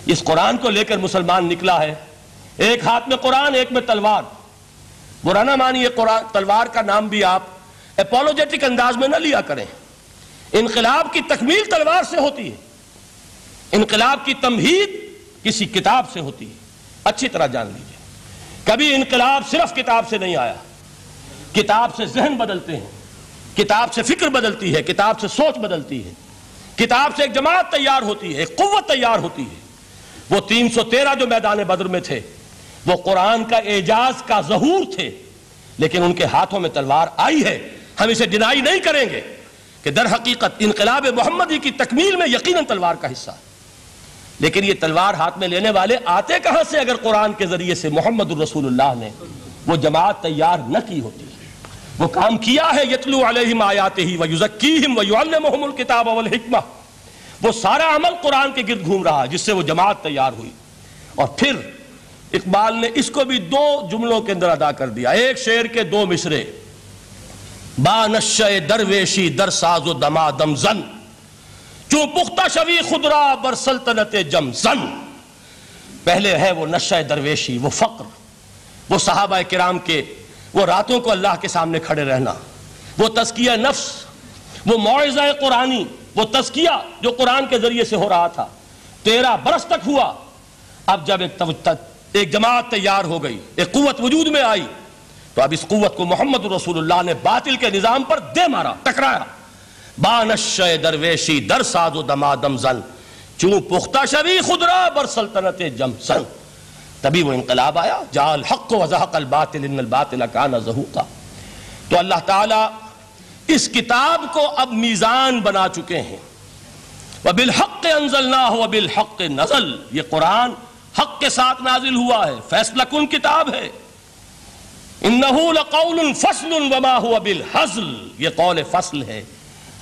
इस कुरान को लेकर मुसलमान निकला है। एक हाथ में कुरान, एक में तलवार। बुराना मानिए, कुरान, तलवार का नाम भी आप एपोलोजेटिक अंदाज में ना लिया करें। इनकलाब की तकमील तलवार से होती है। इनकलाब की तमहीद किसी किताब से होती है। अच्छी तरह जान लीजिए। कभी इनकलाब सिर्फ़ किताब से नहीं आया। किताब से जहन बदलते हैं। किताब से फ़िक्र बदलती है। किताब से सोच बदलती है। किताब से एक जमात तैयार होती है। एक कुत तैयार होती है। वो 313 जो मैदान बद्र में थे वो कुरान का एजाज का जहूर थे, लेकिन उनके हाथों में तलवार आई है। हम इसे डिनाई नहीं करेंगे कि दर हकीकत इनकलाब मोहम्मदी की तकमील में यकीन तलवार का हिस्सा। लेकिन ये तलवार हाथ में लेने वाले आते कहाँ से? अगर कुरान के ज़रिए से मोहम्मद रसूलुल्लाह ने वो जमात तैयार न की होती। वो काम किया है, यतलू अलहिम आयात ही वयुजक्कीहिम वयुअल्लिमुहुमुल किताब वल हिकमा। वो सारा अमल कुरान के गिर्द घूम रहा है जिससे वो जमात तैयार हुई। और फिर इकबाल ने इसको भी दो जुमलों के अंदर अदा कर दिया। एक शेर के दो मिसरे। बानश दरवेशी दर साजो दमा दम जन। चू पुख्ता शवी खुदरा बर सल्तनत जम जन। पहले है वो नशा दरवेशी, वो फक्र वो साहबा किराम के, वो रातों को अल्लाह के सामने खड़े रहना। वो तस्किया नफ्स, वो मुआजा कुरानी, वो तस्किया जो कुरान के ज़रिए से हो रहा था। तेरह बरस तक हुआ। अब जब एक एक जमात तैयार हो गई, एक कुत वजूद में आई। तो अब इस कुत को मोहम्मद रसूलुल्लाह ने बातिल के निज़ाम पर दे मारा, टकराया। बानश दरवेशी दर साजो दमादम जन चू पुख्ता शरी खुदरा बर सल्तनत जमसन तभी वो इनकलाब आया, जाल हक वजहकल बातिल बातिल का नजहूका तो अल्लाह ताला इस किताब को अब मीज़ान बना चुके हैं। वबिल हक अनजल ना हो वबिल हक नजल, ये कुरान हक के साथ नाजिल हुआ है, फैसला कुन किताब है? फ़सल वमा हुआ बिल हजल। ये कौल फ़सल है।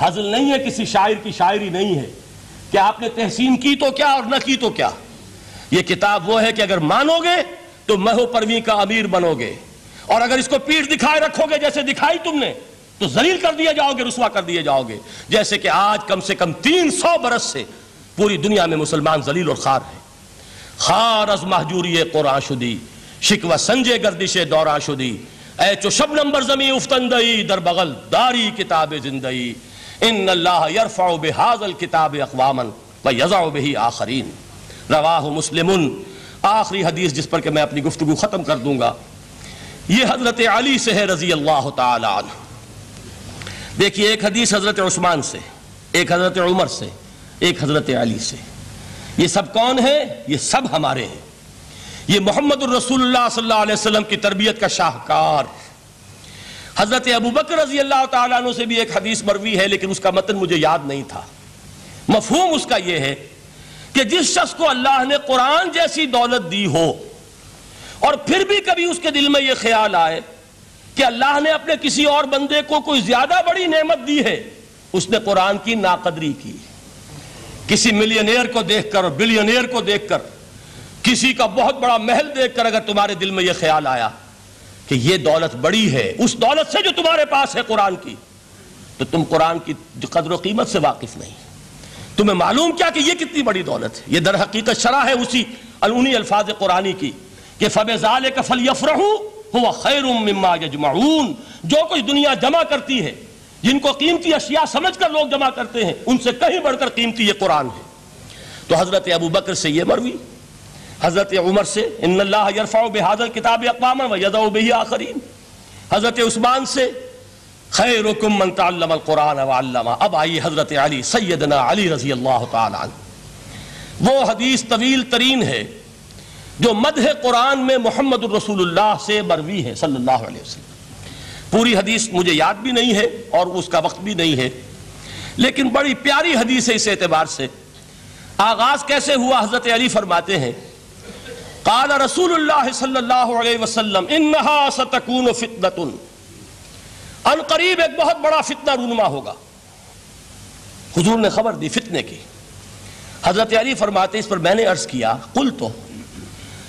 हजल नहीं है, किसी शायर की शायरी नहीं है। कि आपने तहसीन की तो क्या और न की तो क्या? ये किताब वो है कि अगर मानोगे तो महो परवी का अमीर बनोगे। और अगर इसको पीठ दिखाए रखोगे, जैसे दिखाई तुमने तो जलील कर दिए जाओगे, रुसवा कर दिए जाओगे। जैसे कि आज कम से कम तीन सौ बरस से पूरी दुनिया में मुसलमान जलील और खार है। खार महजूरी कुरान शुदी शिकवा संजय गर्दिश दौरा शुदी ए चो शब नंबर जमी उफ्तंदई, दर बगल दारी किताब जिंदई। इन अल्लाह यरफा बेहाजल किताब अकवामन व यजा बही आखरीन। रवाह मुस्लिम आखिरी हदीस जिस पर मैं अपनी गुफ्तु ख़त्म कर दूँगा। ये हज़रत अली से है रज़ी अल्लाह तन देखिए, एक हदीस हज़रत उस्मान से, एक हज़रत उमर से, एक हज़रत अली से। ये सब कौन है? ये सब हमारे हैं। ये मोहम्मद अलैहि वसल्लम की तरबियत का शाहकार। हज़रत अबू बकर रज़ी अल्लाह तु से भी एक हदीस मरवी है, लेकिन उसका मतन मुझे याद नहीं था। मफहूम उसका यह है कि जिस शख्स को अल्लाह ने कुरान जैसी दौलत दी हो, और फिर भी कभी उसके दिल में यह ख्याल आए कि अल्लाह ने अपने किसी और बंदे को कोई ज़्यादा बड़ी नेमत दी है, उसने कुरान की नाकदरी की। किसी मिलियनियर को देखकर और बिलियनियर को देखकर, किसी का बहुत बड़ा महल देखकर अगर तुम्हारे दिल में यह ख्याल आया कि यह दौलत बड़ी है, उस दौलत से जो तुम्हारे पास है कुरान की तो तुम कुरान की कदर कीमत से वाकिफ नहीं। तुम्हें मालूम क्या कि यह कितनी बड़ी दौलत है? यह दर हकीकत शरा है उसी उन्हीं अल्फाज कुरानी की कि फबेजाल कफल यफरहू हुआ खैर यजमाऊन। जो कुछ दुनिया जमा करती है जिनको कीमती अशिया समझ कर लोग जमा करते हैं, उनसे कहीं बढ़कर कीमती ये कुरान है। तो हज़रत अबू बकर से ये मरवी। हज़रत उमर से इन्फा किताब अकवाम आखरीन। हज़रत उस्मान से, खैरकुम मन अब आई हज़रत अली सैदना अली रज़ी अल्लाह वो हदीस तवील तरीन है, जो मदह कुरान में मोहम्मद रसूलुल्लाह से मरवी है, सल्लल्लाहु अलैहि वसल्लम। पूरी हदीस मुझे याद भी नहीं है और उसका वक्त भी नहीं है। लेकिन बड़ी प्यारी हदीस है इस एतबार से। आगाज़ कैसे हुआ, हज़रत अली फरमाते हैं, काल रसूल वसल्लम इन्हा सतकून फितनतुन। अन करीब एक बहुत बड़ा फितना रूनमा होगा। हुजूर ने खबर दी फितने की। हज़रत अली फरमाते, इस पर मैंने अर्ज़ किया। कुल तो।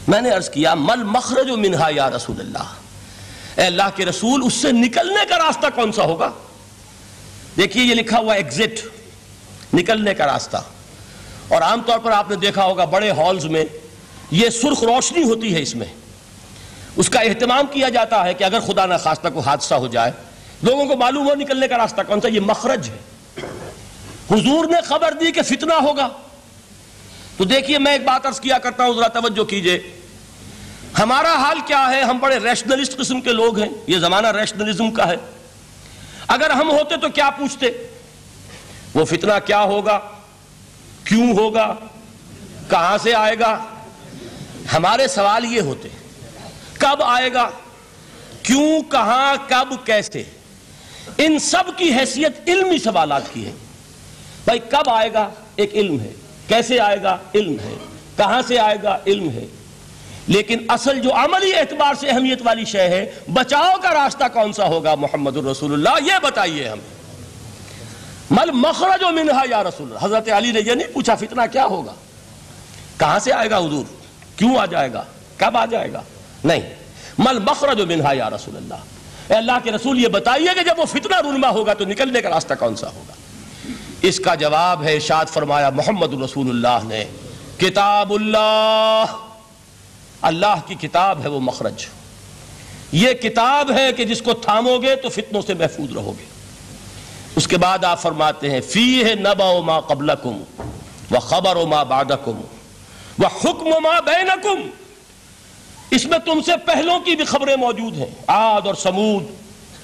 मैंने अर्ज़ किया, मल मखरज मिनहा या रसूल अल्लाह अल्लाह के रसूल, उससे निकलने का रास्ता कौन सा होगा? देखिए, ये लिखा हुआ एग्जिट निकलने का रास्ता। और आमतौर पर आपने देखा होगा, बड़े हॉल्स में ये सुर्ख रोशनी होती है इसमें। उसका एहतमाम किया जाता है कि अगर खुदा न खास्ता को हादसा हो जाए, लोगों को मालूम हो निकलने का रास्ता कौन सा, ये मखरज है। हुजूर ने खबर दी कि फितना होगा। तो देखिए, मैं एक बात अर्ज़ किया करता हूँ, जरा तवज्जो कीजिए। हमारा हाल क्या है? हम बड़े रैशनलिस्ट किस्म के लोग हैं। ये जमाना रैशनलिज्म का है। अगर हम होते तो क्या पूछते? वो फितना क्या होगा? क्यों होगा? कहाँ से आएगा? हमारे सवाल ये होते। कब आएगा? क्यों, कहाँ, कब, कैसे? इन सब की हैसियत इल्मी सवाल की है। भाई, कब आएगा? एक इल्म है। कैसे आएगा? इल्म है। कहाँ से आएगा? इल्म है। लेकिन असल जो अमली एतबार से अहमियत वाली शय है, बचाव का रास्ता कौन सा होगा मोहम्मद रसूलुल्लाह? ये बताइए हम। मल मखरज मिनहा या रसूल हज़रत अली ने यह नहीं पूछा, फितना क्या होगा? कहाँ से आएगा हजूर? क्यों आ जाएगा? कब आ जाएगा? नहीं। मल मखरज मिनहा या रसूल अल्लाह अल्लाह के रसूल ये बताइए कि जब वो फितना रूनमा होगा तो निकलने का रास्ता कौन सा होगा? इसका जवाब है शाद फरमाया मोहम्मद रसूलुल्लाह ने, किताबुल्लाह। अल्लाह की किताब है वो मखरज। ये किताब है कि जिसको थामोगे तो फितनों से महफूज रहोगे। उसके बाद आप फरमाते हैं फ़ी है नबा मा कबलकुम, व खबर मा बादकुम, व हुक्म मा बैनकुम। इसमें तुमसे पहलों की भी खबरें मौजूद हैं। आद और समूद,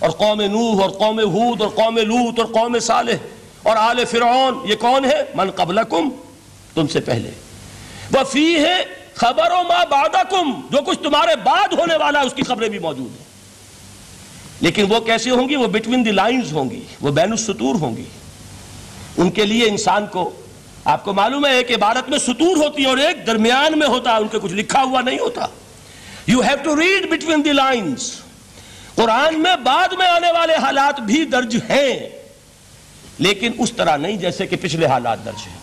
और कौम नूह, और कौम हूद, और कौम लूत, और कौम साले और आल फिर ये कौन है? मन कबल कबलकुम, तुमसे पहले। वह फ़ी है खबरों मा बादकुम, जो कुछ तुम्हारे बाद होने वाला है, उसकी खबरें भी मौजूद हैं। लेकिन वो कैसे होंगी? वो बिटवीन द लाइंस होंगी, वो बैन सतूर होंगी। उनके लिए इंसान को, आपको मालूम है, एक इबारत में सतूर होती है और एक दरमियान में होता है, उनके कुछ लिखा हुआ नहीं होता। You have to read between the lines Quran में बाद में आने वाले हालात भी दर्ज हैं, लेकिन उस तरह नहीं जैसे कि पिछले हालात दर्ज हैं।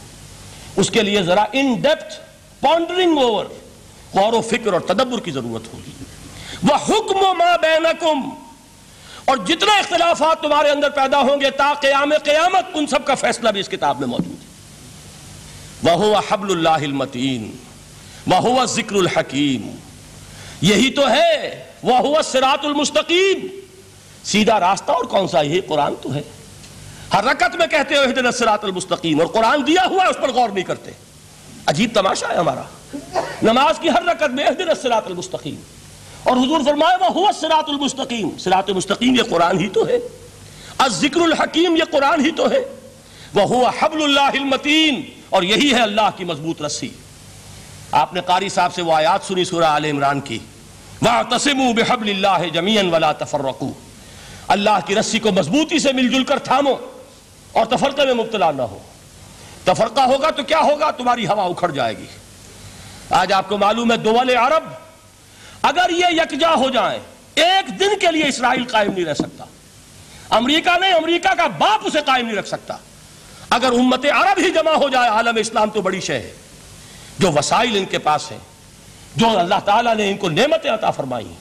उसके लिए जरा इन डेप्थ पॉन्डरिंग ओवर गौर फ़िक्र और तदब्बर की ज़रूरत होगी। वह हुक्म मा बैनकुम, और जितने इख्तलाफात तुम्हारे अंदर पैदा होंगे, ता क्याम क्यामत उन सब का फैसला भी इस किताब में मौजूद है। वह हुआ हबलुल्लाहमतीन वह हुआ जिक्रुल हकीम। यही तो है, वह हुआ सिरातुल मुस्तकीम। सीधा रास्ता और कौन सा? यही कुरान तो है। हर रकत में कहते हो सिरातुल मुस्तकीम, और कुरान दिया हुआ है, उस पर गौर नहीं करते। अजीब तमाशा है हमारा। नमाज़ की हर रकत में मुस्तकीम। और हुजूर फरमाए, वह हुआ सिरातुल मुस्तकीम। सिरात मुस्तकीम, ये कुरान ही तो है। अजिक्रुल हकीम, ये कुरान ही तो है। वह हुआ हबलुल्लाहमतीन और यही है अल्लाह की मज़बूत रस्सी। आपने कारी साहब से वो आयात सुनी सूरा आल इमरान की। वह तस्मू बेहबल्ला ज़मीन वाला तफर्रकू। अल्लाह की रस्सी को मजबूती से मिलजुल कर थामो और तफरके में मुबतला ना हो। तफरका होगा तो क्या होगा? तुम्हारी हवा उखड़ जाएगी। आज आपको मालूम है दोवल अरब, अगर ये यकजा हो जाए, एक दिन के लिए इसराइल कायम नहीं रह सकता। अमेरिका नहीं, अमेरिका का बाप उसे कायम नहीं रख सकता। अगर उम्मत अरब ही जमा हो जाए, आलम इस्लाम तो बड़ी शह है। जो वसाइल इनके पास है, जो अल्लाह ताला ने इनको नेमतें अता फरमाई हैं।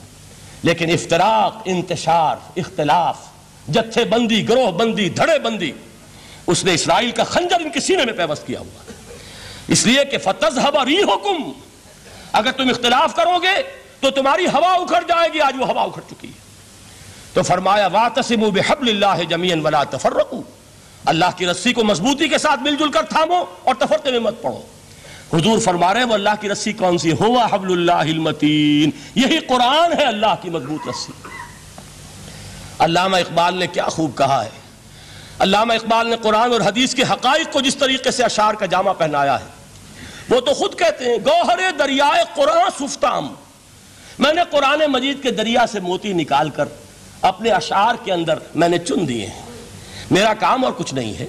लेकिन इफ्तराक, इंतशार, इख्तलाफ, जत्थेबंदी ग्रोह बंदी धड़े बंदी उसने इसराइल का खंजर इनके सीने में पैवस्त किया हुआ। इसलिए कि फतज हवा री हुकुम अगर तुम इख्तलाफ करोगे तो तुम्हारी हवा उखड़ जाएगी, आज वो हवा उखड़ चुकी है। तो फरमाया, वातसिमु बेहबल्ला ज़मीन वला तफर्रकू। अल्लाह की रस्सी को मजबूती के साथ मिलजुल कर थामो और तफरते में मत पड़ो। हुजूर फरमा रहे वो अल्लाह की रस्सी कौन सी? हुआ हबलुल्लाहिलमतीन यही कुरान है अल्लाह की मज़बूत रस्सी। अल्लामा इकबाल ने क्या खूब कहा है? अल्लामा इकबाल ने कुरान और हदीस के हकाइक को जिस तरीके से अशार का जामा पहनाया है, वो तो खुद कहते हैं, गौहर दरियाए कुरान सुफ्ताम। मैंने कुरान मजीद के दरिया से मोती निकाल कर अपने अशार के अंदर मैंने चुन दिए हैं। मेरा काम और कुछ नहीं है।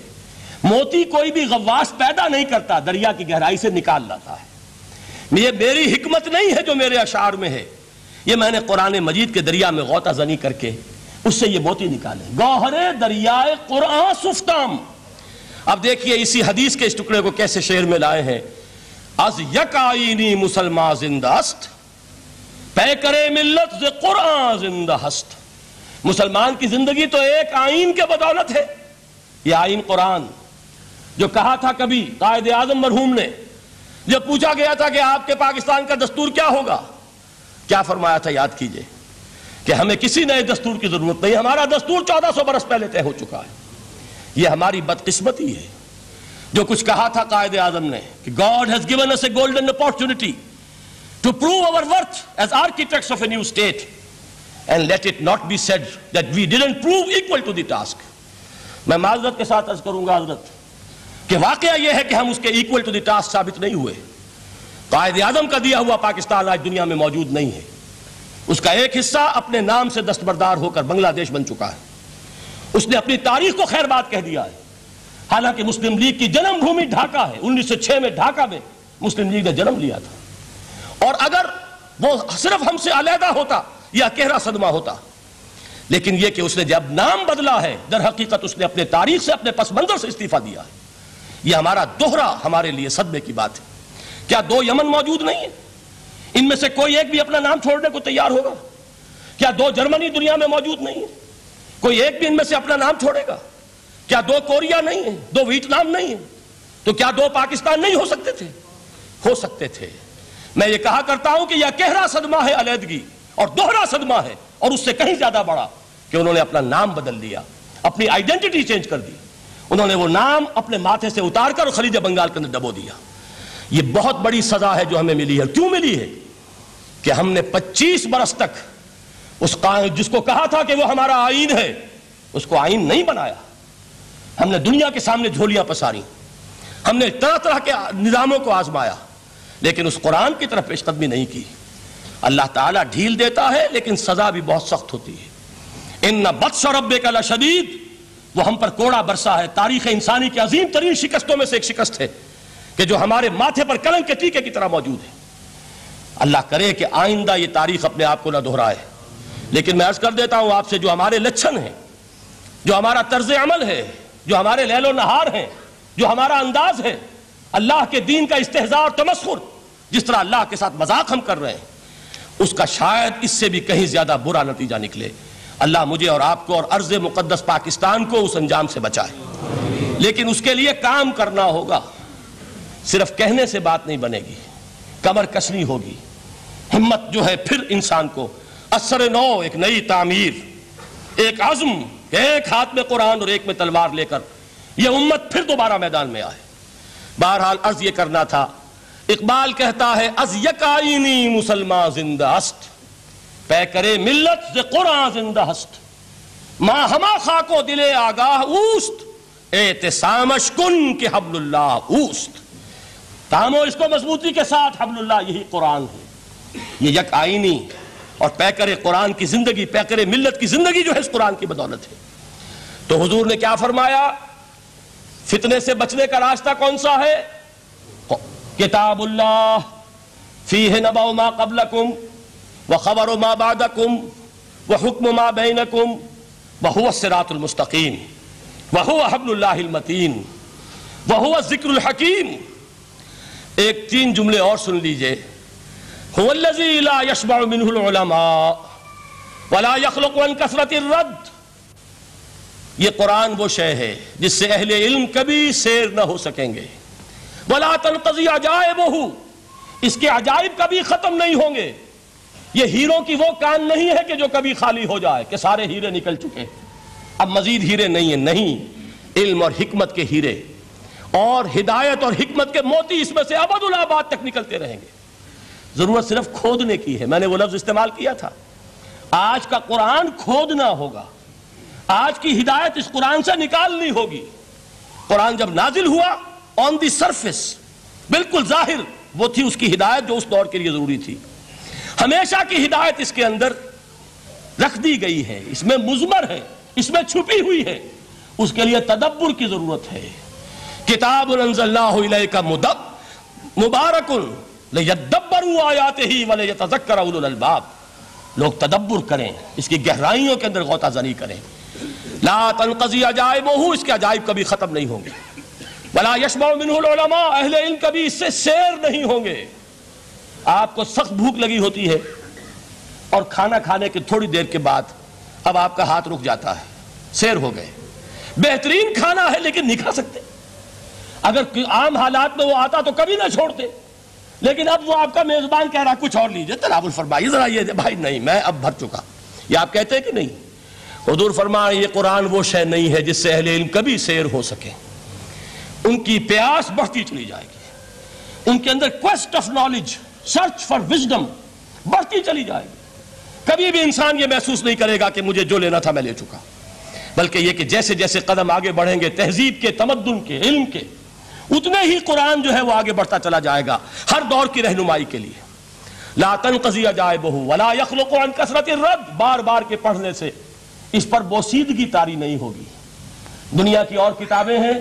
मोती कोई भी गवास पैदा नहीं करता, दरिया की गहराई से निकाल लाता है। ये मेरी हिकमत नहीं है जो मेरे अशार में है। ये मैंने कुरान मजीद के दरिया में गौता जनी करके उससे ये मोती निकाले। गौहरे दरियाए कुरान सुफ्ताम। अब देखिए इसी हदीस के इस टुकड़े को कैसे शेर में लाए हैं। अज यकाइनी मुसलमान जिंदास्त पै करे मिल्लत से कुरान ज़िंदा हस्त। मुसलमान की ज़िंदगी तो एक आइन के बदौलत है। यह आइन कुरान। जो कहा था कभी कायद आज़म मरहूम ने, जब पूछा गया था कि आपके पाकिस्तान का दस्तूर क्या होगा? क्या फरमाया था याद कीजिए। कि हमें किसी नए दस्तूर की ज़रूरत नहीं। हमारा दस्तूर चौदह सौ बरस पहले तय हो चुका है। यह हमारी बदकिस्मती है। जो कुछ कहा था कायद आज़म ने कि God has given us a golden opportunity to prove our worth as architects of a new state and let it not be said that we didn't prove equal to task मैं माजरत के साथ अर्ज़ करूँगा हज़रत कि वाकया यह है कि हम उसके इक्वल टू द टास्क साबित नहीं हुए। कायद आज़म का दिया हुआ पाकिस्तान आज दुनिया में मौजूद नहीं है। उसका एक हिस्सा अपने नाम से दस्तबरदार होकर बांग्लादेश बन चुका है। उसने अपनी तारीख को खैर बात कह दिया है। हालाँकि मुस्लिम लीग की जन्मभूमि ढाका है। 1906 में ढाका में मुस्लिम लीग ने जन्म लिया था। और अगर वो सिर्फ़ हमसे अलहदा होता या गहरा सदमा होता, लेकिन यह कि उसने जब नाम बदला है, दर हकीकत उसने अपने तारीख से अपने पस मंजर से इस्तीफा दिया है। यह हमारा दोहरा हमारे लिए सदमे की बात है। क्या दो यमन मौजूद नहीं है? इनमें से कोई एक भी अपना नाम छोड़ने को तैयार होगा? क्या दो जर्मनी दुनिया में मौजूद नहीं है? कोई एक भी इनमें से अपना नाम छोड़ेगा? क्या दो कोरिया नहीं है? दो वियतनाम नहीं है? तो क्या दो पाकिस्तान नहीं हो सकते थे? हो सकते थे। मैं ये कहा करता हूँ कि यह गहरा सदमा है अलीदगी, और दोहरा सदमा है, और उससे कहीं ज़्यादा बड़ा कि उन्होंने अपना नाम बदल दिया, अपनी आइडेंटिटी चेंज कर दी। उन्होंने वो नाम अपने माथे से उतार कर खलीज बंगाल के अंदर दबो दिया। ये बहुत बड़ी सजा है जो हमें मिली है। क्यों मिली है? कि हमने 25 बरस तक उस जिसको कहा था कि वो हमारा आइन है, उसको आइन नहीं बनाया। हमने दुनिया के सामने झोलियाँ पसारी। हमने तरह तरह के निजामों को आजमाया, लेकिन उस कुरान की तरफ़ पेशकदमी नहीं की। अल्लाह ताला ढील देता है, लेकिन सजा भी बहुत सख्त होती है। इन न बदशरब का लशदीद, वो हम पर कोड़ा बरसा है। तारीख इंसानी की अजीम तरीन शिकस्तों में से एक शिकस्त है। कि जो हमारे माथे पर कलंक के टीके की तरह मौजूद है। अल्लाह करे कि आइंदा ये तारीख अपने आप को ना दोहराए। लेकिन मैं अर्ज़ कर देता हूँ आपसे, जो हमारे लक्षण हैं, जो हमारा तर्ज अमल है, जो हमारे लहलो नहार हैं, जो हमारा अंदाज है, अल्लाह के दीन का इस्तेजा और तमस्कुर, जिस तरह अल्लाह के साथ मज़ाक हम कर रहे हैं, उसका शायद इससे भी कहीं ज़्यादा बुरा नतीजा निकले। अल्लाह मुझे और आपको और अर्ज़ मुकदस पाकिस्तान को उस अंजाम से बचाए। लेकिन उसके लिए काम करना होगा। सिर्फ़ कहने से बात नहीं बनेगी, कमर कसनी होगी। हिम्मत जो है फिर इंसान को। असर नौ, एक नई तामीर। एक आज़म, एक हाथ में कुरान और एक में तलवार लेकर। यह उम्मत फिर दोबारा मैदान में आए। बहरहाल अर्ज़ ये करना था, इकबाल कहता है, अज यकाइनी मुसलमान ज़िंदा हस्त। पै करे मिल्लत से कुरान ज़िंदा हस्त। माँ हमा खाको दिले आगाह ऊस्त। एहतसामश कुन के हबलुल्लाह ऊस्त। तामो इसको मजबूती के साथ हबलुल्लाह, यही कुरान है। ये यक आईनी और पैकर कुरान की ज़िंदगी पैकर मिल्लत की ज़िंदगी जो है इस कुरान की बदौलत है। तो हुजूर ने क्या फरमाया? फितने से बचने का रास्ता कौन सा है? किताबुल्लाह फ़ी है नबाउ मा कबल कुम व खबर मा बादकुम, व हुक्म मा बैनकुम वहुआ सिरातुलमुस्तकीम वहुआ हबलुल्लाहिलमतीन वहुआ जिक्रुल हकीम। एक तीन जुमले और सुन लीजिए। रद्द। ये कुरान वो शय है, जिससे अहले इल्म कभी शेर न हो सकेंगे। वला तनकजी अजायब हो इसके अजायब कभी खत्म नहीं होंगे। ये हीरो की वो कान नहीं है कि जो कभी खाली हो जाए, कि सारे हीरे निकल चुके अब मजीद हीरे नहीं है, नहीं। इल्म और हिकमत के हीरे। और हिदायत और हिकमत के मोती इसमें से अबदुल्लाबाद तक निकलते रहेंगे। ज़रूरत सिर्फ़ खोदने की है। मैंने वो लफ्ज इस्तेमाल किया था। आज का कुरान खोदना होगा। आज की हिदायत इस कुरान से निकालनी होगी। कुरान जब नाजिल हुआ ऑन दी सरफेस बिल्कुल ज़ाहिर, वो थी उसकी हिदायत जो उस दौर के लिए ज़रूरी थी। हमेशा की हिदायत इसके अंदर रख दी गई है। इसमें मुजमर है, इसमें छुपी हुई है। उसके लिए तदब्बर की ज़रूरत है। किताब का मुदब यदब्बरू आयाते ही वाले लोग तदब्बर करें, इसकी गहराइयों के अंदर गौताजनी करें। ला तनकजी अजायब हो इसके अजायब कभी खत्म नहीं होंगे। बला यशमा अहले इन कभी इससे शेर नहीं होंगे। आपको सख्त भूख लगी होती है, और खाना खाने के थोड़ी देर के बाद अब आपका हाथ रुक जाता है, शेर हो गए। बेहतरीन खाना है, लेकिन नहीं खा सकते। अगर आम हालात में वो आता तो कभी ना छोड़ते। लेकिन अब वो आपका मेजबान कह रहा कुछ और लीजिए तनाबुल फरमाइए, जरा ये भाई नहीं, मैं अब भर चुका। ये आप कहते हैं कि नहीं? हजूर फरमा ये कुरान वो शय नहीं है जिससे अहले इल्म कभी शेर हो सके। उनकी प्यास बढ़ती चली जाएगी। उनके अंदर quest of knowledge search for wisdom बढ़ती चली जाएगी। कभी भी इंसान ये महसूस नहीं करेगा कि मुझे जो लेना था मैं ले चुका। बल्कि ये कि जैसे जैसे कदम आगे बढ़ेंगे, तहजीब के, तमद्दुन के, इल्म के उतने ही कुरान जो है वो आगे बढ़ता चला जाएगा, हर दौर की रहनुमाई के लिए। लातन कजिया जाए बहु वला यखलुक कसरत रद्द बार बार के पढ़ने से इस पर बोसीदगी तारी नहीं होगी। दुनिया की और किताबें हैं,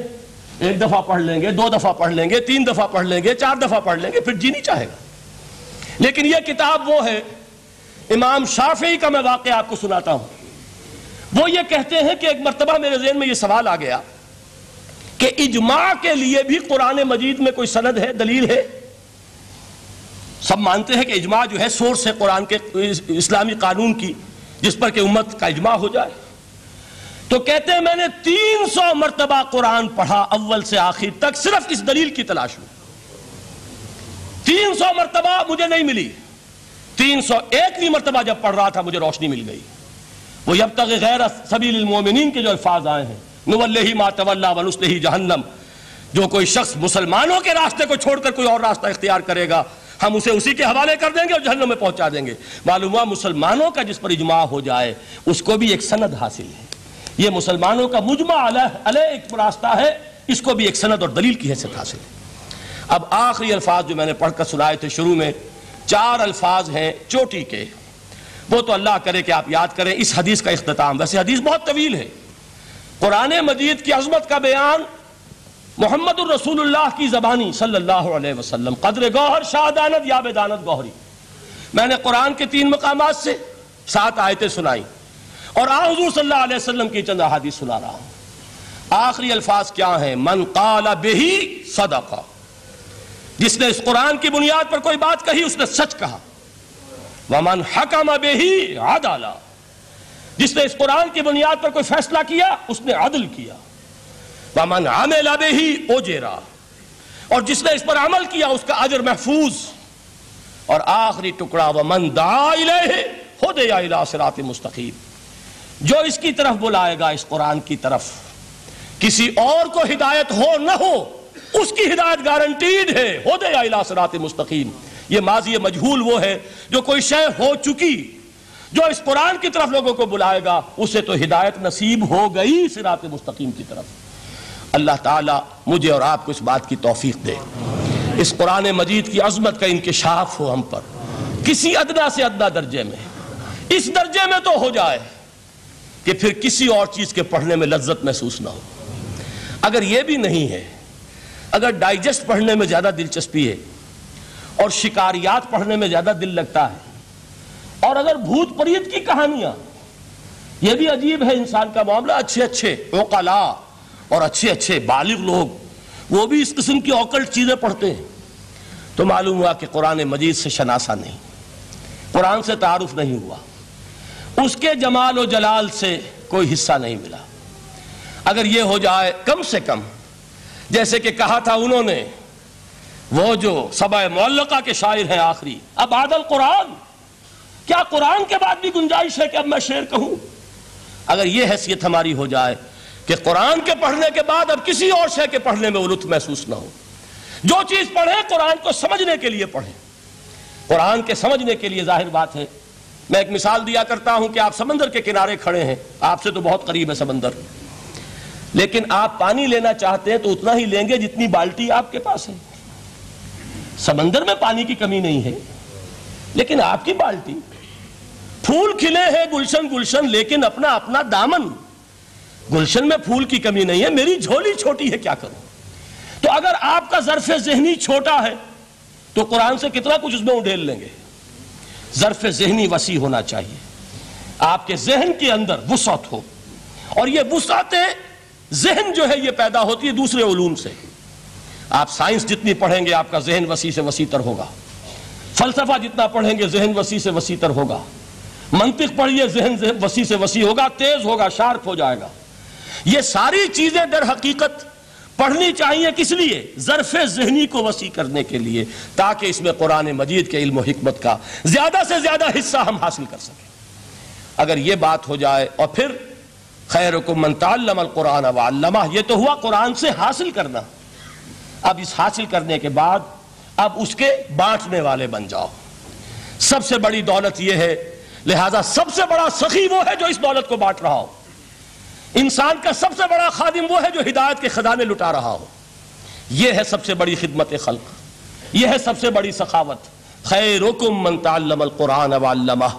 एक दफ़ा पढ़ लेंगे, दो दफ़ा पढ़ लेंगे, तीन दफ़ा पढ़ लेंगे, चार दफ़ा पढ़ लेंगे, फिर जी नहीं चाहेगा। लेकिन यह किताब वो है, इमाम शाफी का मैं वाक्य आपको सुनाता हूँ। वो ये कहते हैं कि एक मरतबा मेरे जेन में ये सवाल आ गया कि इजमा के लिए भी कुरान मजीद में कोई सनद है, दलील है? सब मानते हैं कि इजमा जो है सोर्स है कुरान के इस्लामी कानून की, जिस पर कि उम्मत का इजमा हो जाए। तो कहते हैं, मैंने 300 मरतबा कुरान पढ़ा अव्वल से आखिर तक, सिर्फ़ इस दलील की तलाश में। 300 मरतबा मुझे नहीं मिली। 301वीं मरतबा जब पढ़ रहा था, मुझे रोशनी मिल गई। वो जब तक गैर सबीमिन के जो अल्फाज आए हैं नुवल्ले मातवल्ला ही जहन्नम। जो कोई शख्स मुसलमानों के रास्ते को छोड़कर कोई और रास्ता इख्तियार करेगा, हम उसे उसी के हवाले कर देंगे और जहन्नम में पहुँचा देंगे। मालूम हुआ मुसलमानों का जिस पर इजमा हो जाए, उसको भी एक सनद हासिल है। ये मुसलमानों का मुजमा अलह एक रास्ता है, इसको भी एक सनद और दलील की हैसियत हासिल है। अब आखिरी अल्फाज जो मैंने पढ़कर सुनाए थे शुरू में, चार अल्फाज हैं चोटी के। वो तो अल्लाह करे कि आप याद करें, इस हदीस का अख्ताम वैसे हदीस बहुत तवील है। कुरान मजीद की अजमत का बयान मोहम्मद रसूलुल्लाह की जबानी सल्लल्लाहु अलैहि वसल्लम, कदर गौहर, शाहदानत या बेदानत गौहरी। मैंने कुरान के तीन मकाम से सात आयतें सुनाई और सल्लल्लाहु अलैहि वसल्लम की चंद अहादीस सुना रहा हूँ। आखिरी अल्फाज क्या है? मन काला बेही सदका। जिसने इस कुरान की बुनियाद पर कोई बात कही, उसने सच कहा। वमन हकम बेही आदाला जिसने इस कुरान की बुनियाद पर कोई फैसला किया, उसने अदल किया। वमन आमेला बेही ओजेरा और जिसने इस पर अमल किया, उसका अजर महफूज। और आखिरी टुकड़ा, वमन दाइले हो दे सिरात मुस्तकीम। जो इसकी तरफ़ बुलाएगा, इस कुरान की तरफ़। किसी और को हिदायत हो, न हो, उसकी हिदायत गारंटीड है हो दे सिरात मुस्तकीम। ये माजी मजहूल वो है, जो कोई शय हो चुकी जो इस कुरान की तरफ़ लोगों को बुलाएगा, उसे तो हिदायत नसीब हो गई सिरात मुस्तकीम की तरफ़। अल्लाह ताला मुझे और आपको इस बात की तोफीक दे। इस कुरान मजीद की अजमत का इंकशाफ हो हम पर। किसी अदना से अदना दर्जे में। इस दर्जे में तो हो जाए कि फिर किसी और चीज़ के पढ़ने में लज्जत महसूस ना हो। अगर यह भी नहीं है, अगर डाइजेस्ट पढ़ने में ज़्यादा दिलचस्पी है और शिकारियात पढ़ने में ज़्यादा दिल लगता है और अगर भूत प्रीत की कहानियाँ यह भी अजीब है इंसान का मामला अच्छे अच्छे ओकला और अच्छे अच्छे बालिग लोग, वो भी इस किस्म की औकल्ट चीज़ें पढ़ते हैं। तो मालूम हुआ कि कुरान मजीद से शनासा नहीं, कुरान से तारुफ नहीं हुआ। उसके जमाल और जलाल से कोई हिस्सा नहीं मिला। अगर यह हो जाए कम से कम, जैसे कि कहा था उन्होंने, वो जो सबा मोल्लका के शायर हैं आखिरी, अब आदल कुरान। क्या कुरान के बाद भी गुंजाइश है कि अब मैं शेर कहूँ? अगर यह हैसियत हमारी हो जाए कि कुरान के पढ़ने के बाद अब किसी और शय के पढ़ने में उलुत महसूस ना हो। जो चीज़ पढ़े, कुरान को समझने के लिए पढ़े। कुरान के समझने के लिए ज़ाहिर बात है, मैं एक मिसाल दिया करता हूँ कि आप समंदर के किनारे खड़े हैं। आपसे तो बहुत करीब है समंदर। लेकिन आप पानी लेना चाहते हैं तो उतना ही लेंगे जितनी बाल्टी आपके पास है। समंदर में पानी की कमी नहीं है, लेकिन आपकी बाल्टी फूल खिले हैं गुलशन गुलशन, लेकिन अपना अपना दामन। गुलशन में फूल की कमी नहीं है, मेरी झोली छोटी है, क्या करूँ? तो अगर आपका जरफ जहनी छोटा है तो कुरान से कितना कुछ उसमें उडेल लेंगे? जरफ जहनी वसी होना चाहिए। आपके जहन के अंदर वसत हो। और ये वसत जहन जो है, ये पैदा होती है दूसरे उलूम से। आप साइंस जितनी पढ़ेंगे, आपका जहन वसी से वसीतर होगा। फलसफा जितना पढ़ेंगे, जहन वसी से वसीतर होगा। मंतिक पढ़िए, जहन वसी से वसी होगा, तेज होगा, शार्प हो जाएगा। ये सारी चीज़ें दर हकीकत पढ़नी चाहिए किस लिए? जरफ जहनी को वसी करने के लिए, ताकि इसमें कुरान मजीद के इल्म का ज़्यादा से ज़्यादा हिस्सा हम हासिल कर सकें। अगर यह बात हो जाए, और फिर खैर को मनतालम कुरान वालमा यह तो हुआ कुरान से हासिल करना। अब इस हासिल करने के बाद, अब उसके बांटने वाले बन जाओ। सबसे बड़ी दौलत यह है लिहाजा सबसे बड़ा सखी वो है जो इस दौलत को बांट रहा हो। इंसान का सबसे बड़ा खादिम वो है जो हिदायत के खजाने लुटा रहा हो। यह है सबसे बड़ी खिदमत खल्क। यह है सबसे बड़ी सखावत। खैरुकुम मन तल्लम कुरान वाल्लमा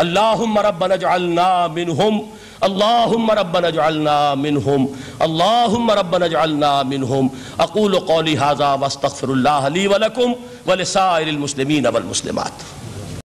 अल्लाहुम्म रब्बना जअलना मिनहुम। अल्लाहुम्म रब्बना जअलना मिनहुम। अल्लाहुम्म रब्बना जअलना मिनहुम। अकूलु कौली हाज़ा वस्तगफिरुल्लाह ली व लकुम व लिसाइरिल मुस्लिमीन वल मुस्लिमात।